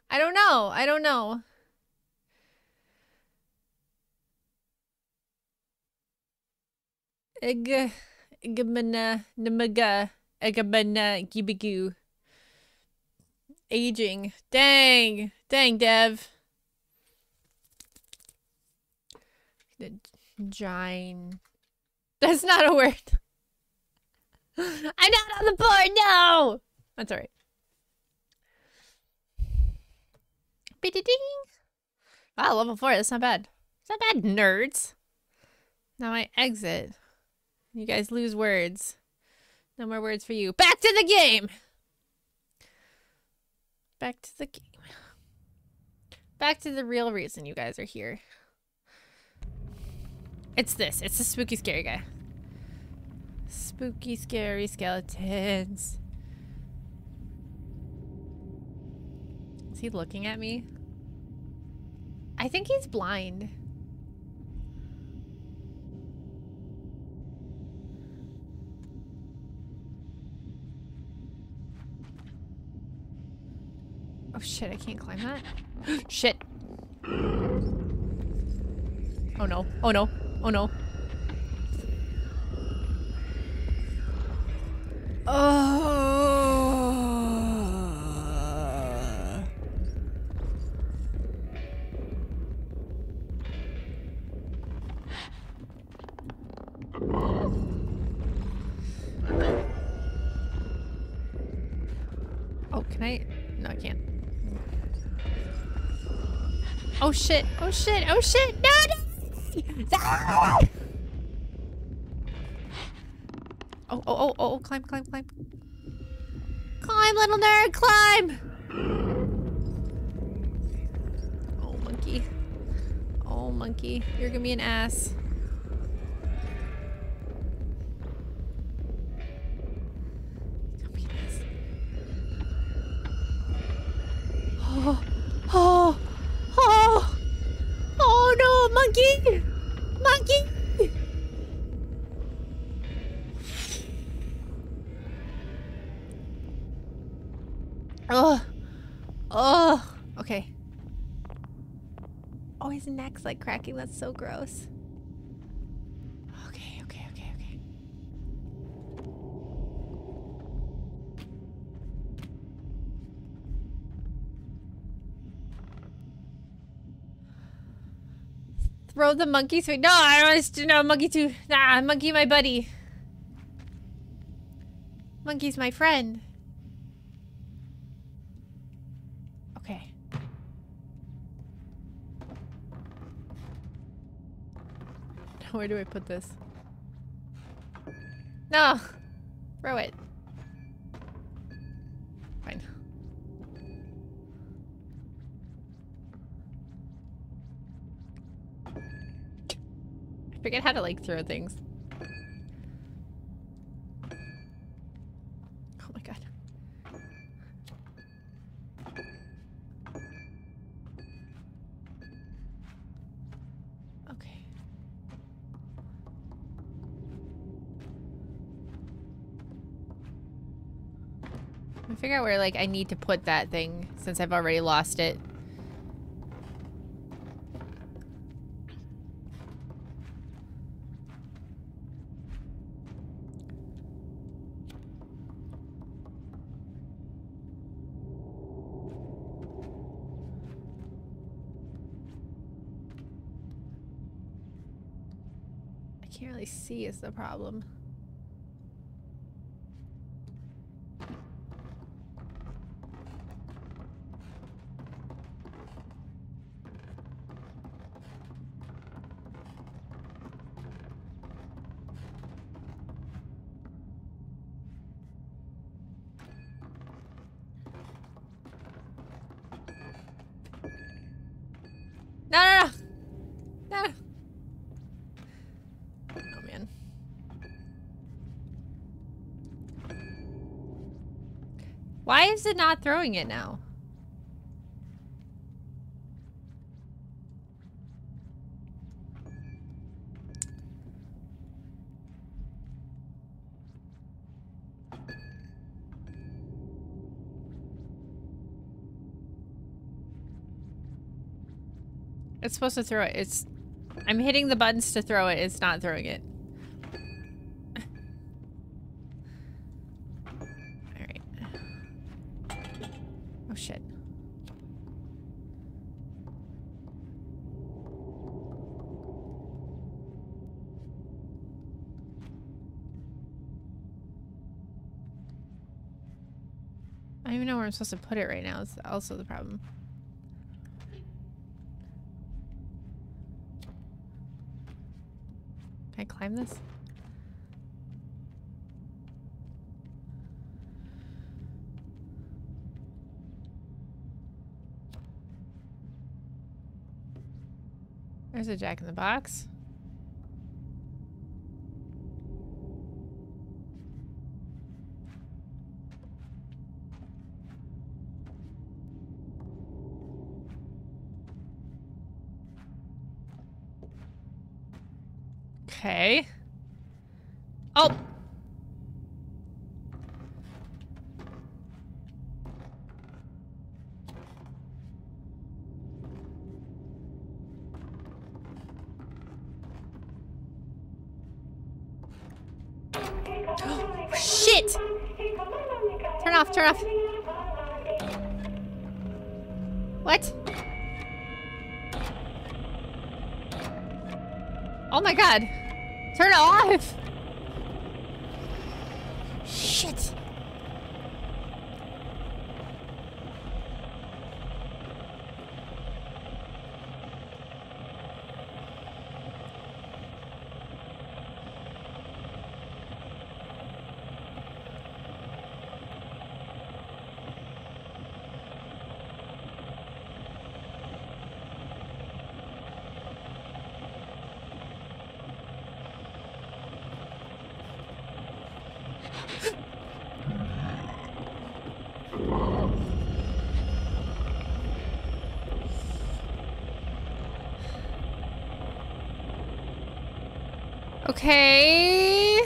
I don't know. I don't know. Ig, igabana, namaga, igabana, gibigu. Aging. Dang. Dang, Dev. The gine. That's not a word. I'm not on the board. No. That's all right. Ding. Wow, level four. That's not bad. It's not bad, nerds. Now I exit. You guys lose words. No more words for you. Back to the game. Back to the game. Back to the real reason you guys are here. It's this. It's the spooky scary guy. Spooky scary skeletons. Is he looking at me? I think he's blind. Oh shit, I can't climb that. shit. Oh no. Oh no. Oh no. Oh. Shit! Oh shit! Oh shit! No! no! Oh, oh, oh, oh, climb, climb, climb. Climb, little nerd, climb! Oh, monkey. Oh, monkey. You're gonna be an ass. Like cracking. That's so gross. Okay, okay, okay, okay. Throw the monkey face. No, I want to. No, monkey too. Nah, monkey, my buddy. Monkey's my friend. Where do I put this? No! Throw it. Fine. I forget how to like throw things. Oh my god. figure out where, like, I need to put that thing since I've already lost it. I can't really see is the problem. Is it not throwing it now? It's supposed to throw it. It's I'm hitting the buttons to throw it. It's not throwing it. Alright. Oh shit. I don't even know where I'm supposed to put it right now. It's also the problem. Can I climb this? There's a jack in the box. Okay.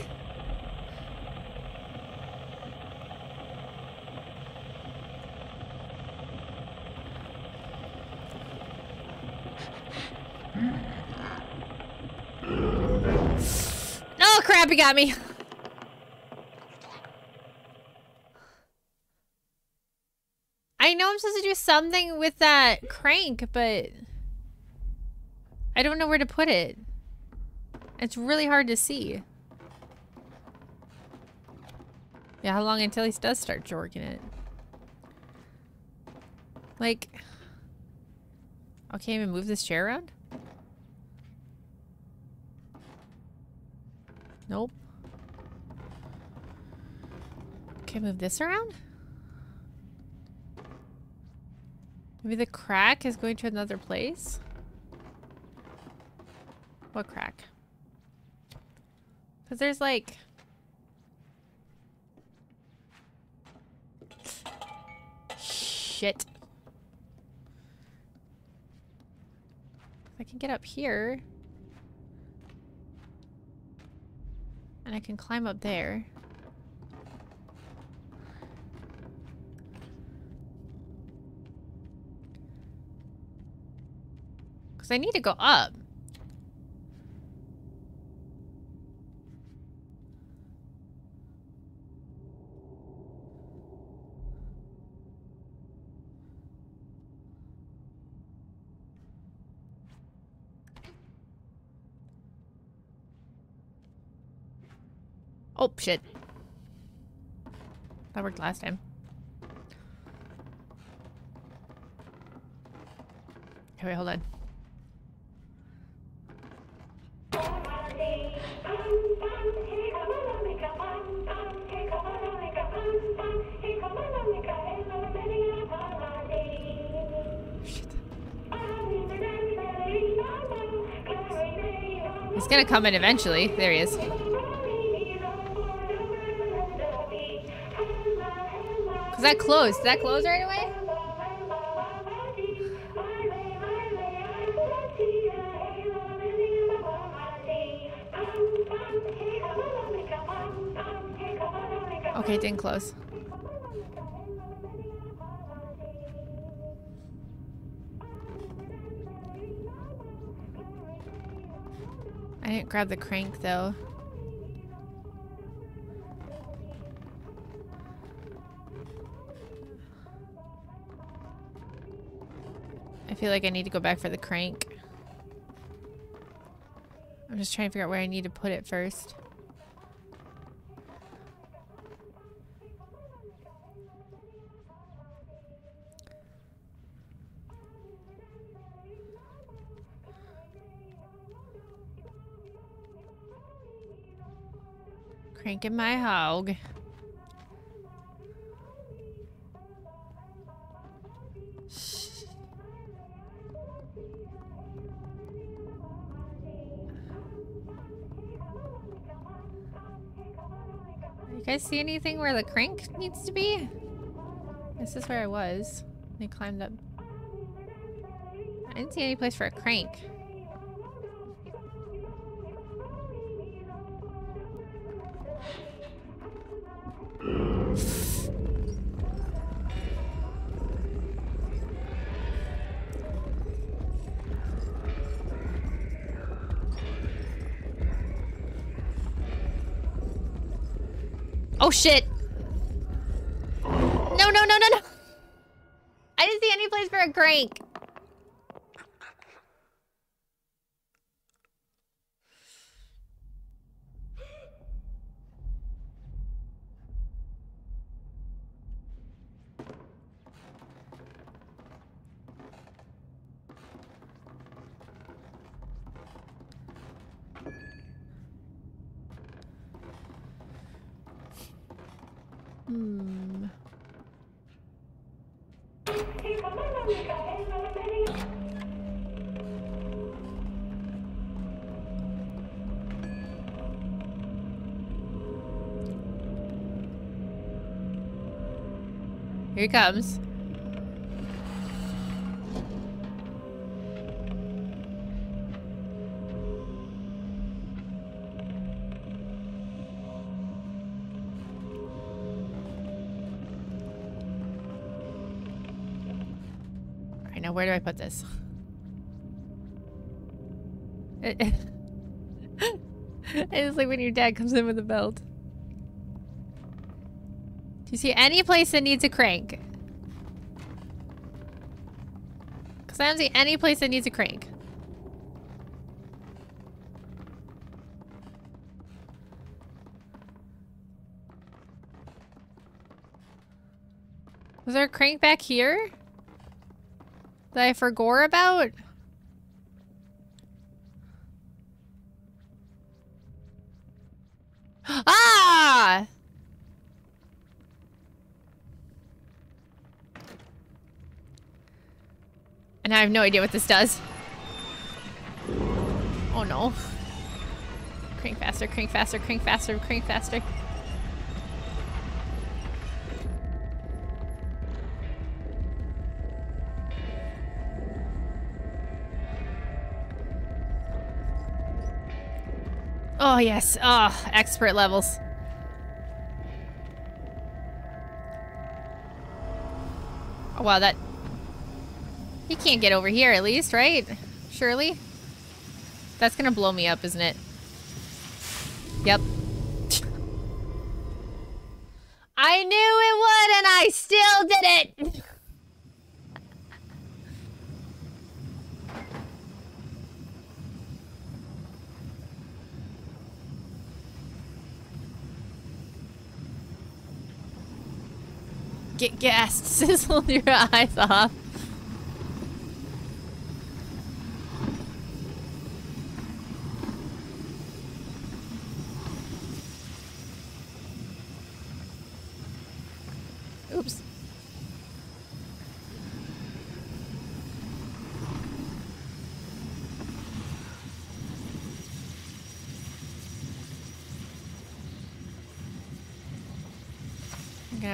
Oh crap, he got me. I know I'm supposed to do something with that crank, but I don't know where to put it. It's really hard to see. Yeah, how long until he does start jorking it? Like, I can't even move this chair around? Nope. Can I move this around? Maybe the crack is going to another place? What crack? Because there's like... Shit. I can get up here. And I can climb up there. Because I need to go up. Oh, shit. That worked last time. Okay, wait, hold on. He's gonna come in eventually. There he is. Cause that closed. Is that close right away? Okay, it didn't close. I didn't grab the crank though. Feel like I need to go back for the crank. I'm just trying to figure out where I need to put it first. Cranking my hog. See anything where the crank needs to be? This is where I was. I climbed up. I didn't see any place for a crank. Oh shit! No, no, no, no, no! I didn't see any place for a crank. Here he comes. Alright, now where do I put this? it's like when your dad comes in with a belt. See any place that needs a crank? Because I don't see any place that needs a crank. Was there a crank back here? That I forgot about? I have no idea what this does. Oh no. Crank faster, crank faster, crank faster, crank faster. Oh yes, oh, expert levels. Oh wow, that... He can't get over here at least, right? Surely? That's gonna blow me up, isn't it? Yep. I knew it would and I still did it! Get gassed, sizzle your eyes off.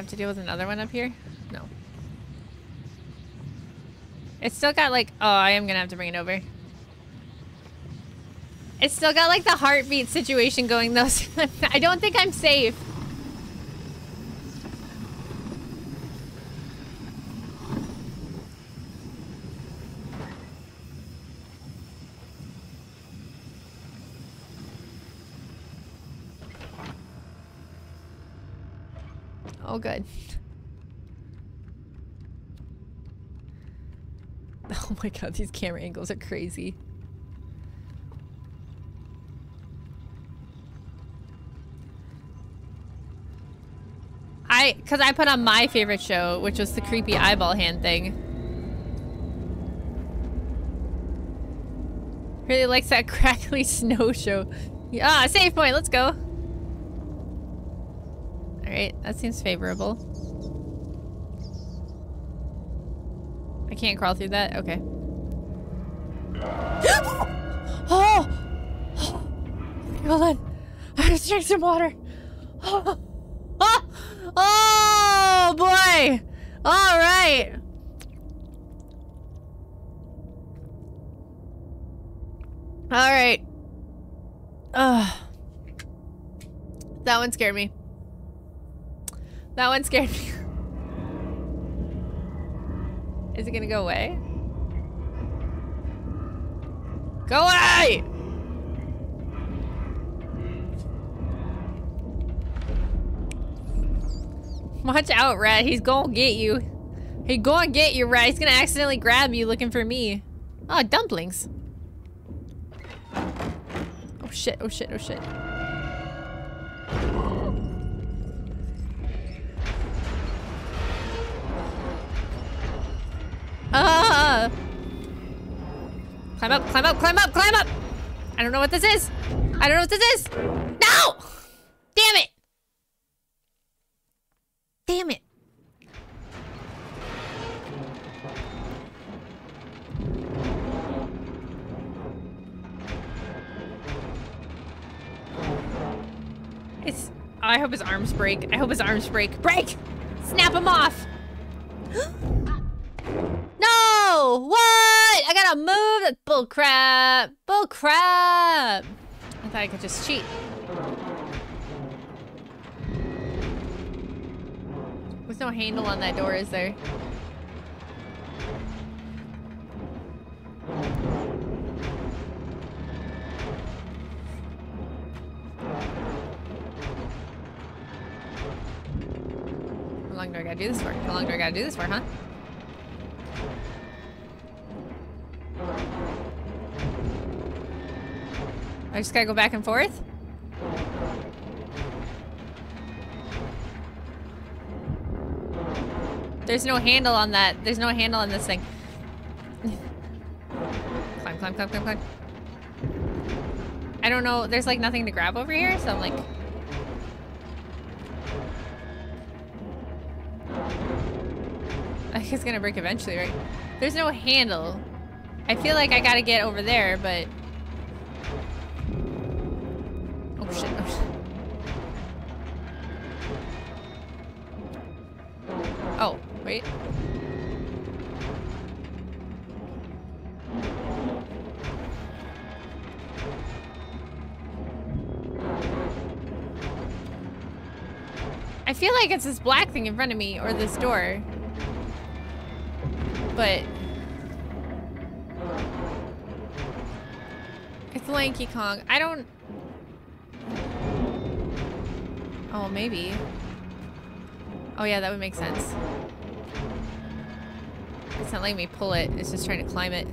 Have to deal with another one up here? No. It's still got like, oh, I am gonna have to bring it over. It's still got like the heartbeat situation going though. I don't think I'm safe. Oh, good. Oh my god, these camera angles are crazy. I, cause I put on my favorite show, which was the creepy eyeball hand thing. Really likes that crackly snow show. Ah, save point, let's go. That seems favorable. I can't crawl through that? Okay. oh! oh Hold on. I have to drink some water. Oh! Oh, oh boy! Alright! Alright. Ugh. That one scared me. That one scared me. Is it gonna go away? Go away! Watch out, Rat. He's gonna get you. He gonna get you, Rat. He's gonna accidentally grab you looking for me. Oh, dumplings. Oh shit, oh shit, oh shit. Climb up, climb up, climb up, climb up! I don't know what this is. I don't know what this is. No! Damn it! Damn it. It's... I hope his arms break. I hope his arms break. Break! Snap him off! no! What? I gotta move? Bull crap. Bull crap. I thought I could just cheat. There's no handle on that door, is there? How long do I gotta do this for? How long do I gotta do this for, huh? I just gotta go back and forth? There's no handle on that. There's no handle on this thing. climb, climb, climb, climb, climb. I don't know. There's like nothing to grab over here, so I'm like... I think it's gonna break eventually, right? There's no handle. I feel like I gotta get over there, but... I feel like it's this black thing in front of me, or this door. But... It's Lanky Kong. I don't... Oh, maybe. Oh yeah, that would make sense. It's not letting me pull it. It's just trying to climb it.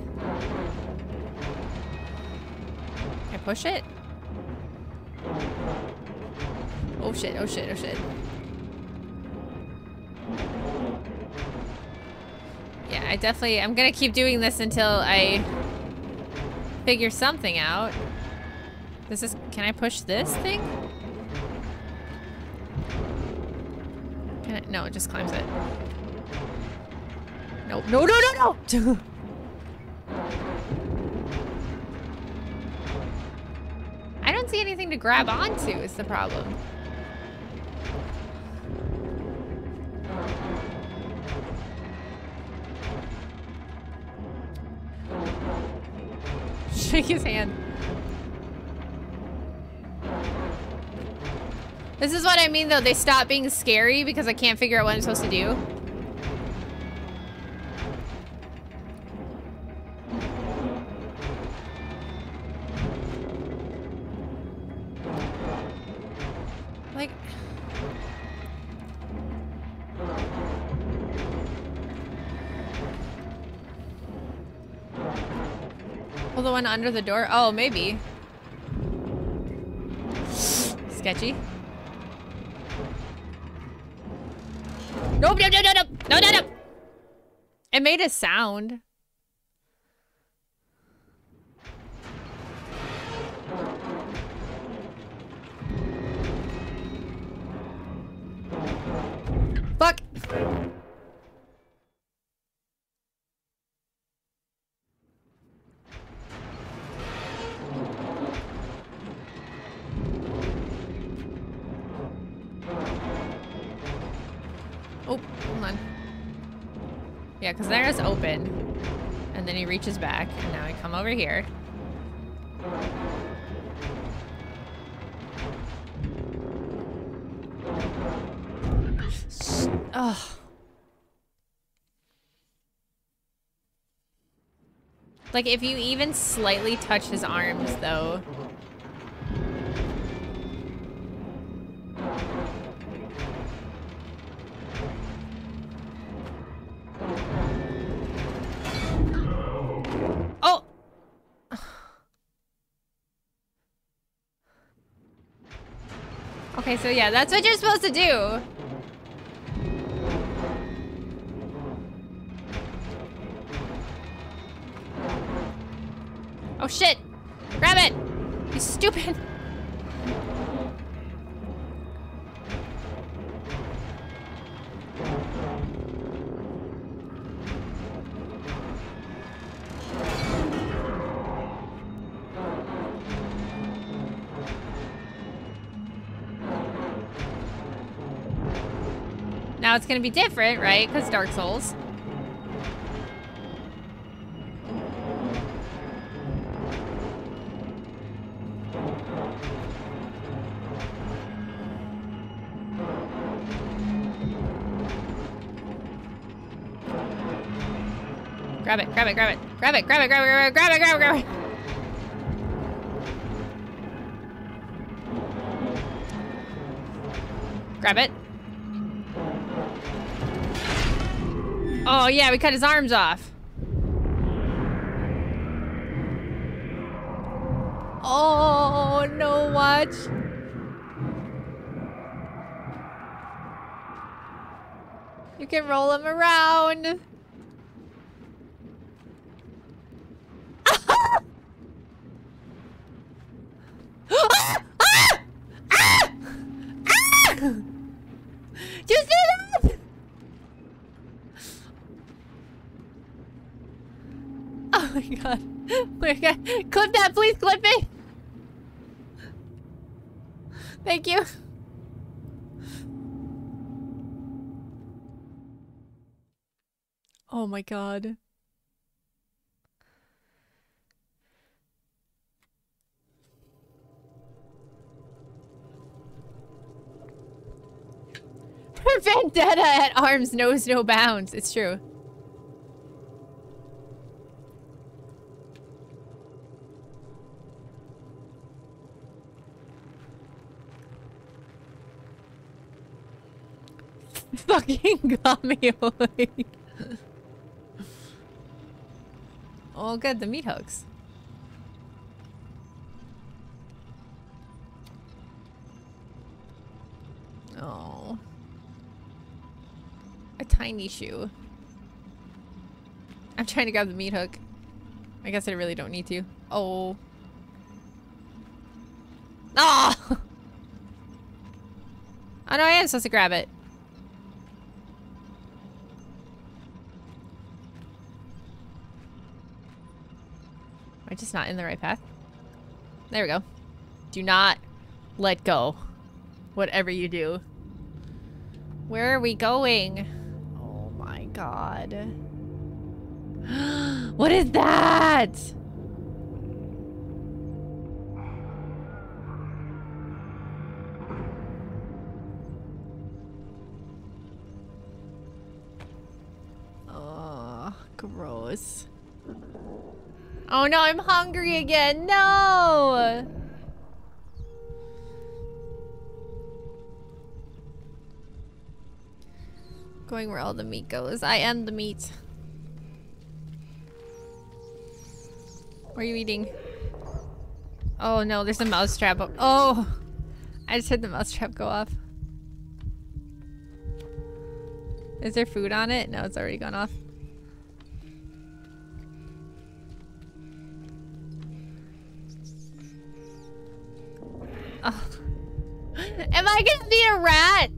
Can I push it? Oh shit, oh shit, oh shit. Yeah, I definitely, I'm gonna keep doing this until I figure something out. This is, can I push this thing? Can I, no, it just climbs it. Nope, no, no, no, no! I don't see anything to grab onto is the problem. Shake his hand. This is what I mean though, they stop being scary because I can't figure out what I'm supposed to do. Under the door? Oh, maybe. Sketchy. Nope, no, no, no, no, no, no, no. It made a sound. Reaches back, and now I come over here. Ugh. Like, if you even slightly touch his arms, though. Okay, so yeah, that's what you're supposed to do. Oh shit! Grab it! You stupid! now it's going to be different, right? Because Dark Souls. Grab it, grab it, grab it. Grab it, grab it, grab it, grab it, grab it, grab it, grab it. Grab it. Oh yeah, we cut his arms off. Oh no, watch. You can roll him around. Do you see that? Oh my god. We're gonna clip that, please clip it. Thank you. Oh my god. Her arms knows no bounds. It's true. Fucking got oh, good. The meat hooks. Tiny shoe. I'm trying to grab the meat hook. I guess I really don't need to. Oh. Oh! oh no, I am supposed to grab it. Am I just not in the right path? There we go. Do not let go. Whatever you do. Where are we going? God. what is that? Oh, gross. Oh no, I'm hungry again. No! Going where all the meat goes. I am the meat. What are you eating? Oh no, there's a mousetrap. Oh! I just heard the mousetrap go off. Is there food on it? No, it's already gone off. Oh. Am I gonna be a rat?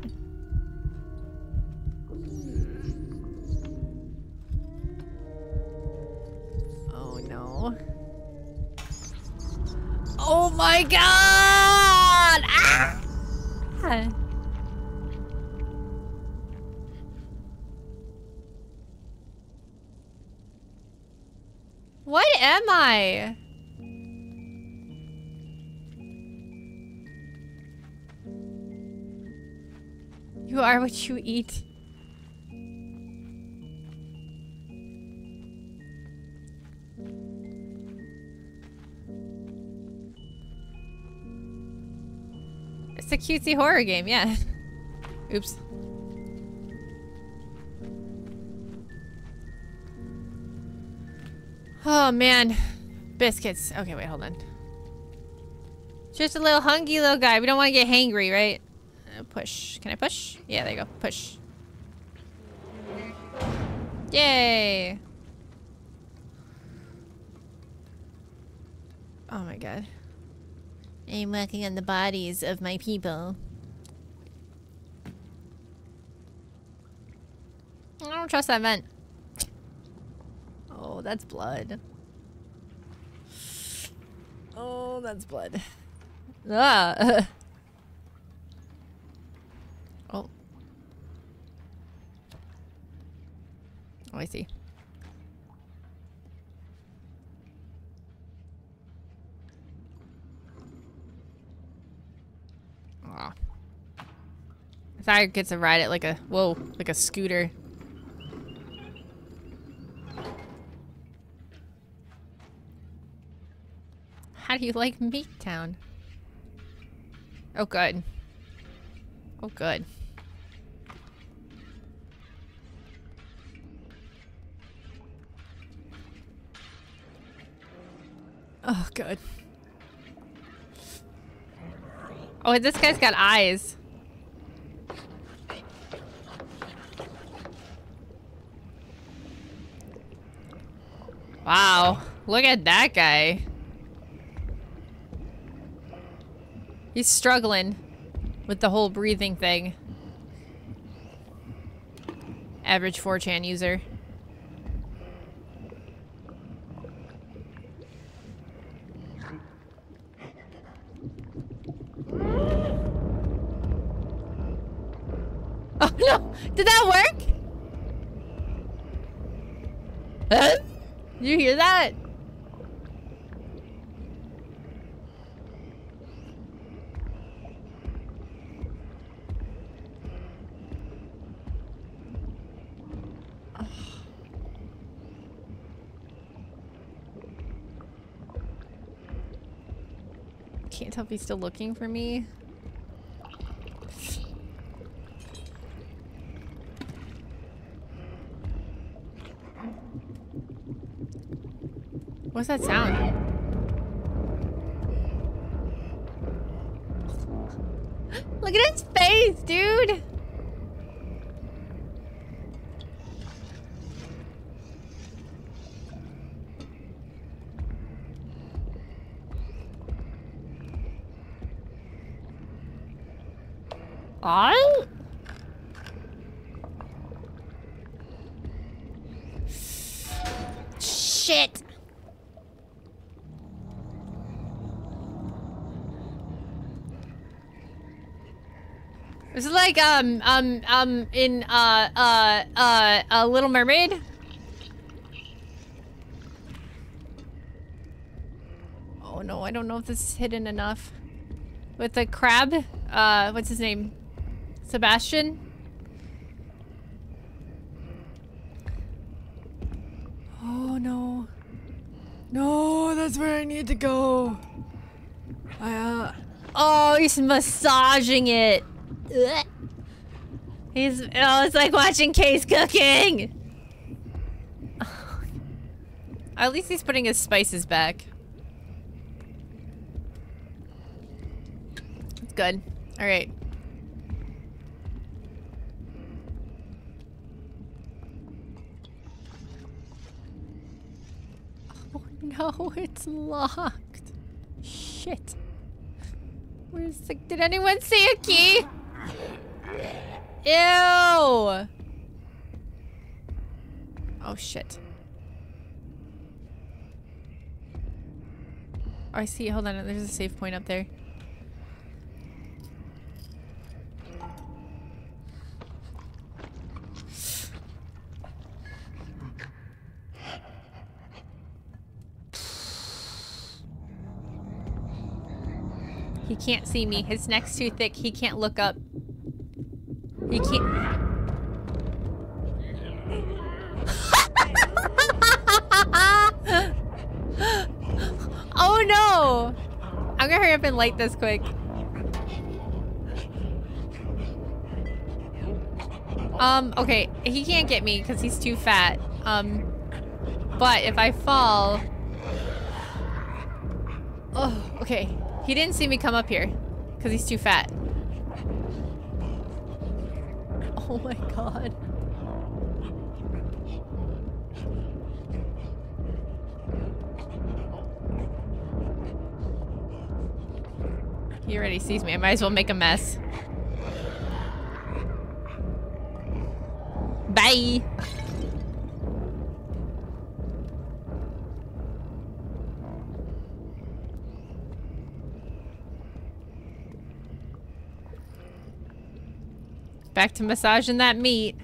What you eat. It's a cutesy horror game, yeah. Oops. Oh man. Biscuits. Okay, wait, hold on. Just a little hungry little guy. We don't want to get hangry, right? Push. Can I push? Yeah, there you go. Push. Yay! Oh my god. I'm working on the bodies of my people. I don't trust that vent. Oh, that's blood. Oh, that's blood. Ah. oh. Oh, I see. Aw. I thought I get to ride it like a, whoa, like a scooter. How do you like Meat Town? Oh, good. Oh, good. Oh, good. Oh, this guy's got eyes. Wow. Look at that guy. He's struggling with the whole breathing thing. Average 4chan user. Oh no! Did that work? Huh? You hear that? Can't tell if he's still looking for me. What's that sound? Look at his face, dude! I? Shit. This is like um um um in uh uh uh a Little Mermaid. Oh no, I don't know if this is hidden enough. With the crab, uh, what's his name? Sebastian? Oh no. No, that's where I need to go. I, uh, oh, he's massaging it. Ugh. He's, oh, it's like watching Kay's cooking. At least he's putting his spices back. It's good. All right. Oh no, it's locked. Shit. Where's the, did anyone see a key? Ew! Oh shit. Oh, I see. Hold on. There's a save point up there. He can't see me. His neck's too thick. He can't look up. He can't. oh no! I'm gonna hurry up and light this quick. Um, okay, he can't get me because he's too fat. Um, but if I fall... Oh, okay. He didn't see me come up here because he's too fat. God. He already sees me. I might as well make a mess. Bye. Back to massaging that meat.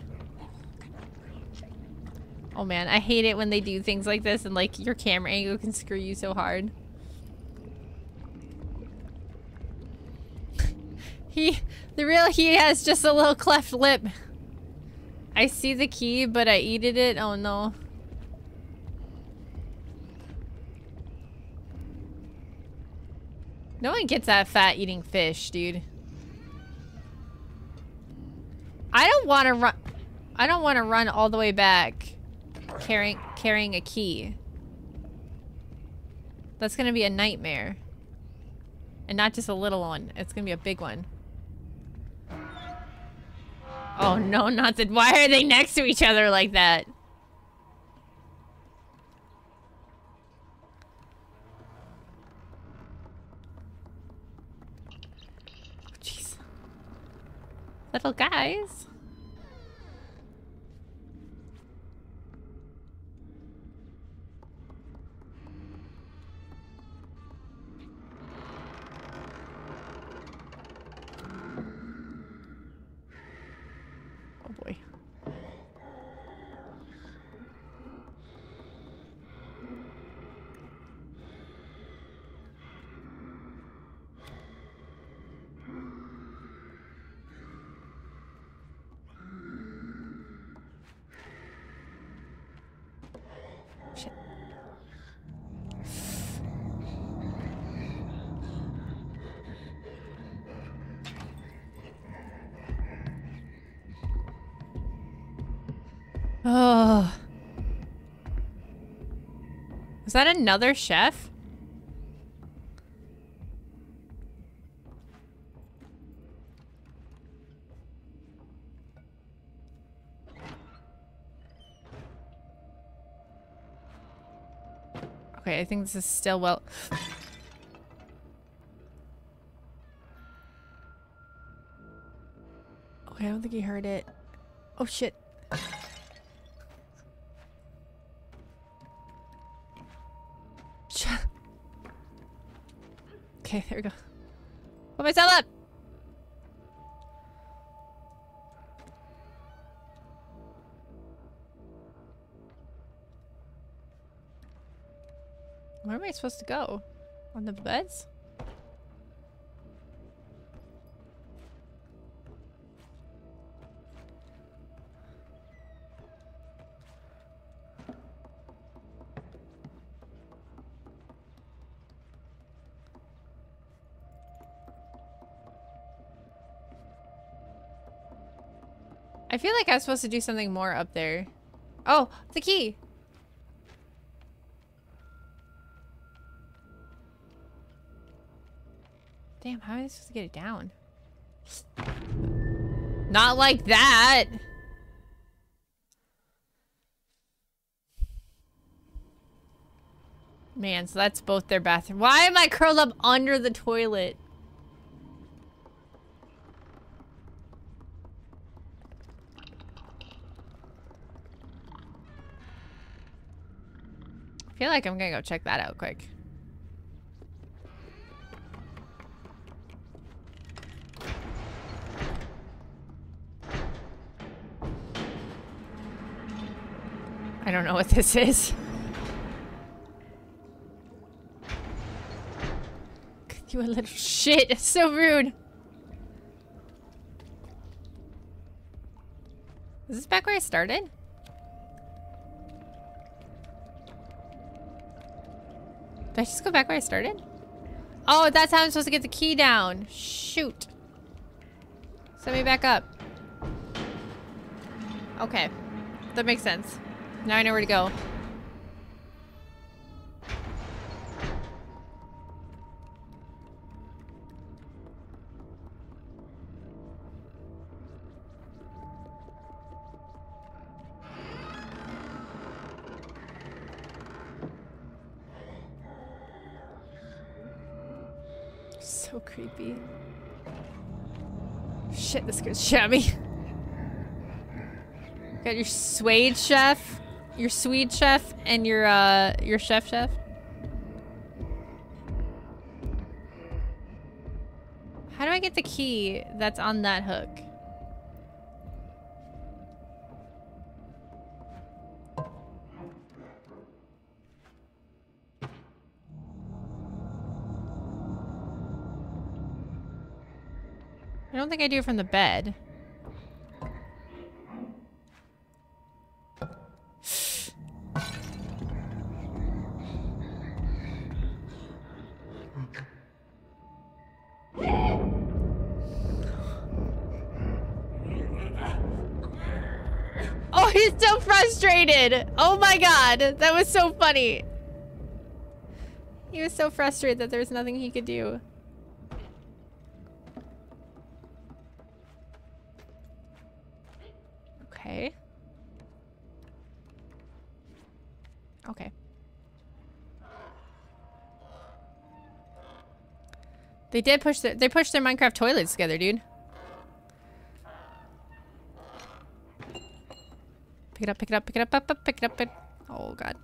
Oh man, I hate it when they do things like this and like your camera angle can screw you so hard. he, the real he has just a little cleft lip. I see the key, but I eated it. Oh no. No one gets that fat eating fish, dude. I don't want to run. I don't want to run all the way back carrying carrying a key. That's going to be a nightmare. And not just a little one. It's going to be a big one. Oh no, not that. Why are they next to each other like that? Little guys. Oh boy. Shit. Oh. Is that another chef? Okay, I think this is still well. Okay, I don't think he heard it. Oh shit. Okay, there we go. Put myself up! Where am I supposed to go? On the beds? Feel like I was supposed to do something more up there. Oh, the key. Damn, how am I supposed to get it down? Not like that. Man, so that's both their bathroom. Why am I curled up under the toilet? Feel like I'm gonna go check that out quick. I don't know what this is. You a little shit. It's so rude. Is this back where I started? Did I just go back where I started? Oh, that's how I'm supposed to get the key down. Shoot. Set me back up. Okay. That makes sense. Now I know where to go. Me. Got your suede chef, your Swede chef, and your uh your chef chef. How do I get the key that's on that hook? Think I do from the bed. Oh, he's so frustrated. Oh my god. That was so funny. He was so frustrated that there was nothing he could do. They did push their they pushed their Minecraft toilets together, dude. Pick it up, pick it up, pick it up, up, up pick it up. Pick... Oh god.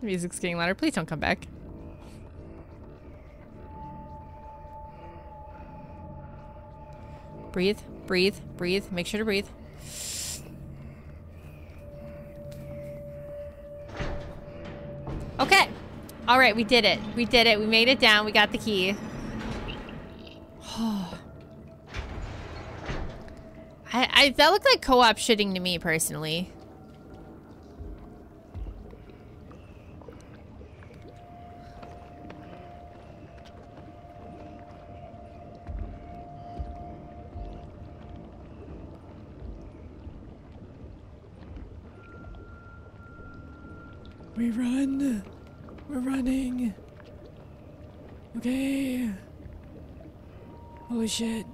The music's getting louder. Please don't come back. Breathe, breathe, breathe. Make sure to breathe. Okay. All right, we did it. We did it. We made it down. We got the key. I, I that looked like co-op shitting to me personally. We run. We're running. Okay. Holy shit.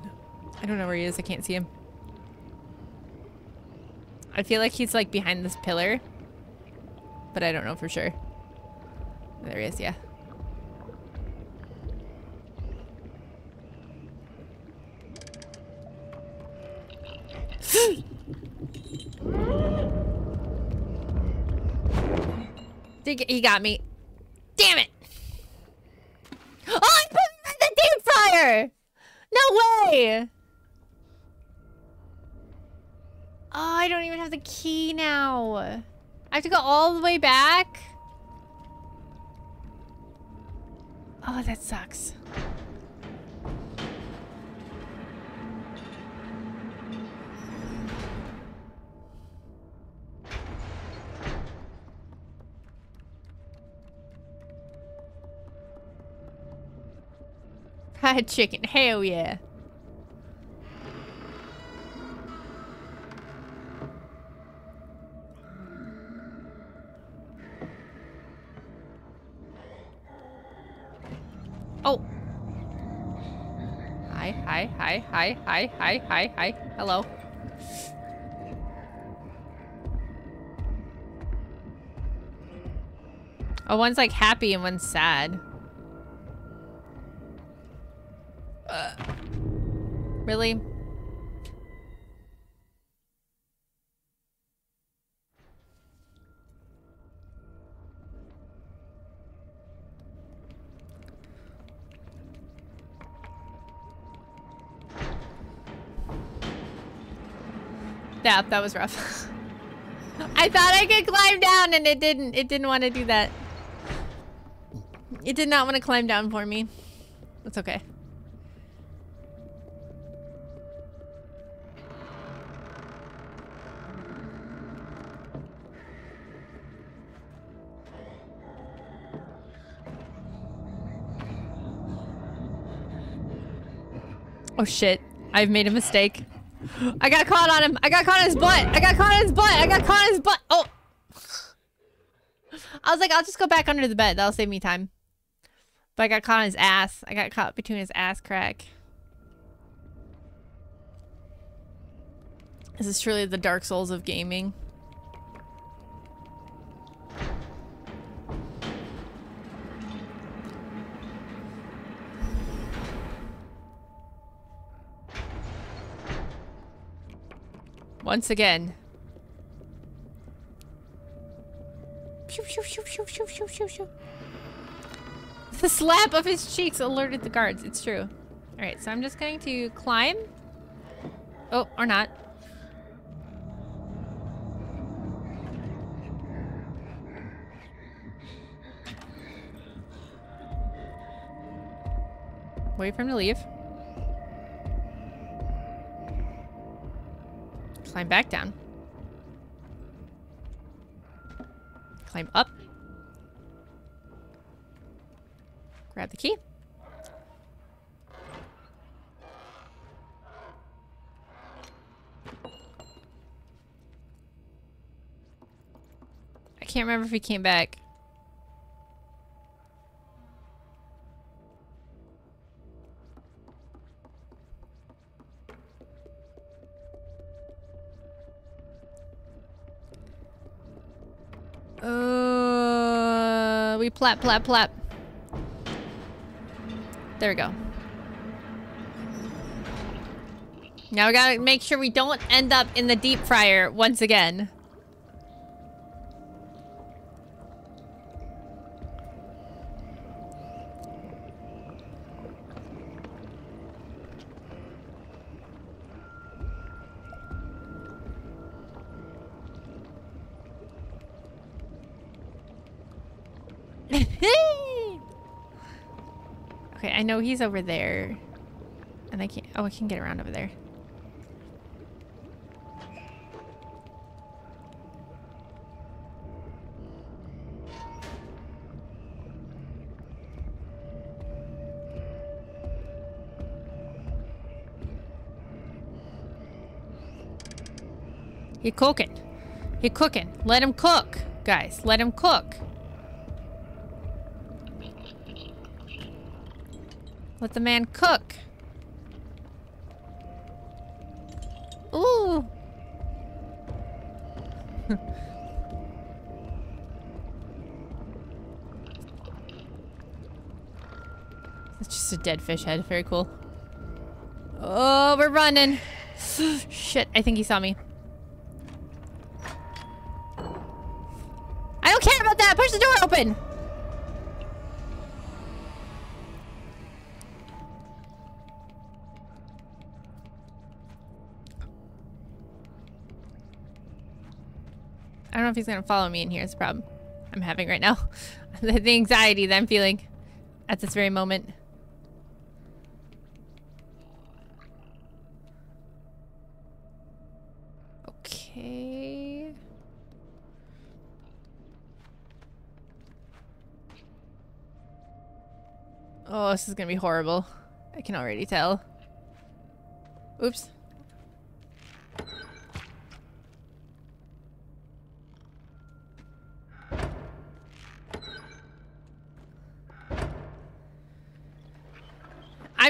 I don't know where he is. I can't see him. I feel like he's like behind this pillar. but I don't know for sure. There he is, yeah. he got me. Oh, I don't even have the key now. I have to go all the way back? Oh, that sucks. Fried chicken, hell yeah. Hi, hi, hi, hi, hi, hi. Hello. Oh, one's like happy and one's sad. Uh, really? Yeah, that was rough. I thought I could climb down and it didn't. It didn't want to do that. It did not want to climb down for me. That's okay. Oh shit. I've made a mistake. I got caught on him. I got caught on his butt. I got caught on his butt. I got caught on his butt. Oh. I was like, I'll just go back under the bed. That'll save me time. But I got caught on his ass. I got caught between his ass crack. This is truly the Dark Souls of gaming. Once again. The slap of his cheeks alerted the guards. It's true. Alright, so I'm just going to climb. Oh, or not. Wait for him to leave. Climb back down. Climb up. Grab the key. I can't remember if he came back. Plap, plap, plap. There we go. Now we gotta make sure we don't end up in the deep fryer once again. okay, I know he's over there. And I can't... Oh, I can get around over there. He cooking. He cooking. Let him cook, guys. Let him cook. Let the man cook. Ooh. It's just a dead fish head. Very cool. Oh, we're running. Shit, I think he saw me. I don't care about that. Push the door open. If he's gonna follow me in here. It's a problem I'm having right now. the anxiety that I'm feeling at this very moment. Okay. Oh, this is gonna be horrible. I can already tell. Oops.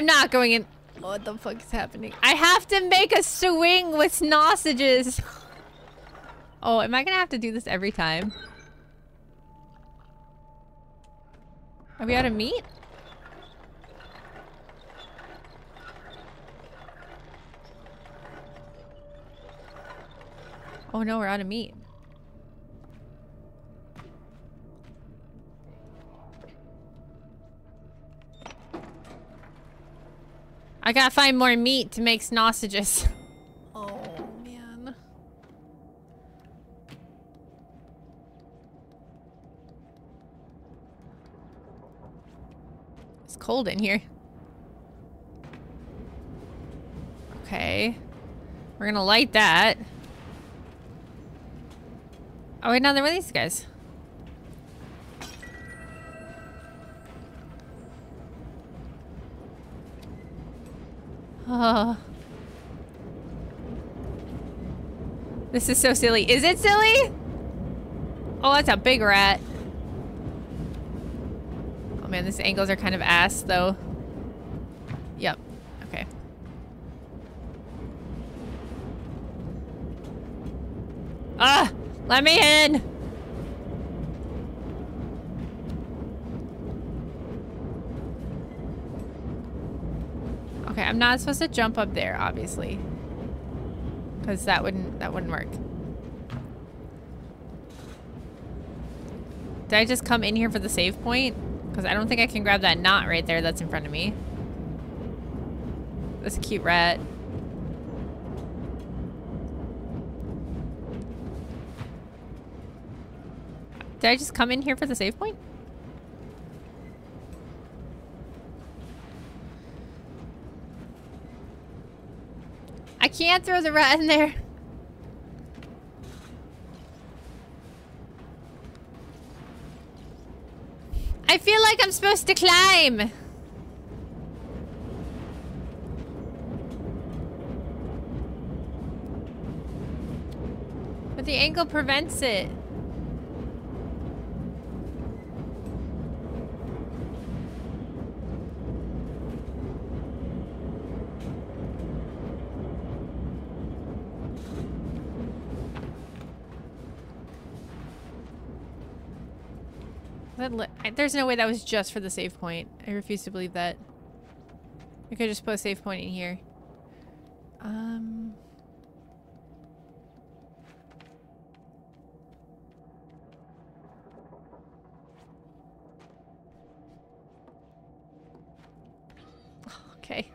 Not going in. What the fuck is happening? I have to make a swing with sausages. Oh, am I gonna have to do this every time? Are we out of meat? Oh no, we're out of meat. I gotta find more meat to make sausages. Oh, man. It's cold in here. Okay. We're gonna light that. Oh, wait, no, there were these guys. Oh. This is so silly. Is it silly? Oh, that's a big rat. Oh man, these angles are kind of ass though. Yep. Okay. Ah! Let me in! I'm not supposed to jump up there, obviously. Because that wouldn't that wouldn't work. Did I just come in here for the save point? Because I don't think I can grab that knot right there that's in front of me. That's a cute rat. Did I just come in here for the save point? Can't throw the rat in there. I feel like I'm supposed to climb. But the angle prevents it. There's no way that was just for the save point. I refuse to believe that. We could just put a save point in here. Um... Okay.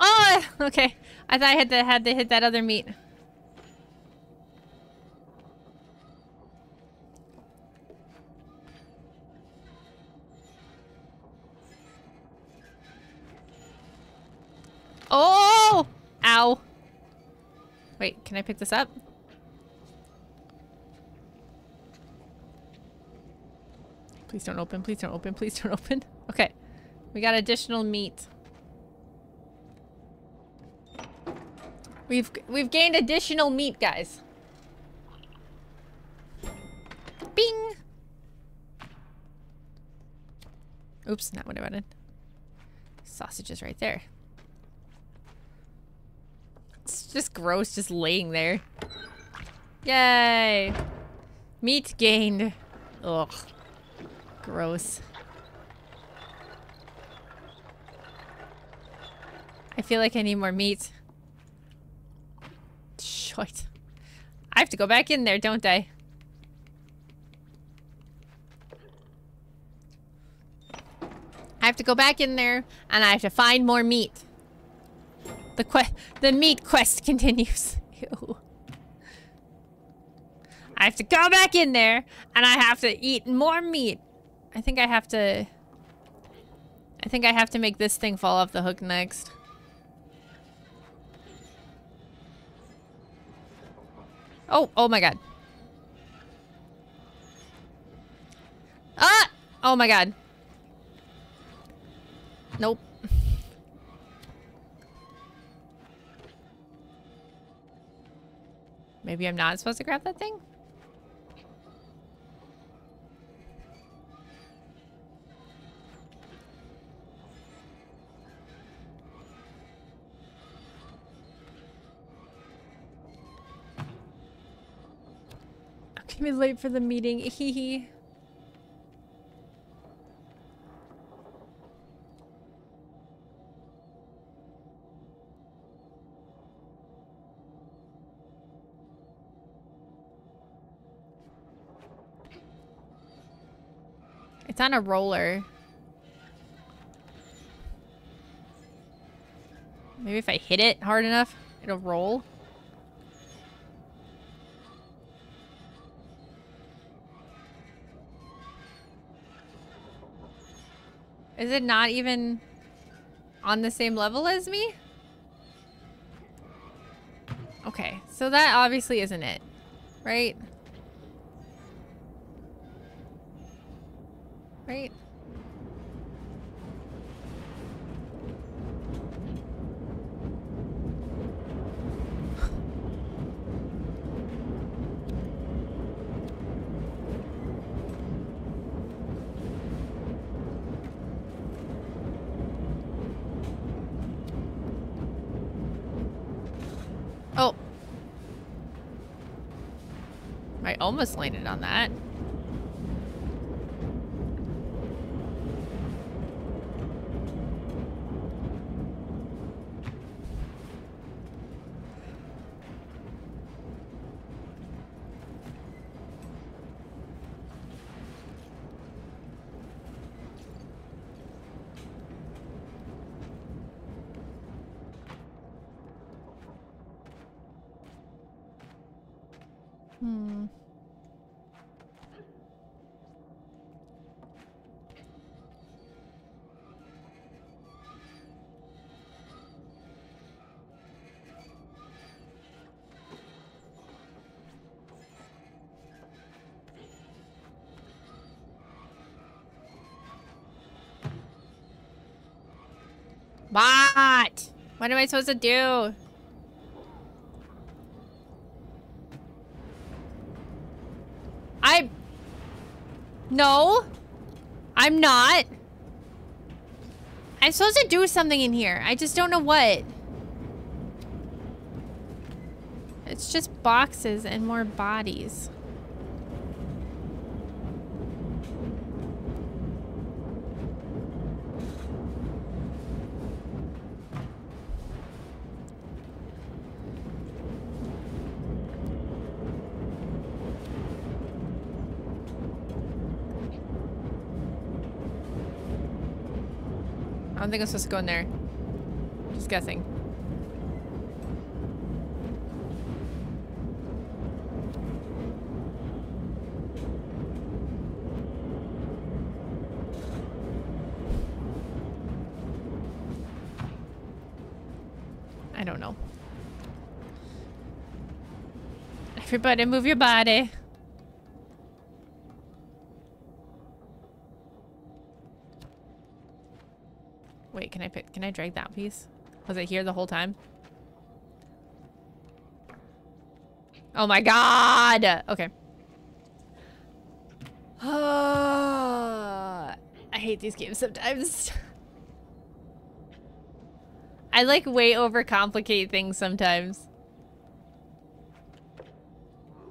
Oh, okay. I thought I had to had to hit that other meat. Can I pick this up? Please don't open, please don't open, please don't open. Okay. We got additional meat. We've we've gained additional meat, guys. Bing! Oops, not what I wanted. Sausages right there. Just gross just laying there. Yay! Meat gained. Ugh. Gross. I feel like I need more meat. Shit. I have to go back in there, don't I? I have to go back in there and I have to find more meat. The quest, the meat quest continues. Ew. I have to go back in there and I have to eat more meat. I think I have to... I think I have to make this thing fall off the hook next. Oh, oh my god. Ah! Oh my god. Nope. Maybe I'm not supposed to grab that thing? I came in late for the meeting. Hee hee. It's on a roller. Maybe if I hit it hard enough, it'll roll. Is it not even on the same level as me? Okay, so that obviously isn't it, right? Oh. I almost landed on that. What? Am I supposed to do? I... No. I'm not. I'm supposed to do something in here. I just don't know what. It's just boxes and more bodies. Think I'm supposed to go in there. Just guessing. I don't know. Everybody move your body. Wait, can I pick, piece? Was it here the whole time? Oh my god! Okay. I hate these games sometimes. I like way overcomplicate things sometimes.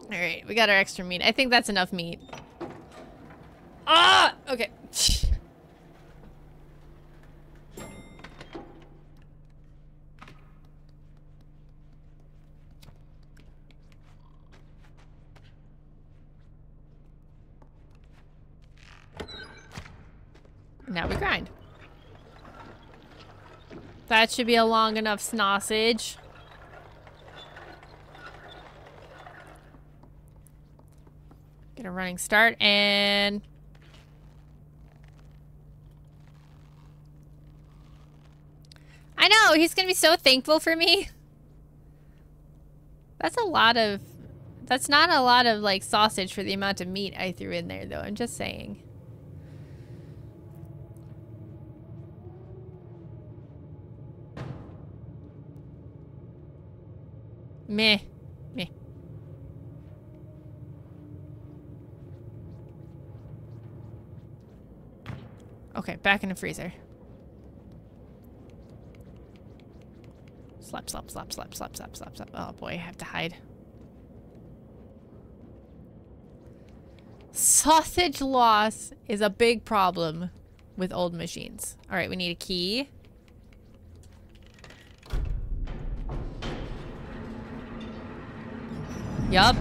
Alright, we got our extra meat. I think that's enough meat. Ah! Okay. Now we grind. That should be a long enough sausage. Get a running start and... I know, he's gonna be so thankful for me. That's a lot of... That's not a lot of, like, sausage for the amount of meat I threw in there, though. I'm just saying. Meh. Meh. Okay, back in the freezer. Slap, slap, slap, slap, slap, slap, slap, slap. Oh boy, I have to hide. Sausage loss is a big problem with old machines. All right, we need a key. Yup.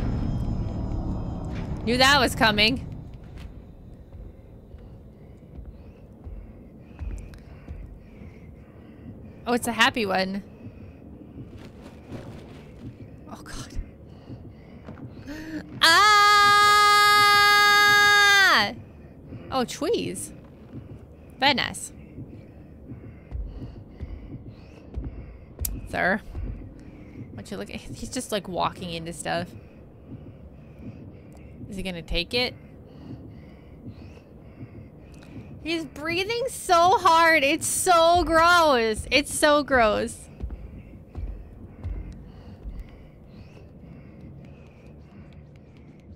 Knew that was coming. Oh, it's a happy one. Oh, God. Ah! Oh, trees. Very nice. Sir. Look? He's just like walking into stuff. Is he gonna take it? He's breathing so hard. It's so gross. It's so gross.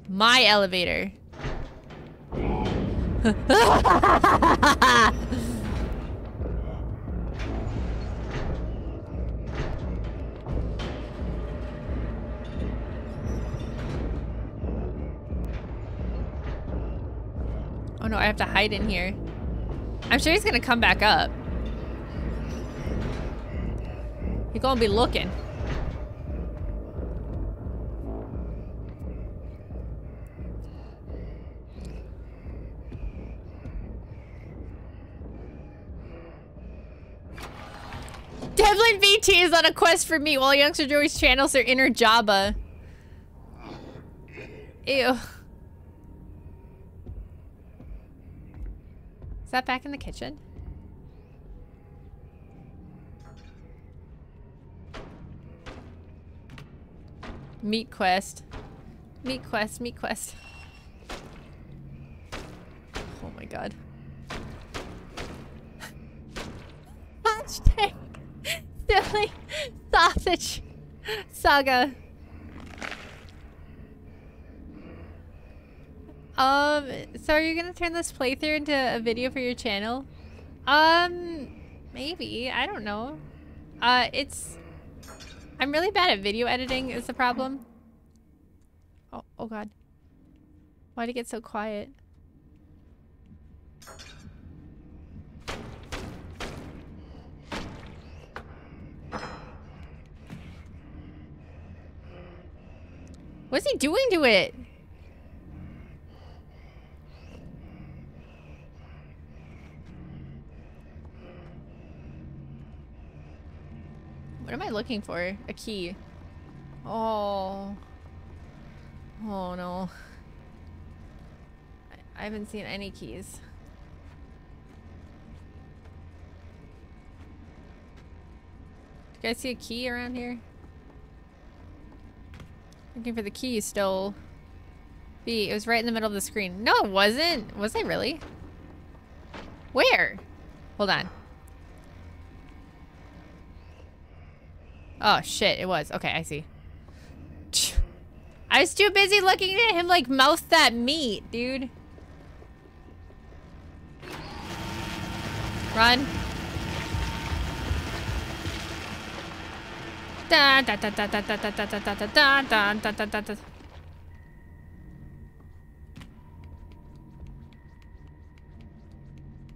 My elevator. have to hide in here. I'm sure he's gonna come back up. He's gonna be looking. Devlin VT is on a quest for me while Youngster Joey's channels their inner Jabba. Ew. That back in the kitchen? Meat quest. Meat quest, meat quest. Oh my god. Hashtag silly sausage saga. Um, so are you gonna turn this playthrough into a video for your channel? Um, maybe. I don't know. Uh, it's... I'm really bad at video editing is the problem. Oh, oh god. Why'd it get so quiet? What's he doing to it? What am I looking for? A key. Oh. Oh no. I haven't seen any keys. Do you guys see a key around here? Looking for the key still. B, it was right in the middle of the screen. No, it wasn't. Was it really? Where? Hold on. Oh, shit, it was. Okay, I see. I was too busy looking at him like mouth that meat, dude. Run. Da da da da da da da da da da da da da da da da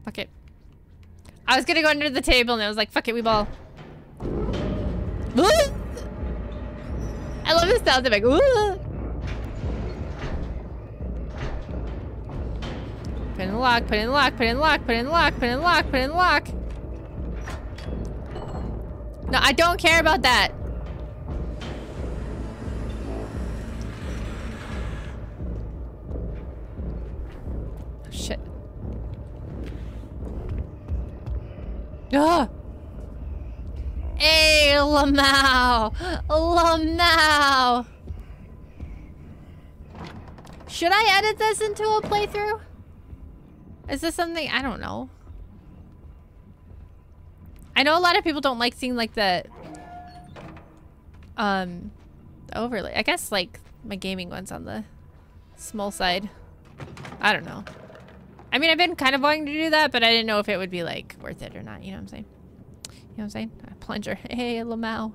Fuck it. I was gonna go under the table and I was like, fuck it, we ball. I love the sound of Ooh. Put in the lock, put in the lock, put in the lock, put in the lock, put in the lock, put in the lock. No, I don't care about that. Shit. Ah! Hey, Lamau! Lamau! Should I edit this into a playthrough? Is this something? I don't know. I know a lot of people don't like seeing like the um overlay. I guess like my gaming one's on the small side. I don't know. I mean, I've been kind of wanting to do that, but I didn't know if it would be like worth it or not. You know what I'm saying? You know what I'm saying? A plunger. Hey, Lamau.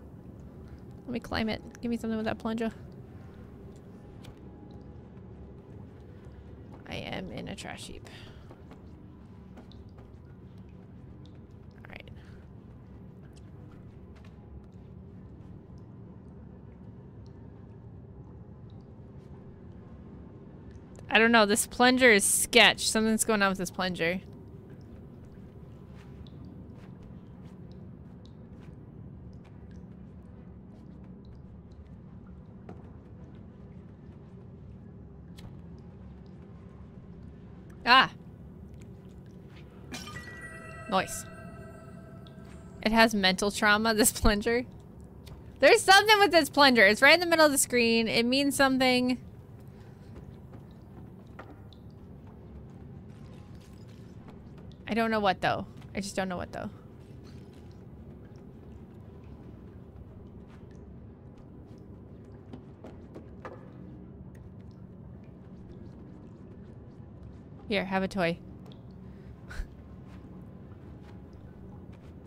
Let me climb it. Give me something with that plunger. I am in a trash heap. Alright. I don't know. This plunger is sketch. Something's going on with this plunger. Ah. Nice. It has mental trauma, this plunger. There's something with this plunger. It's right in the middle of the screen. It means something. I don't know what though. I just don't know what though. Here, have a toy.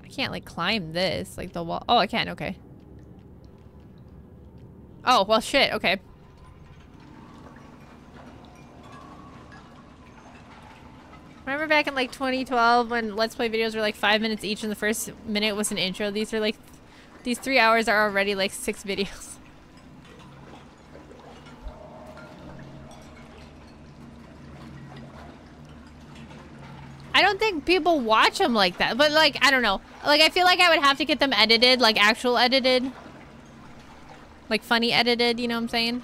I can't like climb this, like the wall. Oh, I can, okay. Oh, well shit, okay. Remember back in like 2012 when Let's Play videos were like five minutes each and the first minute was an intro? These are like, these three hours are already like six videos. I don't think people watch them like that, but like, I don't know. Like, I feel like I would have to get them edited, like actual edited. Like funny edited, you know what I'm saying?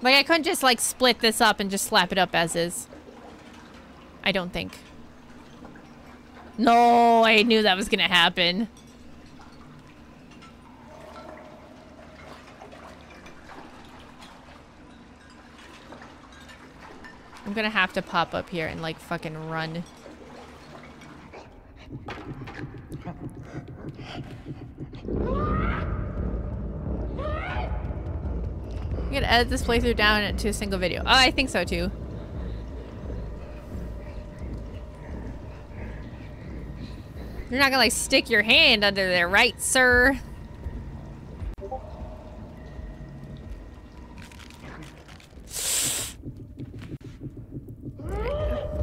Like, I couldn't just, like, split this up and just slap it up as is. I don't think. No, I knew that was gonna happen. I'm gonna have to pop up here and, like, fucking run. I'm gonna edit this playthrough down into a single video. Oh, I think so too. You're not gonna like stick your hand under there, right, sir?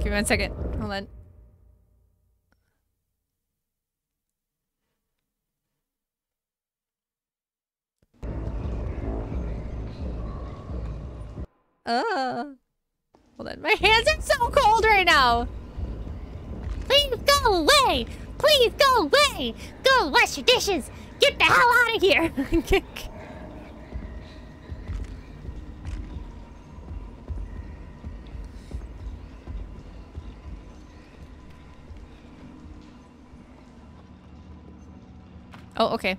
Give me one second. Hold on. Uh. Hold on. My hands are so cold right now. Please go away. Please go away. Go wash your dishes. Get the hell out of here. oh, okay.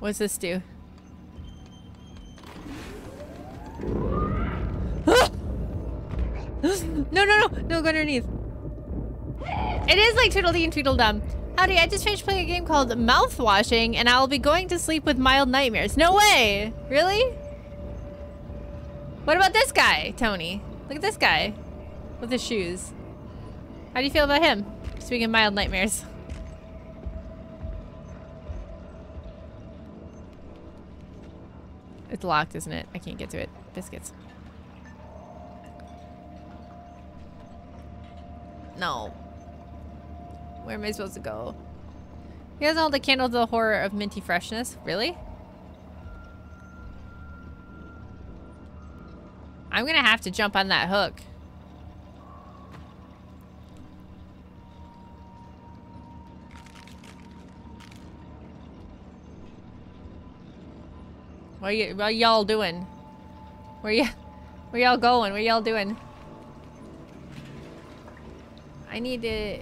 What's this do? no, no, no. No, go underneath. It is like Tweedledee and Tweedledum. Howdy, I just finished playing a game called Mouthwashing, and I'll be going to sleep with mild nightmares. No way! Really? What about this guy, Tony? Look at this guy. With his shoes. How do you feel about him? Speaking of mild nightmares. It's locked, isn't it? I can't get to it. Biscuits. No. Where am I supposed to go? He has all the candles. the horror of minty freshness. Really? I'm gonna have to jump on that hook. What you y'all doing? Where y where y'all going? Where y'all doing? I need to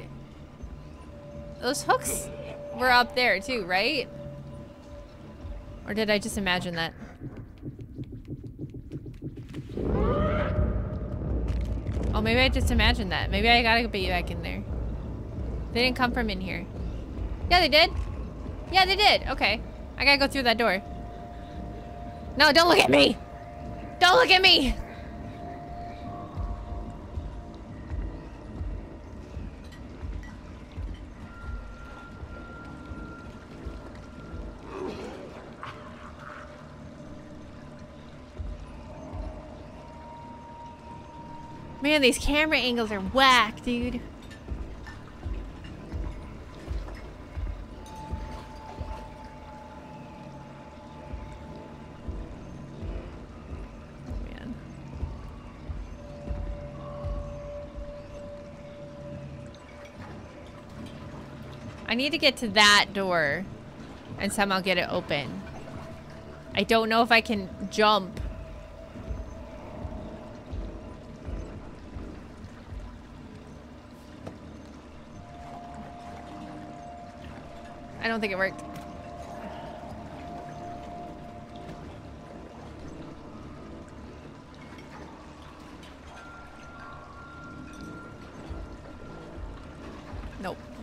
Those hooks were up there too, right? Or did I just imagine that? Oh, maybe I just imagined that. Maybe I gotta be back in there. They didn't come from in here. Yeah, they did. Yeah, they did. Okay. I gotta go through that door. No, don't look at me! Don't look at me! Man, these camera angles are whack, dude. I need to get to that door and somehow get it open. I don't know if I can jump I don't think it worked.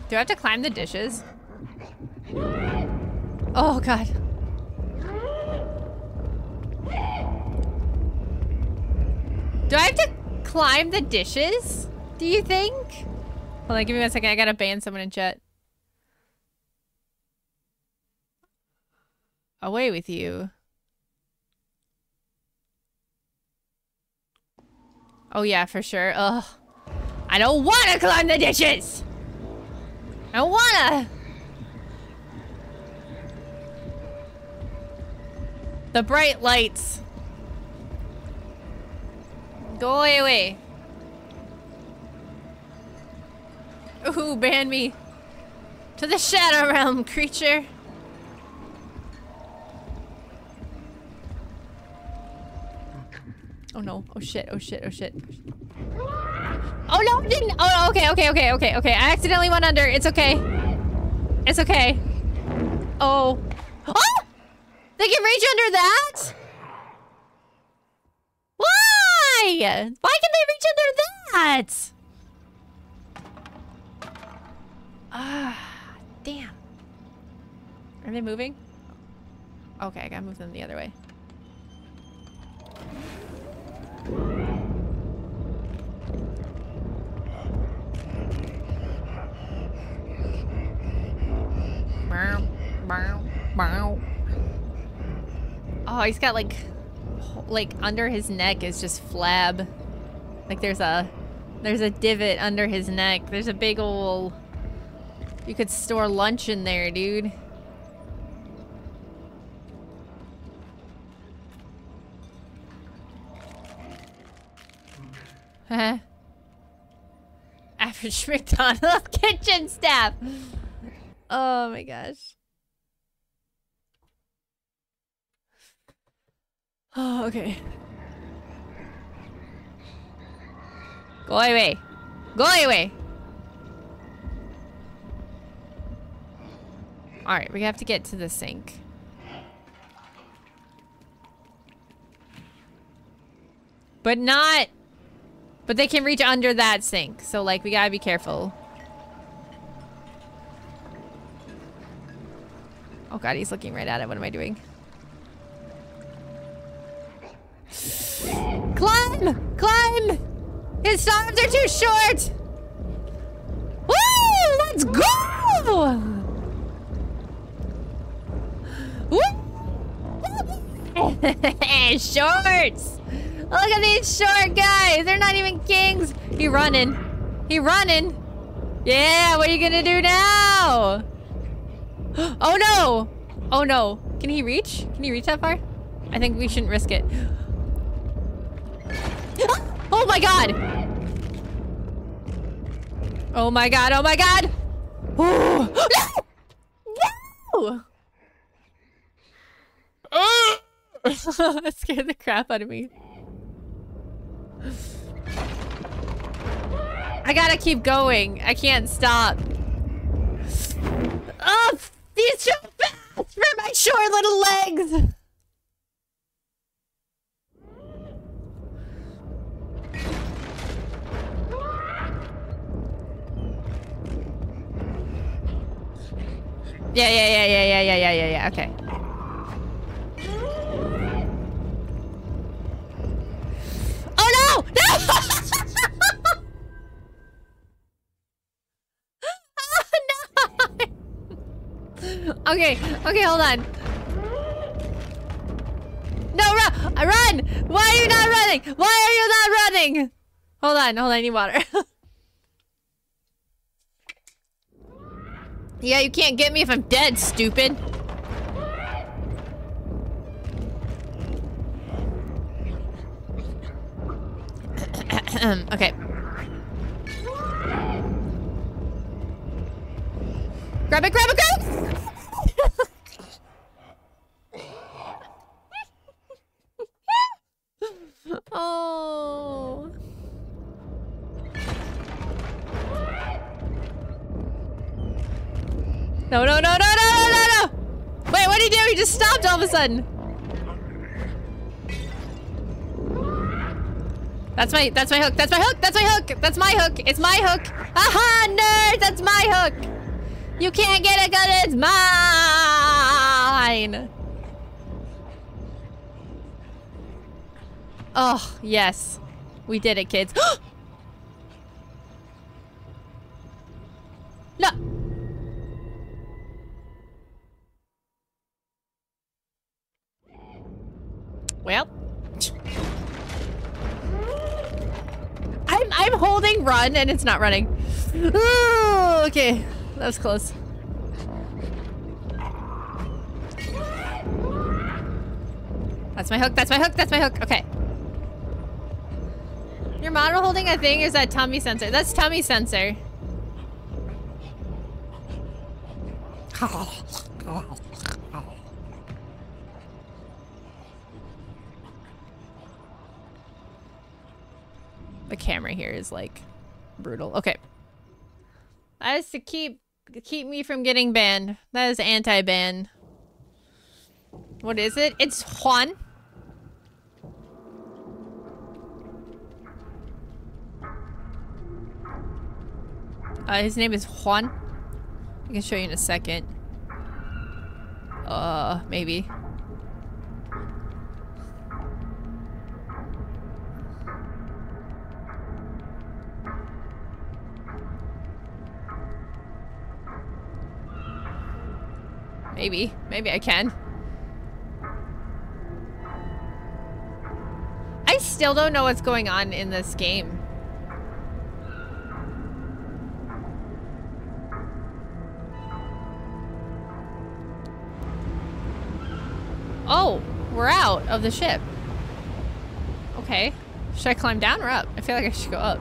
Do I have to climb the dishes? Oh, God. Do I have to climb the dishes? Do you think? Hold on, give me a second. I gotta ban someone in chat. away with you. Oh yeah, for sure. Ugh. I don't wanna climb the dishes! I wanna! The bright lights. Go away, away. Ooh, ban me. To the Shadow Realm, creature. Oh no. Oh shit. Oh shit. Oh shit. Oh no, I didn't. Oh, okay, okay, okay, okay, okay. I accidentally went under. It's okay. It's okay. Oh. Oh! They can reach under that? Why? Why can they reach under that? Ah, damn. Are they moving? Okay, I gotta move them the other way. Oh, he's got like, like under his neck is just flab. Like there's a, there's a divot under his neck. There's a big ol', you could store lunch in there, dude. Huh? Average McDonald's kitchen staff. Oh my gosh. Oh, okay. Go away. Go away. Alright, we have to get to the sink. But not but they can reach under that sink. So, like, we gotta be careful. Oh god, he's looking right at it. What am I doing? Climb! Climb! His arms are too short! Woo! Let's go! Woo! Shorts! Look at these short guys. They're not even kings. He running. He running. Yeah, what are you gonna do now? Oh no! Oh no. Can he reach? Can he reach that far? I think we shouldn't risk it. Oh my god! Oh my god, oh my god! No! No! that scared the crap out of me. I gotta keep going. I can't stop. Oh, these too fast for my short little legs. Yeah, yeah, yeah, yeah, yeah, yeah, yeah, yeah, yeah. Okay. Oh no! No! oh, no! Okay, okay, hold on. No, run! Uh, run! Why are you not running? Why are you not running? Hold on, hold on, I need water. Yeah, you can't get me if I'm dead, stupid. okay. Grab it, grab it, grab it! oh. No, no, no, no, no, no, no, no! Wait, what did he do? He just stopped all of a sudden. That's my, that's my hook, that's my hook, that's my hook, that's my hook, it's my hook. Aha, nerd, that's my hook. You can't get it because it's mine. Oh, yes. We did it, kids. no. Well. I'm I'm holding run and it's not running. Oh, okay. That was close. That's my hook, that's my hook, that's my hook. Okay. Your model holding a thing is that tummy censor. That's tummy censor. The camera here is like brutal. Okay. I is to keep keep me from getting banned. That is anti-ban. What is it? It's Juan. Uh, his name is Juan. I can show you in a second. Uh, maybe. Maybe. Maybe I can. I still don't know what's going on in this game. Oh, we're out of the ship. Okay. Should I climb down or up? I feel like I should go up.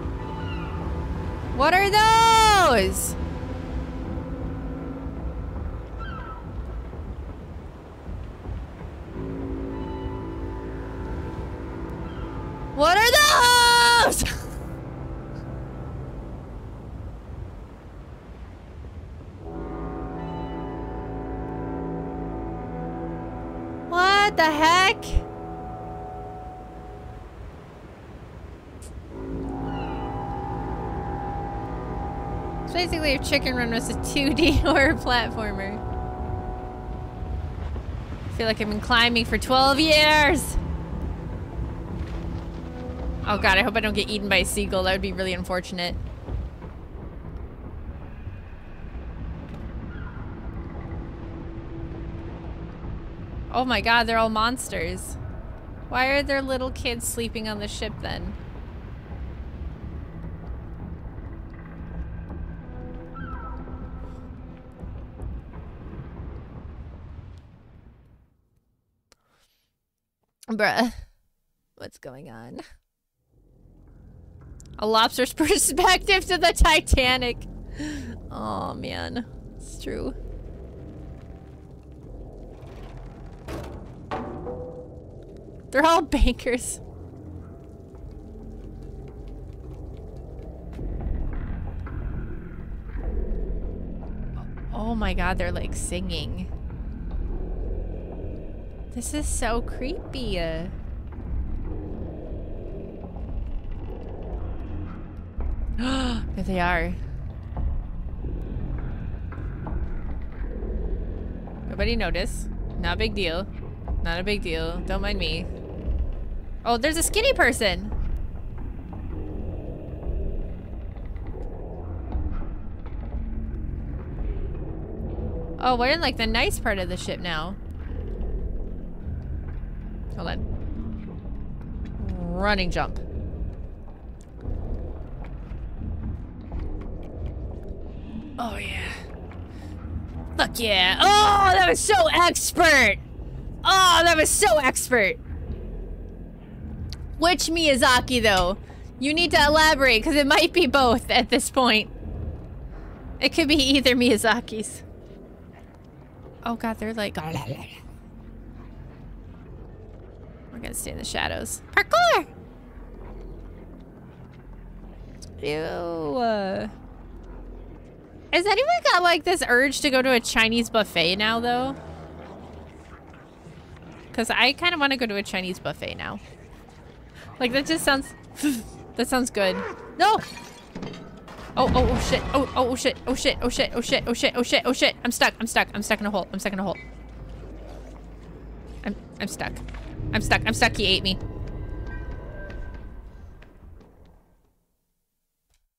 What are those? Chicken Run was a 2D horror platformer. I feel like I've been climbing for 12 years. Oh god, I hope I don't get eaten by a seagull. That would be really unfortunate. Oh my god, they're all monsters. Why are there little kids sleeping on the ship then? Bruh. What's going on? A lobster's perspective to the Titanic. Oh, man. It's true. They're all bankers. Oh my god, they're like singing. This is so creepy. There they are. Nobody notice. Not a big deal. Not a big deal. Don't mind me. Oh, there's a skinny person. Oh, we're in like the nice part of the ship now. Hold on. Running jump. Oh yeah. Fuck yeah. Oh, that was so expert. Oh, that was so expert. Which Miyazaki though? You need to elaborate because it might be both at this point. It could be either Miyazaki's. Oh god, they're like... We're gonna stay in the shadows. Parkour! Ew. Has anyone got like this urge to go to a Chinese buffet now though? Because I kind of want to go to a Chinese buffet now. Like that just sounds... that sounds good. No! Oh, oh, oh shit. Oh, oh, oh shit. Oh shit. Oh shit. Oh shit. Oh shit. Oh shit. Oh shit. I'm stuck. I'm stuck. I'm stuck in a hole. I'm stuck in a hole. I'm I'm stuck. I'm stuck. I'm stuck. He ate me.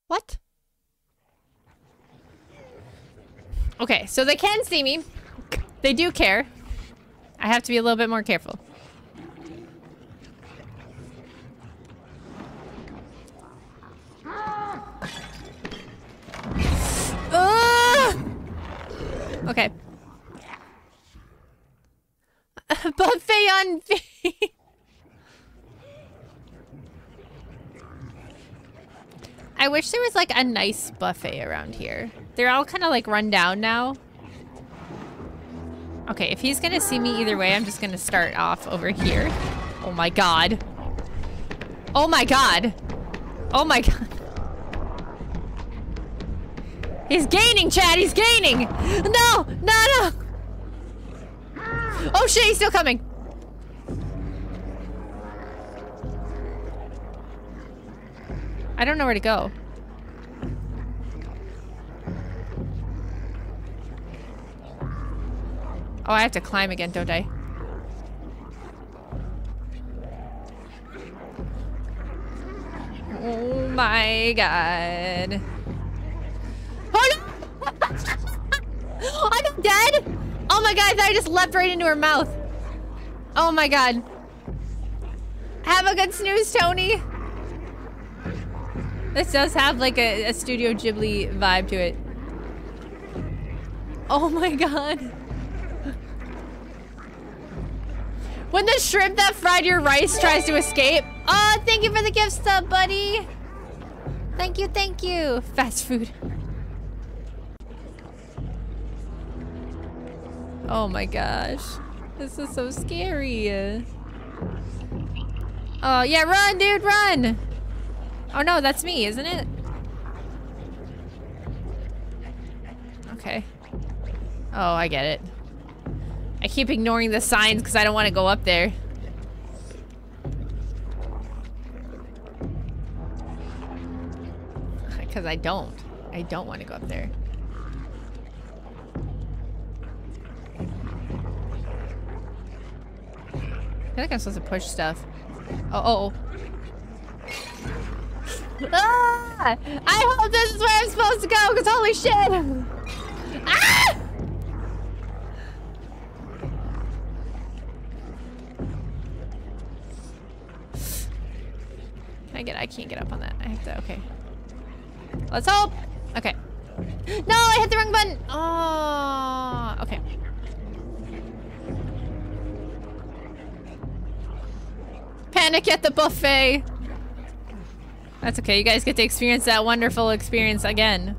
What? Okay, so they can see me. They do care. I have to be a little bit more careful. Uh! Okay. Buffet on I wish there was like a nice buffet around here. They're all kind of like run down now. Okay, if he's gonna see me either way, I'm just gonna start off over here. Oh my god. Oh my god. Oh my god. He's gaining, Chad. He's gaining. No, no, no. Oh shit, he's still coming. I don't know where to go. Oh, I have to climb again, don't I? Oh my god. Oh no! I'm dead! Oh my god, I just leapt right into her mouth. Oh my god. Have a good snooze, Tony. This does have like a, a Studio Ghibli vibe to it. Oh my god. When the shrimp that fried your rice tries to escape. Oh, thank you for the gift sub, buddy. Thank you, thank you. Fast food. Oh my gosh. This is so scary. Oh, yeah, run, dude, run! Oh no, that's me, isn't it? Okay. Oh, I get it. I keep ignoring the signs because I don't want to go up there. Because I don't. I don't want to go up there. I feel like I'm supposed to push stuff. Oh, oh, oh. Ah! I hope this is where I'm supposed to go, because holy shit! Ah! I get, I can't get up on that. I have to, okay. Let's hope! Okay. No, I hit the wrong button! Oh, okay. panic at the buffet. That's okay. You guys get to experience that wonderful experience again.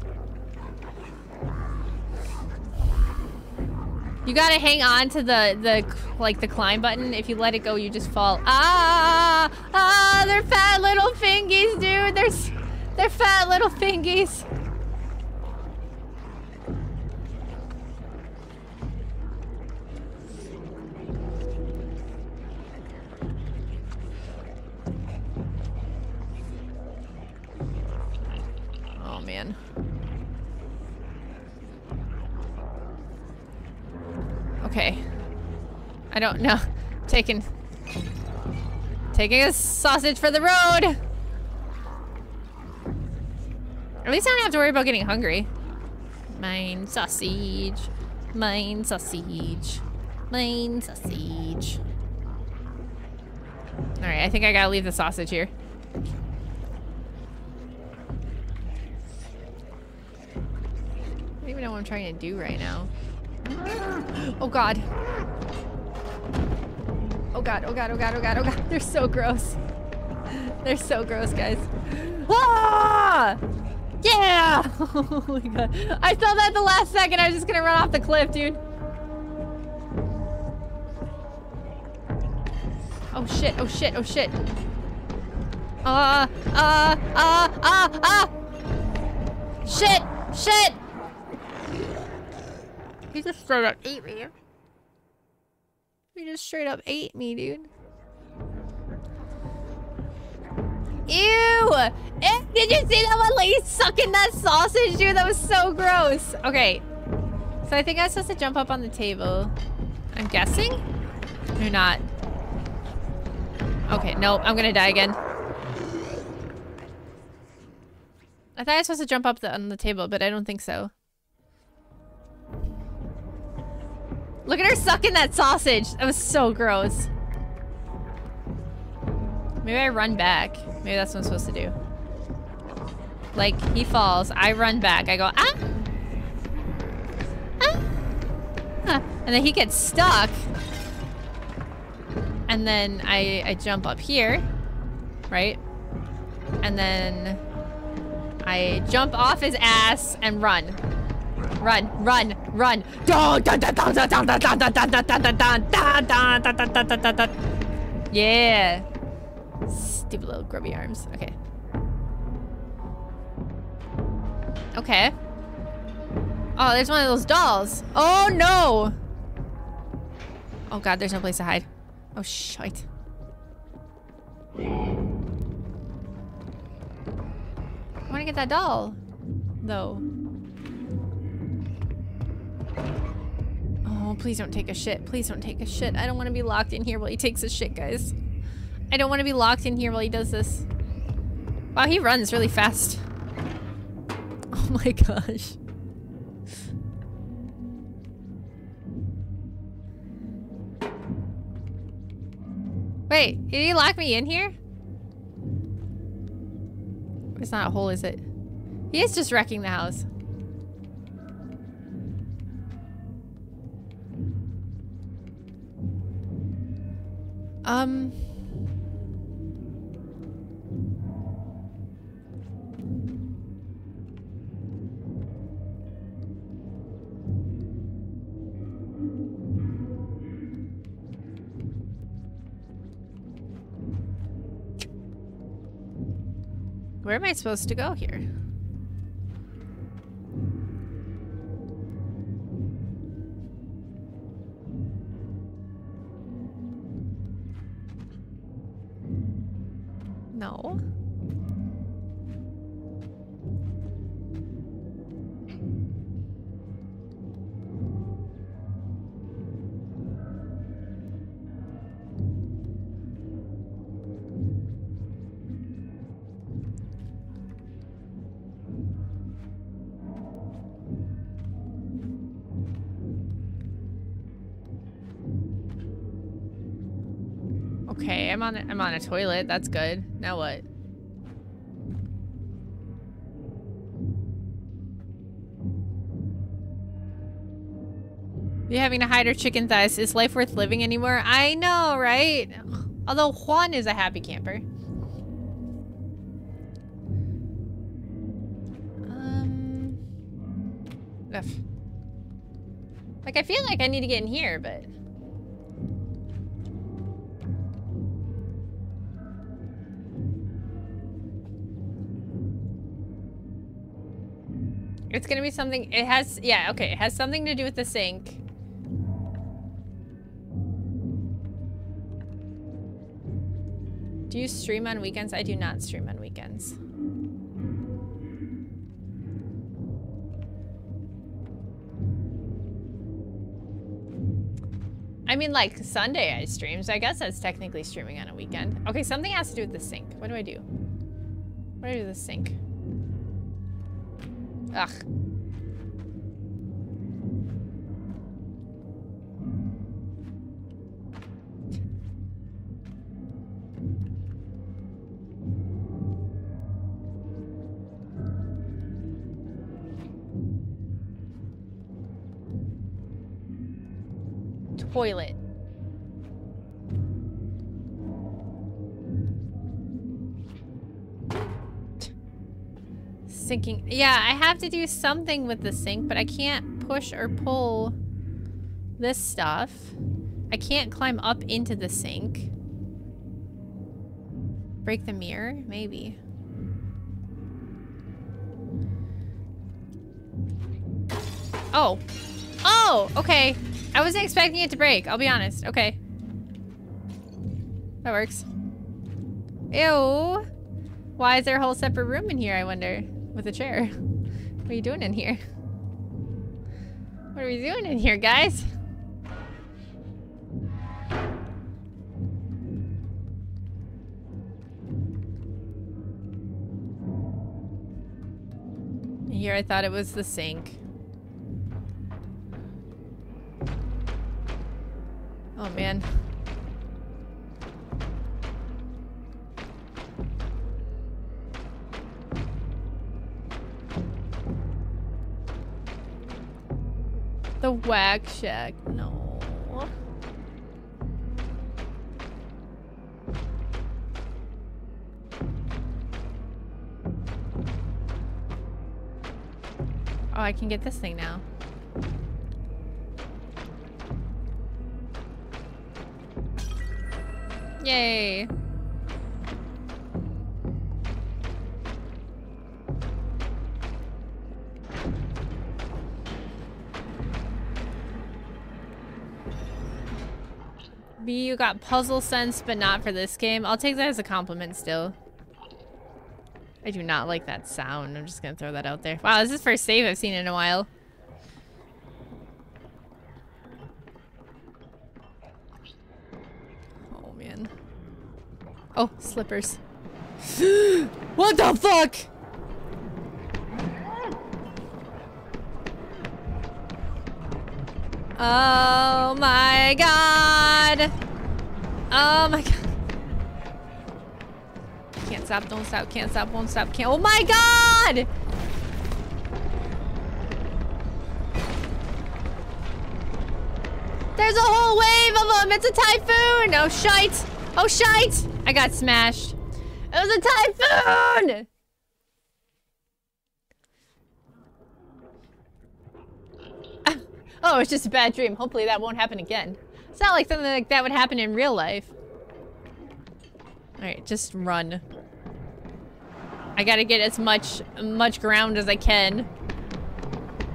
You gotta hang on to the, the, like, the climb button. If you let it go, you just fall. Ah! Ah! They're fat little fingies, dude! They're, they're fat little fingies. I don't know. Taking... Taking a sausage for the road! At least I don't have to worry about getting hungry. Mine sausage. Mine sausage. Mine sausage. Alright, I think I gotta leave the sausage here. I don't even know what I'm trying to do right now. Oh god. Oh god, oh god, oh god, oh god, oh god. They're so gross. They're so gross, guys. Ah! Yeah! Oh my god. I saw that the last second. I was just gonna run off the cliff, dude. Oh shit, oh shit, oh shit. Uh, uh, uh, uh, uh! Shit! Shit! He just straight up ate me. He just straight up ate me, dude. Ew! Eh, did you see that one lady sucking that sausage, dude? That was so gross. Okay. So I think I was supposed to jump up on the table. I'm guessing? Or not? Okay, no, I'm gonna die again. I thought I was supposed to jump up the, on the table, but I don't think so. Look at her sucking that sausage. That was so gross. Maybe I run back. Maybe that's what I'm supposed to do. Like, he falls. I run back. I go, ah! Ah! ah. And then he gets stuck. And then I, I jump up here. Right? And then I jump off his ass and run. Run, run, run. Yeah. Stupid little grubby arms. Okay. Okay. Oh, there's one of those dolls. Oh, no. Oh, God, there's no place to hide. Oh, shite. I want to get that doll, though. Oh, please don't take a shit. Please don't take a shit. I don't want to be locked in here while he takes a shit, guys. I don't want to be locked in here while he does this. Wow, he runs really fast. Oh my gosh. Wait, did he lock me in here? It's not a hole, is it? He is just wrecking the house. Um... Where am I supposed to go here? No. Mm-hmm. On a, I'm on a toilet. That's good. Now what? You're having to hide her chicken thighs. Is life worth living anymore? I know, right? Although Juan is a happy camper. Um. Ugh. Like, I feel like I need to get in here, but... It's gonna be something, it has, yeah, okay, it has something to do with the sink. Do you stream on weekends? I do not stream on weekends. I mean, like, Sunday I stream, so I guess that's technically streaming on a weekend. Okay, something has to do with the sink. What do I do? What do I do with the sink? Ugh. Toilet. Sinking. Yeah, I have to do something with the sink, but I can't push or pull this stuff. I can't climb up into the sink. Break the mirror? Maybe. Oh. Oh, okay. I wasn't expecting it to break, I'll be honest. Okay. That works. Ew. Why is there a whole separate room in here, I wonder? With a chair. What are you doing in here? What are we doing in here, guys? Here I thought it was the sink. Oh man. The Whack Shack. No. Oh, I can get this thing now. Yay. You got puzzle sense, but not for this game. I'll take that as a compliment still. I do not like that sound. I'm just gonna throw that out there. Wow, this is the first save I've seen in a while. Oh, man. Oh, slippers. what the fuck? Oh my god! Oh my god. Can't stop, don't stop, can't stop, won't stop, can't- Oh my god! There's a whole wave of them! It's a typhoon! Oh shite! Oh shite! I got smashed. It was a typhoon! Oh, it's just a bad dream. Hopefully that won't happen again. It's not like something like that would happen in real life. Alright, just run. I gotta get as much much ground as I can.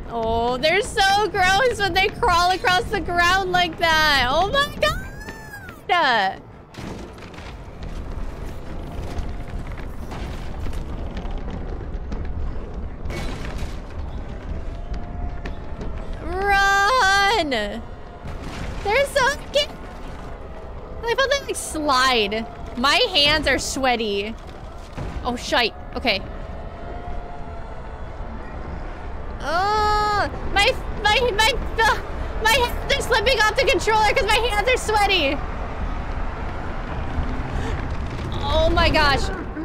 Oh, they're so gross when they crawl across the ground like that. Oh my god! Run! They're so. I felt like slide. My hands are sweaty. Oh, shite. Okay. Oh, my, my, my, uh, my hands are slipping off the controller because my hands are sweaty. Oh my gosh.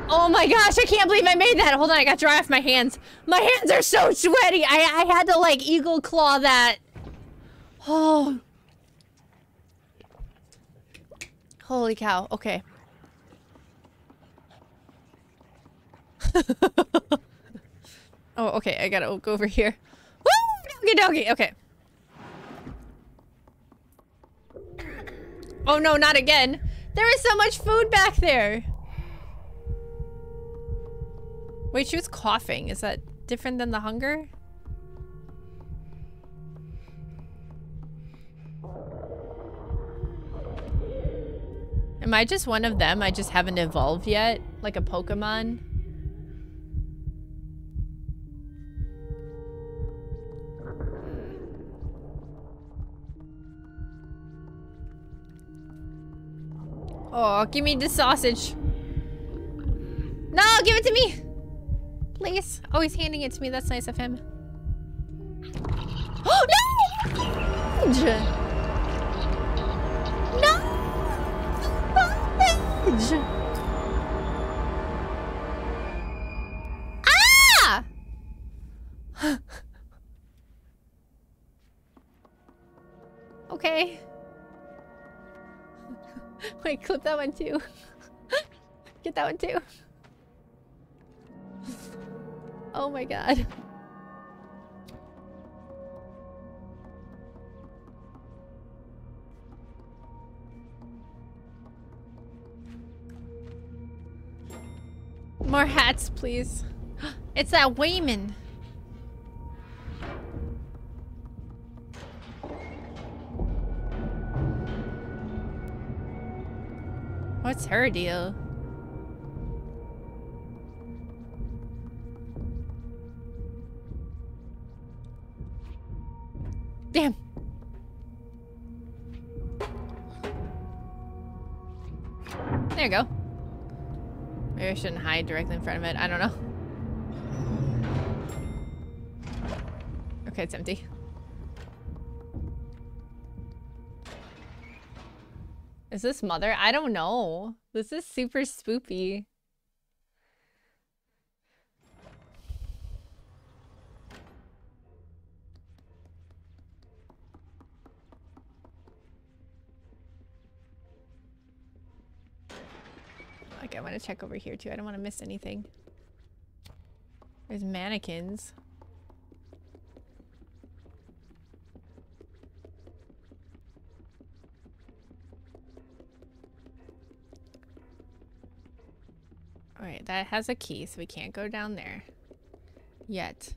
Oh my gosh, I can't believe I made that. Hold on, I got dry off my hands. My hands are so sweaty. I, I had to like eagle claw that. Oh. Holy cow. Okay. oh, okay. I gotta go over here. Woo! Doggy doggy. Okay. Oh no, not again. There is so much food back there. Wait, she was coughing. Is that different than the hunger? Am I just one of them? I just haven't evolved yet? Like a Pokemon? Oh, give me the sausage. No, give it to me. Please. Oh, he's handing it to me. That's nice of him. Oh, no! no! Ah! okay. Wait, clip that one too. Get that one too. Oh my god. More hats, please. It's that Wayman. What's her deal? Damn. There you go. Maybe I shouldn't hide directly in front of it. I don't know. Okay, it's empty. Is this mother? I don't know. This is super spoopy. I want to check over here too. I don't want to miss anything. There's mannequins. Alright, that has a key, so we can't go down there. Yet.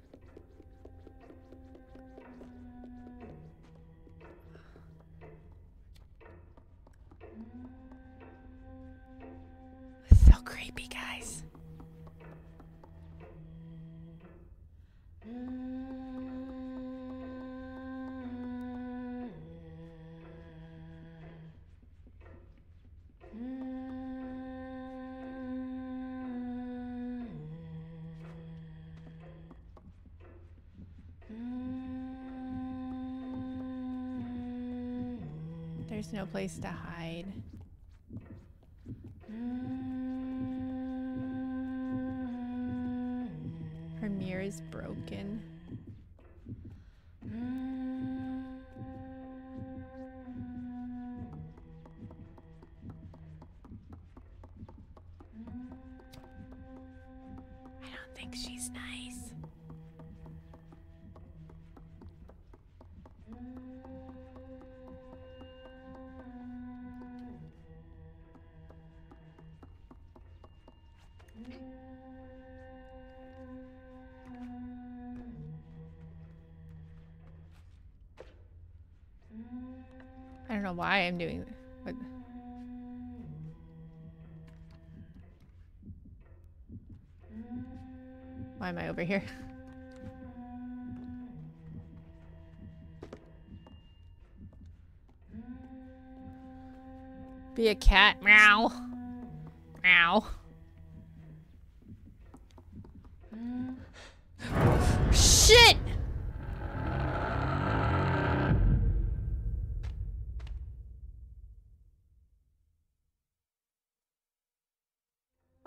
Place to hide. Why I'm doing but Why am I over here? Be a cat. Meow.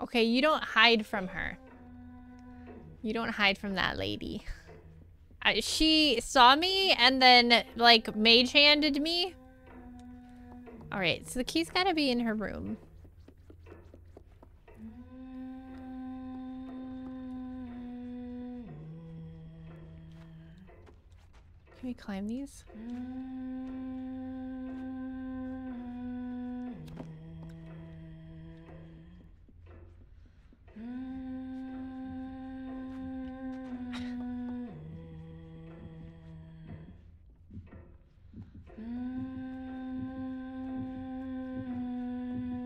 Okay, you don't hide from her. You don't hide from that lady. She saw me and then, like, mage handed me. All right, so the key's got to be in her room. Can we climb these?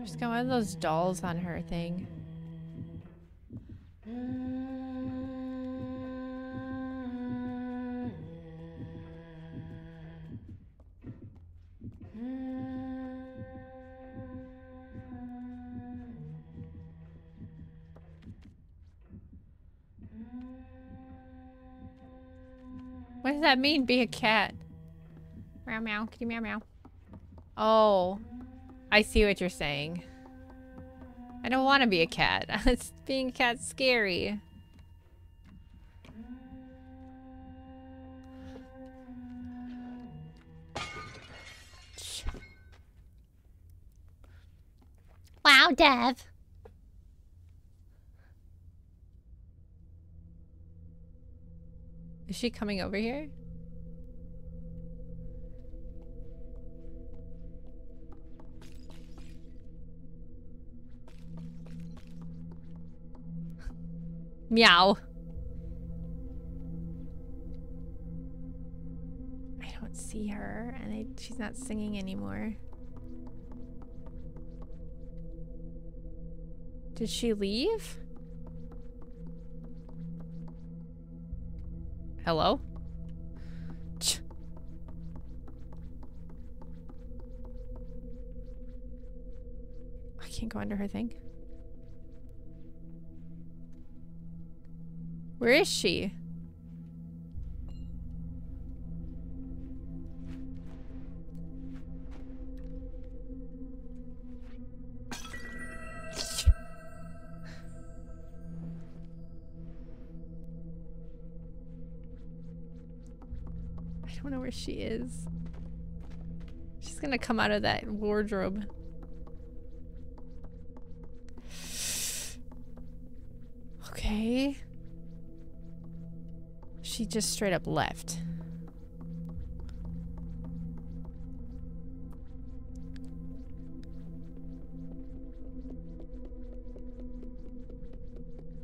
She's got one of those dolls on her thing. That mean, be a cat? Meow meow, kitty meow meow. Oh, I see what you're saying. I don't want to be a cat. it's being a cat scary. Wow, Dev. Is she coming over here? Meow. I don't see her, and I, she's not singing anymore. Did she leave? Hello? I can't go under her thing. Where is she? I don't know where she is. She's gonna come out of that wardrobe. Okay. She just straight up left.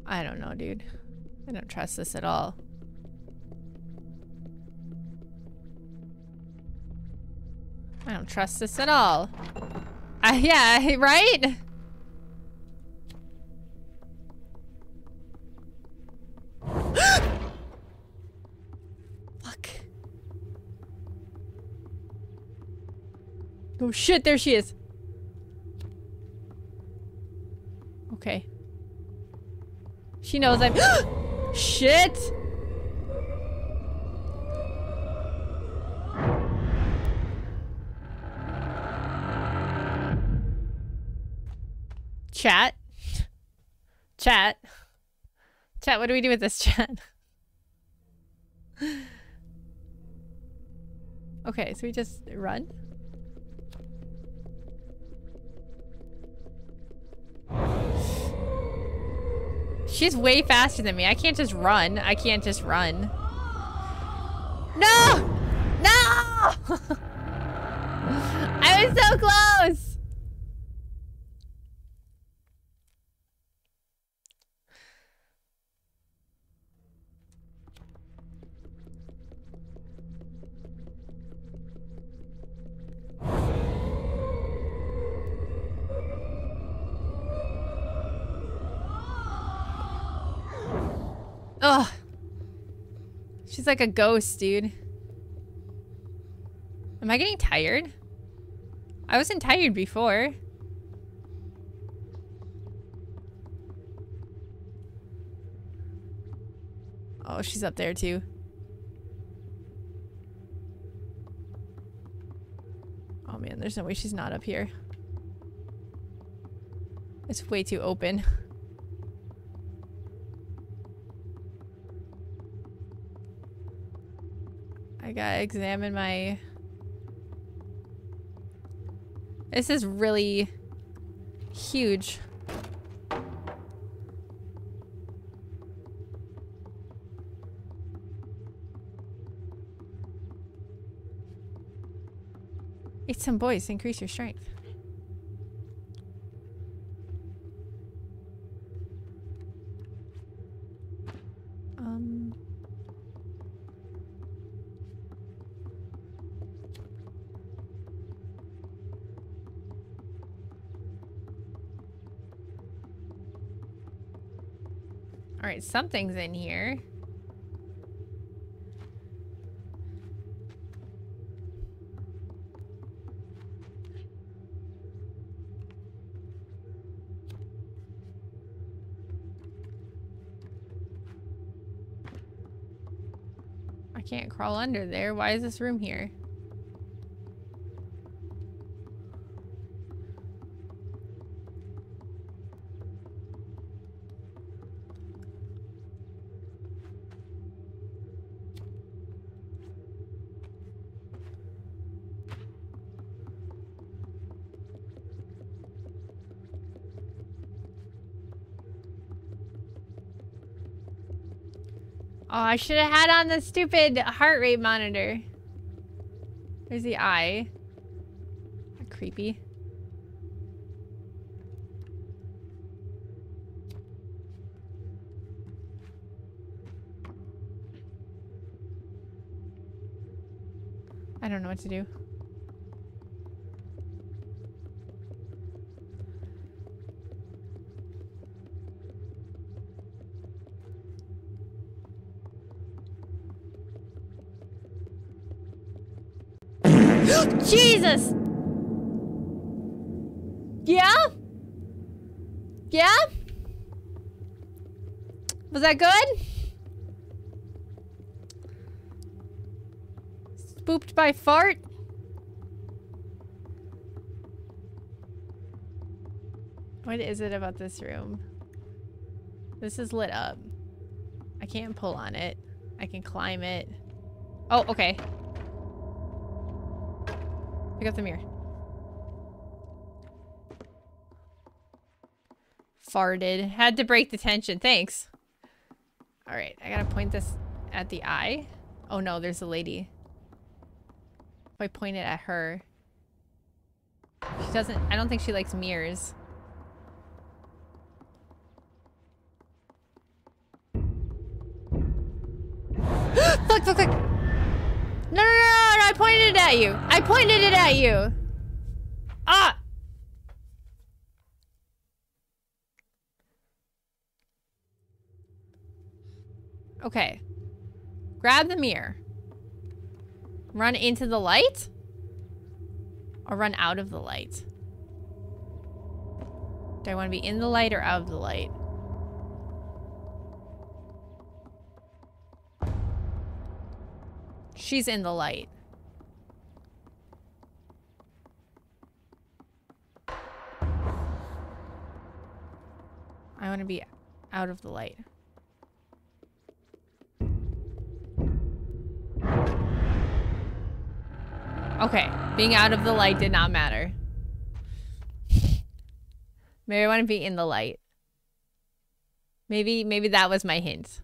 I don't know, dude. I don't trust this at all. I don't trust this at all. Uh, yeah, right? Oh shit, there she is. Okay. She knows I'm- Shit! Chat. Chat. Chat, what do we do with this chat? okay, so we just run? She's way faster than me. I can't just run. I can't just run. No! No! I was so close! Like a ghost, dude. Am I getting tired? I wasn't tired before. Oh, she's up there too. Oh man, there's no way she's not up here. It's way too open. Gotta examine my... This is really huge. Eat some boys, increase your strength. Um. All right, something's in here. I can't crawl under there. Why is this room here? I should have had on the stupid heart rate monitor. There's the eye. Creepy. I don't know what to do. Jesus! Yeah? Yeah? Was that good? Spooked by fart? What is it about this room? This is lit up. I can't pull on it. I can climb it. Oh, okay. Pick up the mirror. Farted. Had to break the tension. Thanks. Alright, I gotta point this at the eye. Oh no, there's a lady. If I point it at her. She doesn't- I don't think she likes mirrors. look, look, look! No, no, no, no, I pointed it at you. I pointed it at you. Ah! Okay. Grab the mirror. Run into the light? Or run out of the light? Do I want to be in the light or out of the light? She's in the light. I want to be out of the light. Okay, being out of the light did not matter. Maybe I want to be in the light. Maybe, maybe that was my hint.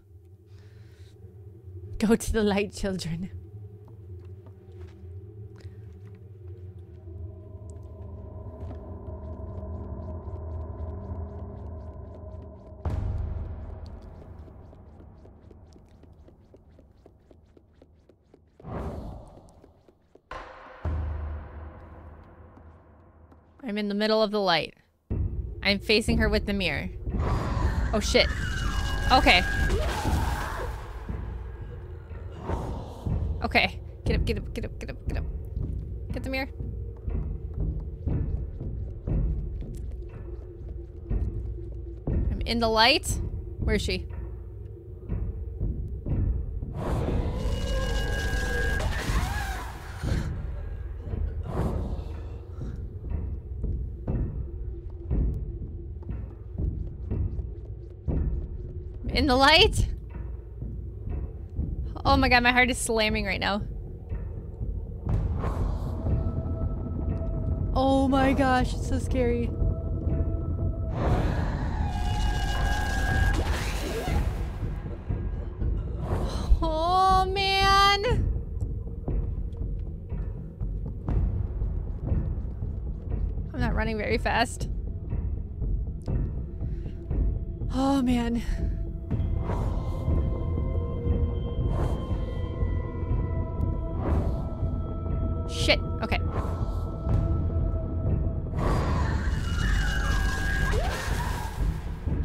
Go to the light, children. I'm in the middle of the light. I'm facing her with the mirror. Oh shit. Okay. Okay. Get up, get up, get up, get up, get up. Get the mirror. I'm in the light. Where is she? In the light? Oh my god, my heart is slamming right now. Oh my gosh, it's so scary. Oh man. I'm not running very fast. Oh man. Shit. Okay.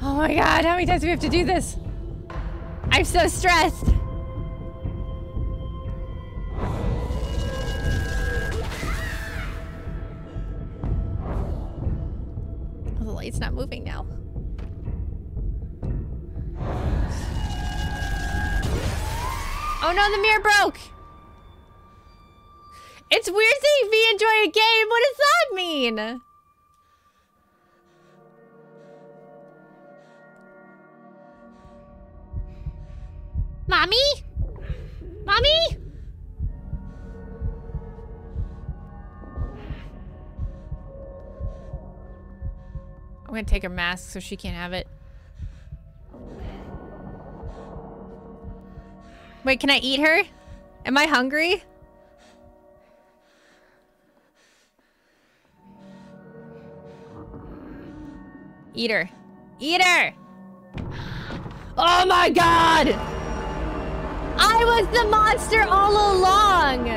Oh my god, how many times do we have to do this? I'm so stressed. Oh, the light's not moving now. Oh no, the mirror broke! It's weird seeing me enjoy a game. What does that mean? Mommy? Mommy? I'm gonna take her mask so she can't have it. Wait, can I eat her? Am I hungry? Eat her. Eat her! Oh my god! I was the monster all along!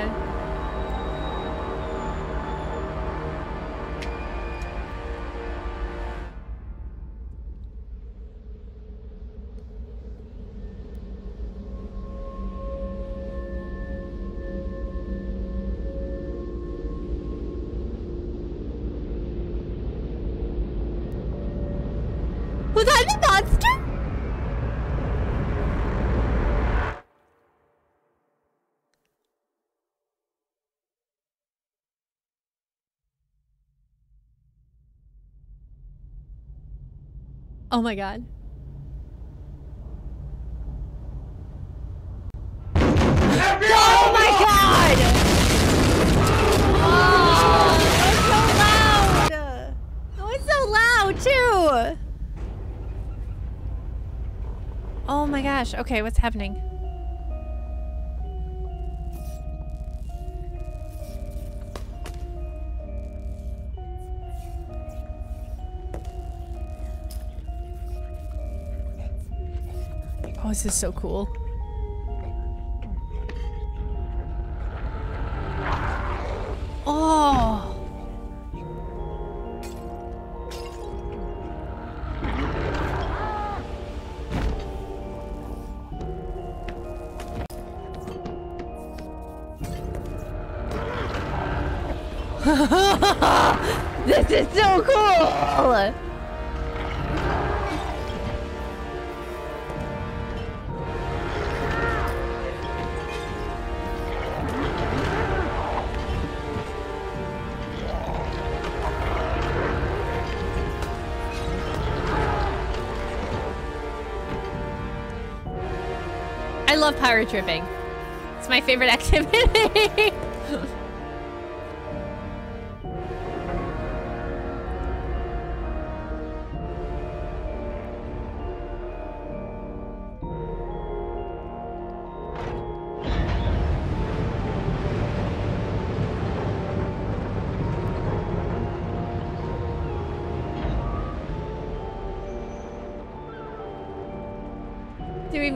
Oh, oh my god. Oh my god! Oh, it's so loud! Oh, it's so loud too! Oh my gosh. Okay, what's happening? This is so cool. Pirate tripping. It's my favorite activity.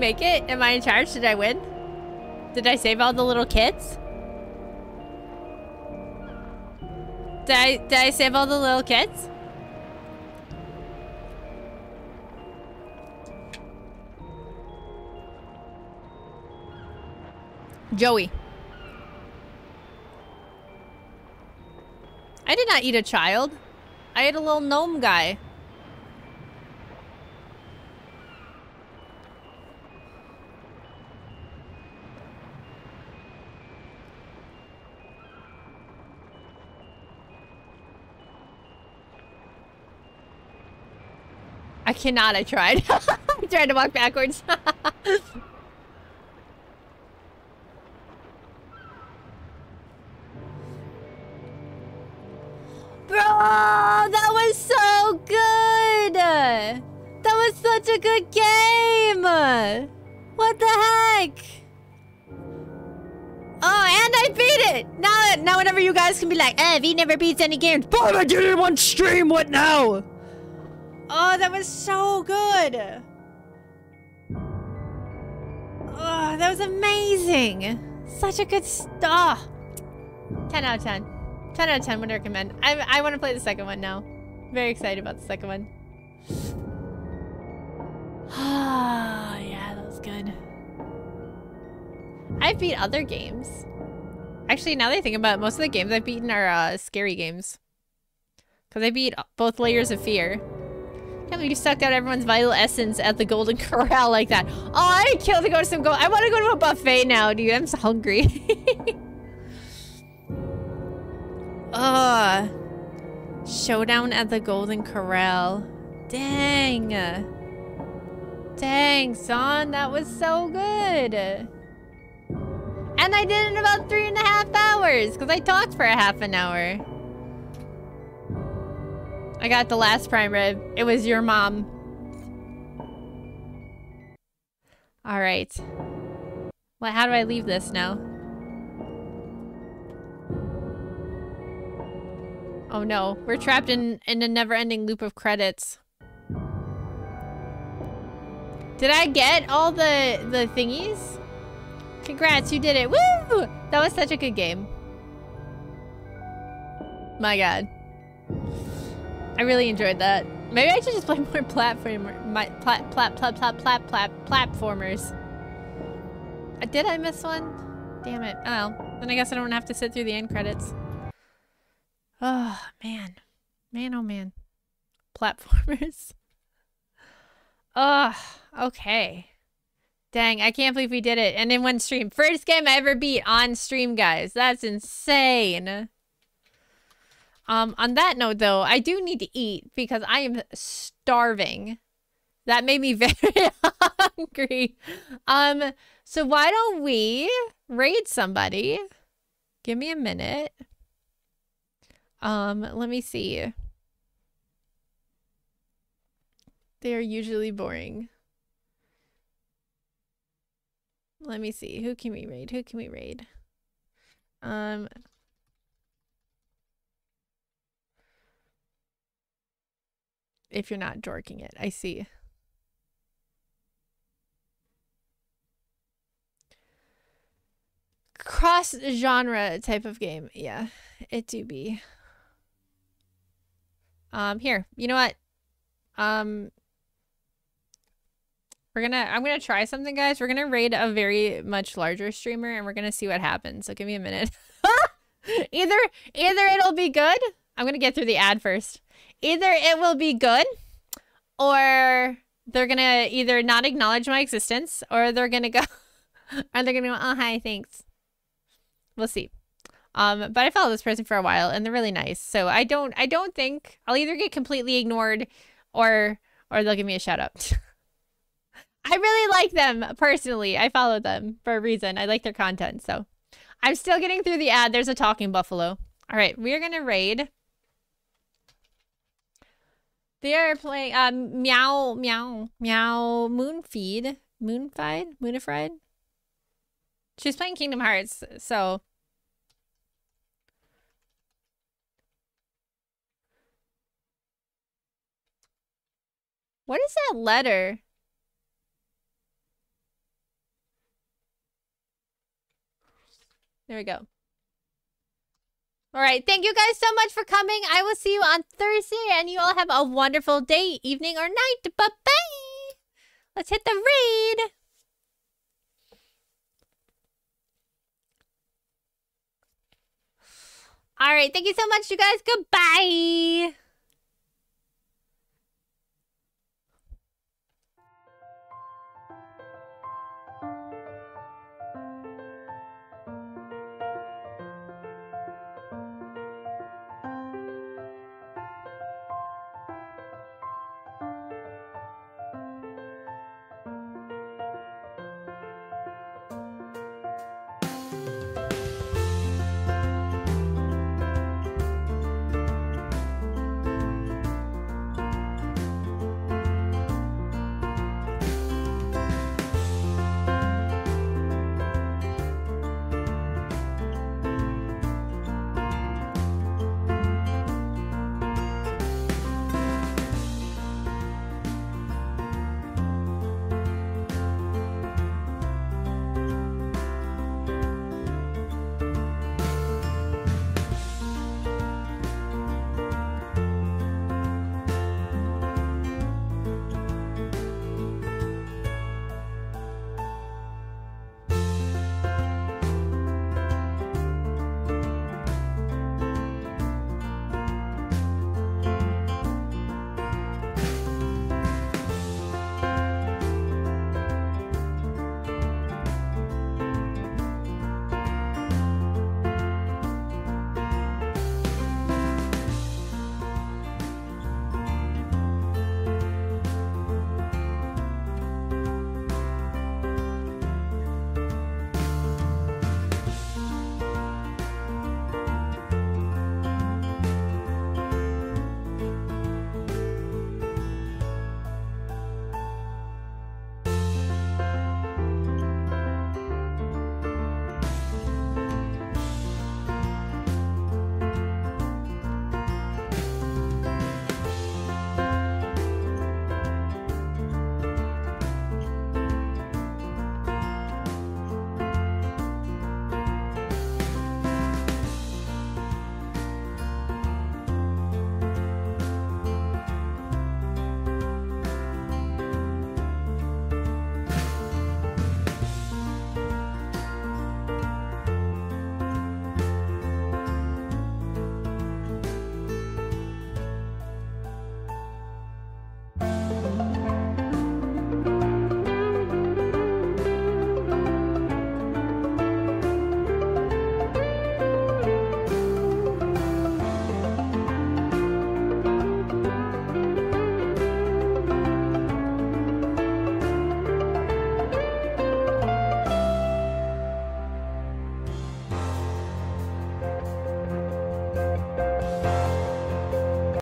Make it? Am I in charge? Did I win? Did I save all the little kids? Did I, did I save all the little kids? Joey. I did not eat a child. I ate a little gnome guy. Cannot, I tried. I tried to walk backwards. Bro, that was so good! That was such a good game! What the heck? Oh, and I beat it! Now, now whenever you guys can be like, eh, never beats any games. But I did it one stream, what now? Oh, that was so good! Oh, that was amazing! Such a good stuff. 10 out of 10. 10 out of 10 would recommend. I, I want to play the second one now. Very excited about the second one. Ah, yeah, that was good. I've beat other games. Actually, now that I think about it, most of the games I've beaten are uh, scary games. Because I beat both Layers of Fear. Can't believe you sucked out everyone's vital essence at the Golden Corral like that. Oh, I killed to go to some gold. I want to go to a buffet now, dude. I'm so hungry. Ugh. Showdown at the Golden Corral. Dang. Dang, son. That was so good. And I did it in about three and a half hours because I talked for a half an hour. I got the last prime rib. It was your mom. All right. Well, how do I leave this now? Oh no, we're trapped in, in a never-ending loop of credits. Did I get all the, the thingies? Congrats, you did it. Woo! That was such a good game. My god. I really enjoyed that. Maybe I should just play more platformer, my plat, plat, plat, plat, plat, plat, platformers. Uh, did I miss one? Damn it. Oh, then I guess I don't have to sit through the end credits. Oh, man. Man, oh man. Platformers. Oh, okay. Dang, I can't believe we did it. And in one stream. First game I ever beat on stream, guys. That's insane. Um, on that note, though, I do need to eat because I am starving. That made me very hungry. Um, so why don't we raid somebody? Give me a minute. Um, let me see. They are usually boring. Let me see. Who can we raid? Who can we raid? Um If you're not dorking it. I see. Cross genre type of game. Yeah, it do be. Um, here, you know what? Um, we're gonna, I'm gonna try something, guys. We're gonna raid a very much larger streamer and we're gonna see what happens. So give me a minute. either, either it'll be good. I'm gonna get through the ad first. Either it will be good or they're gonna either not acknowledge my existence or they're gonna go, are they're gonna go, oh, hi, thanks. We'll see. Um, but I follow this person for a while and they're really nice. So I don't I don't think I'll either get completely ignored or or they'll give me a shout out. I really like them personally. I follow them for a reason. I like their content. So I'm still getting through the ad. There's a talking buffalo. All right, we're gonna raid. They are playing um meow meow meow moonfeed moonfied moonified. She's playing Kingdom Hearts, so What is that letter? There we go. All right. Thank you guys so much for coming. I will see you on Thursday, and you all have a wonderful day, evening, or night. Bye bye. Let's hit the raid. All right. Thank you so much, you guys. Goodbye.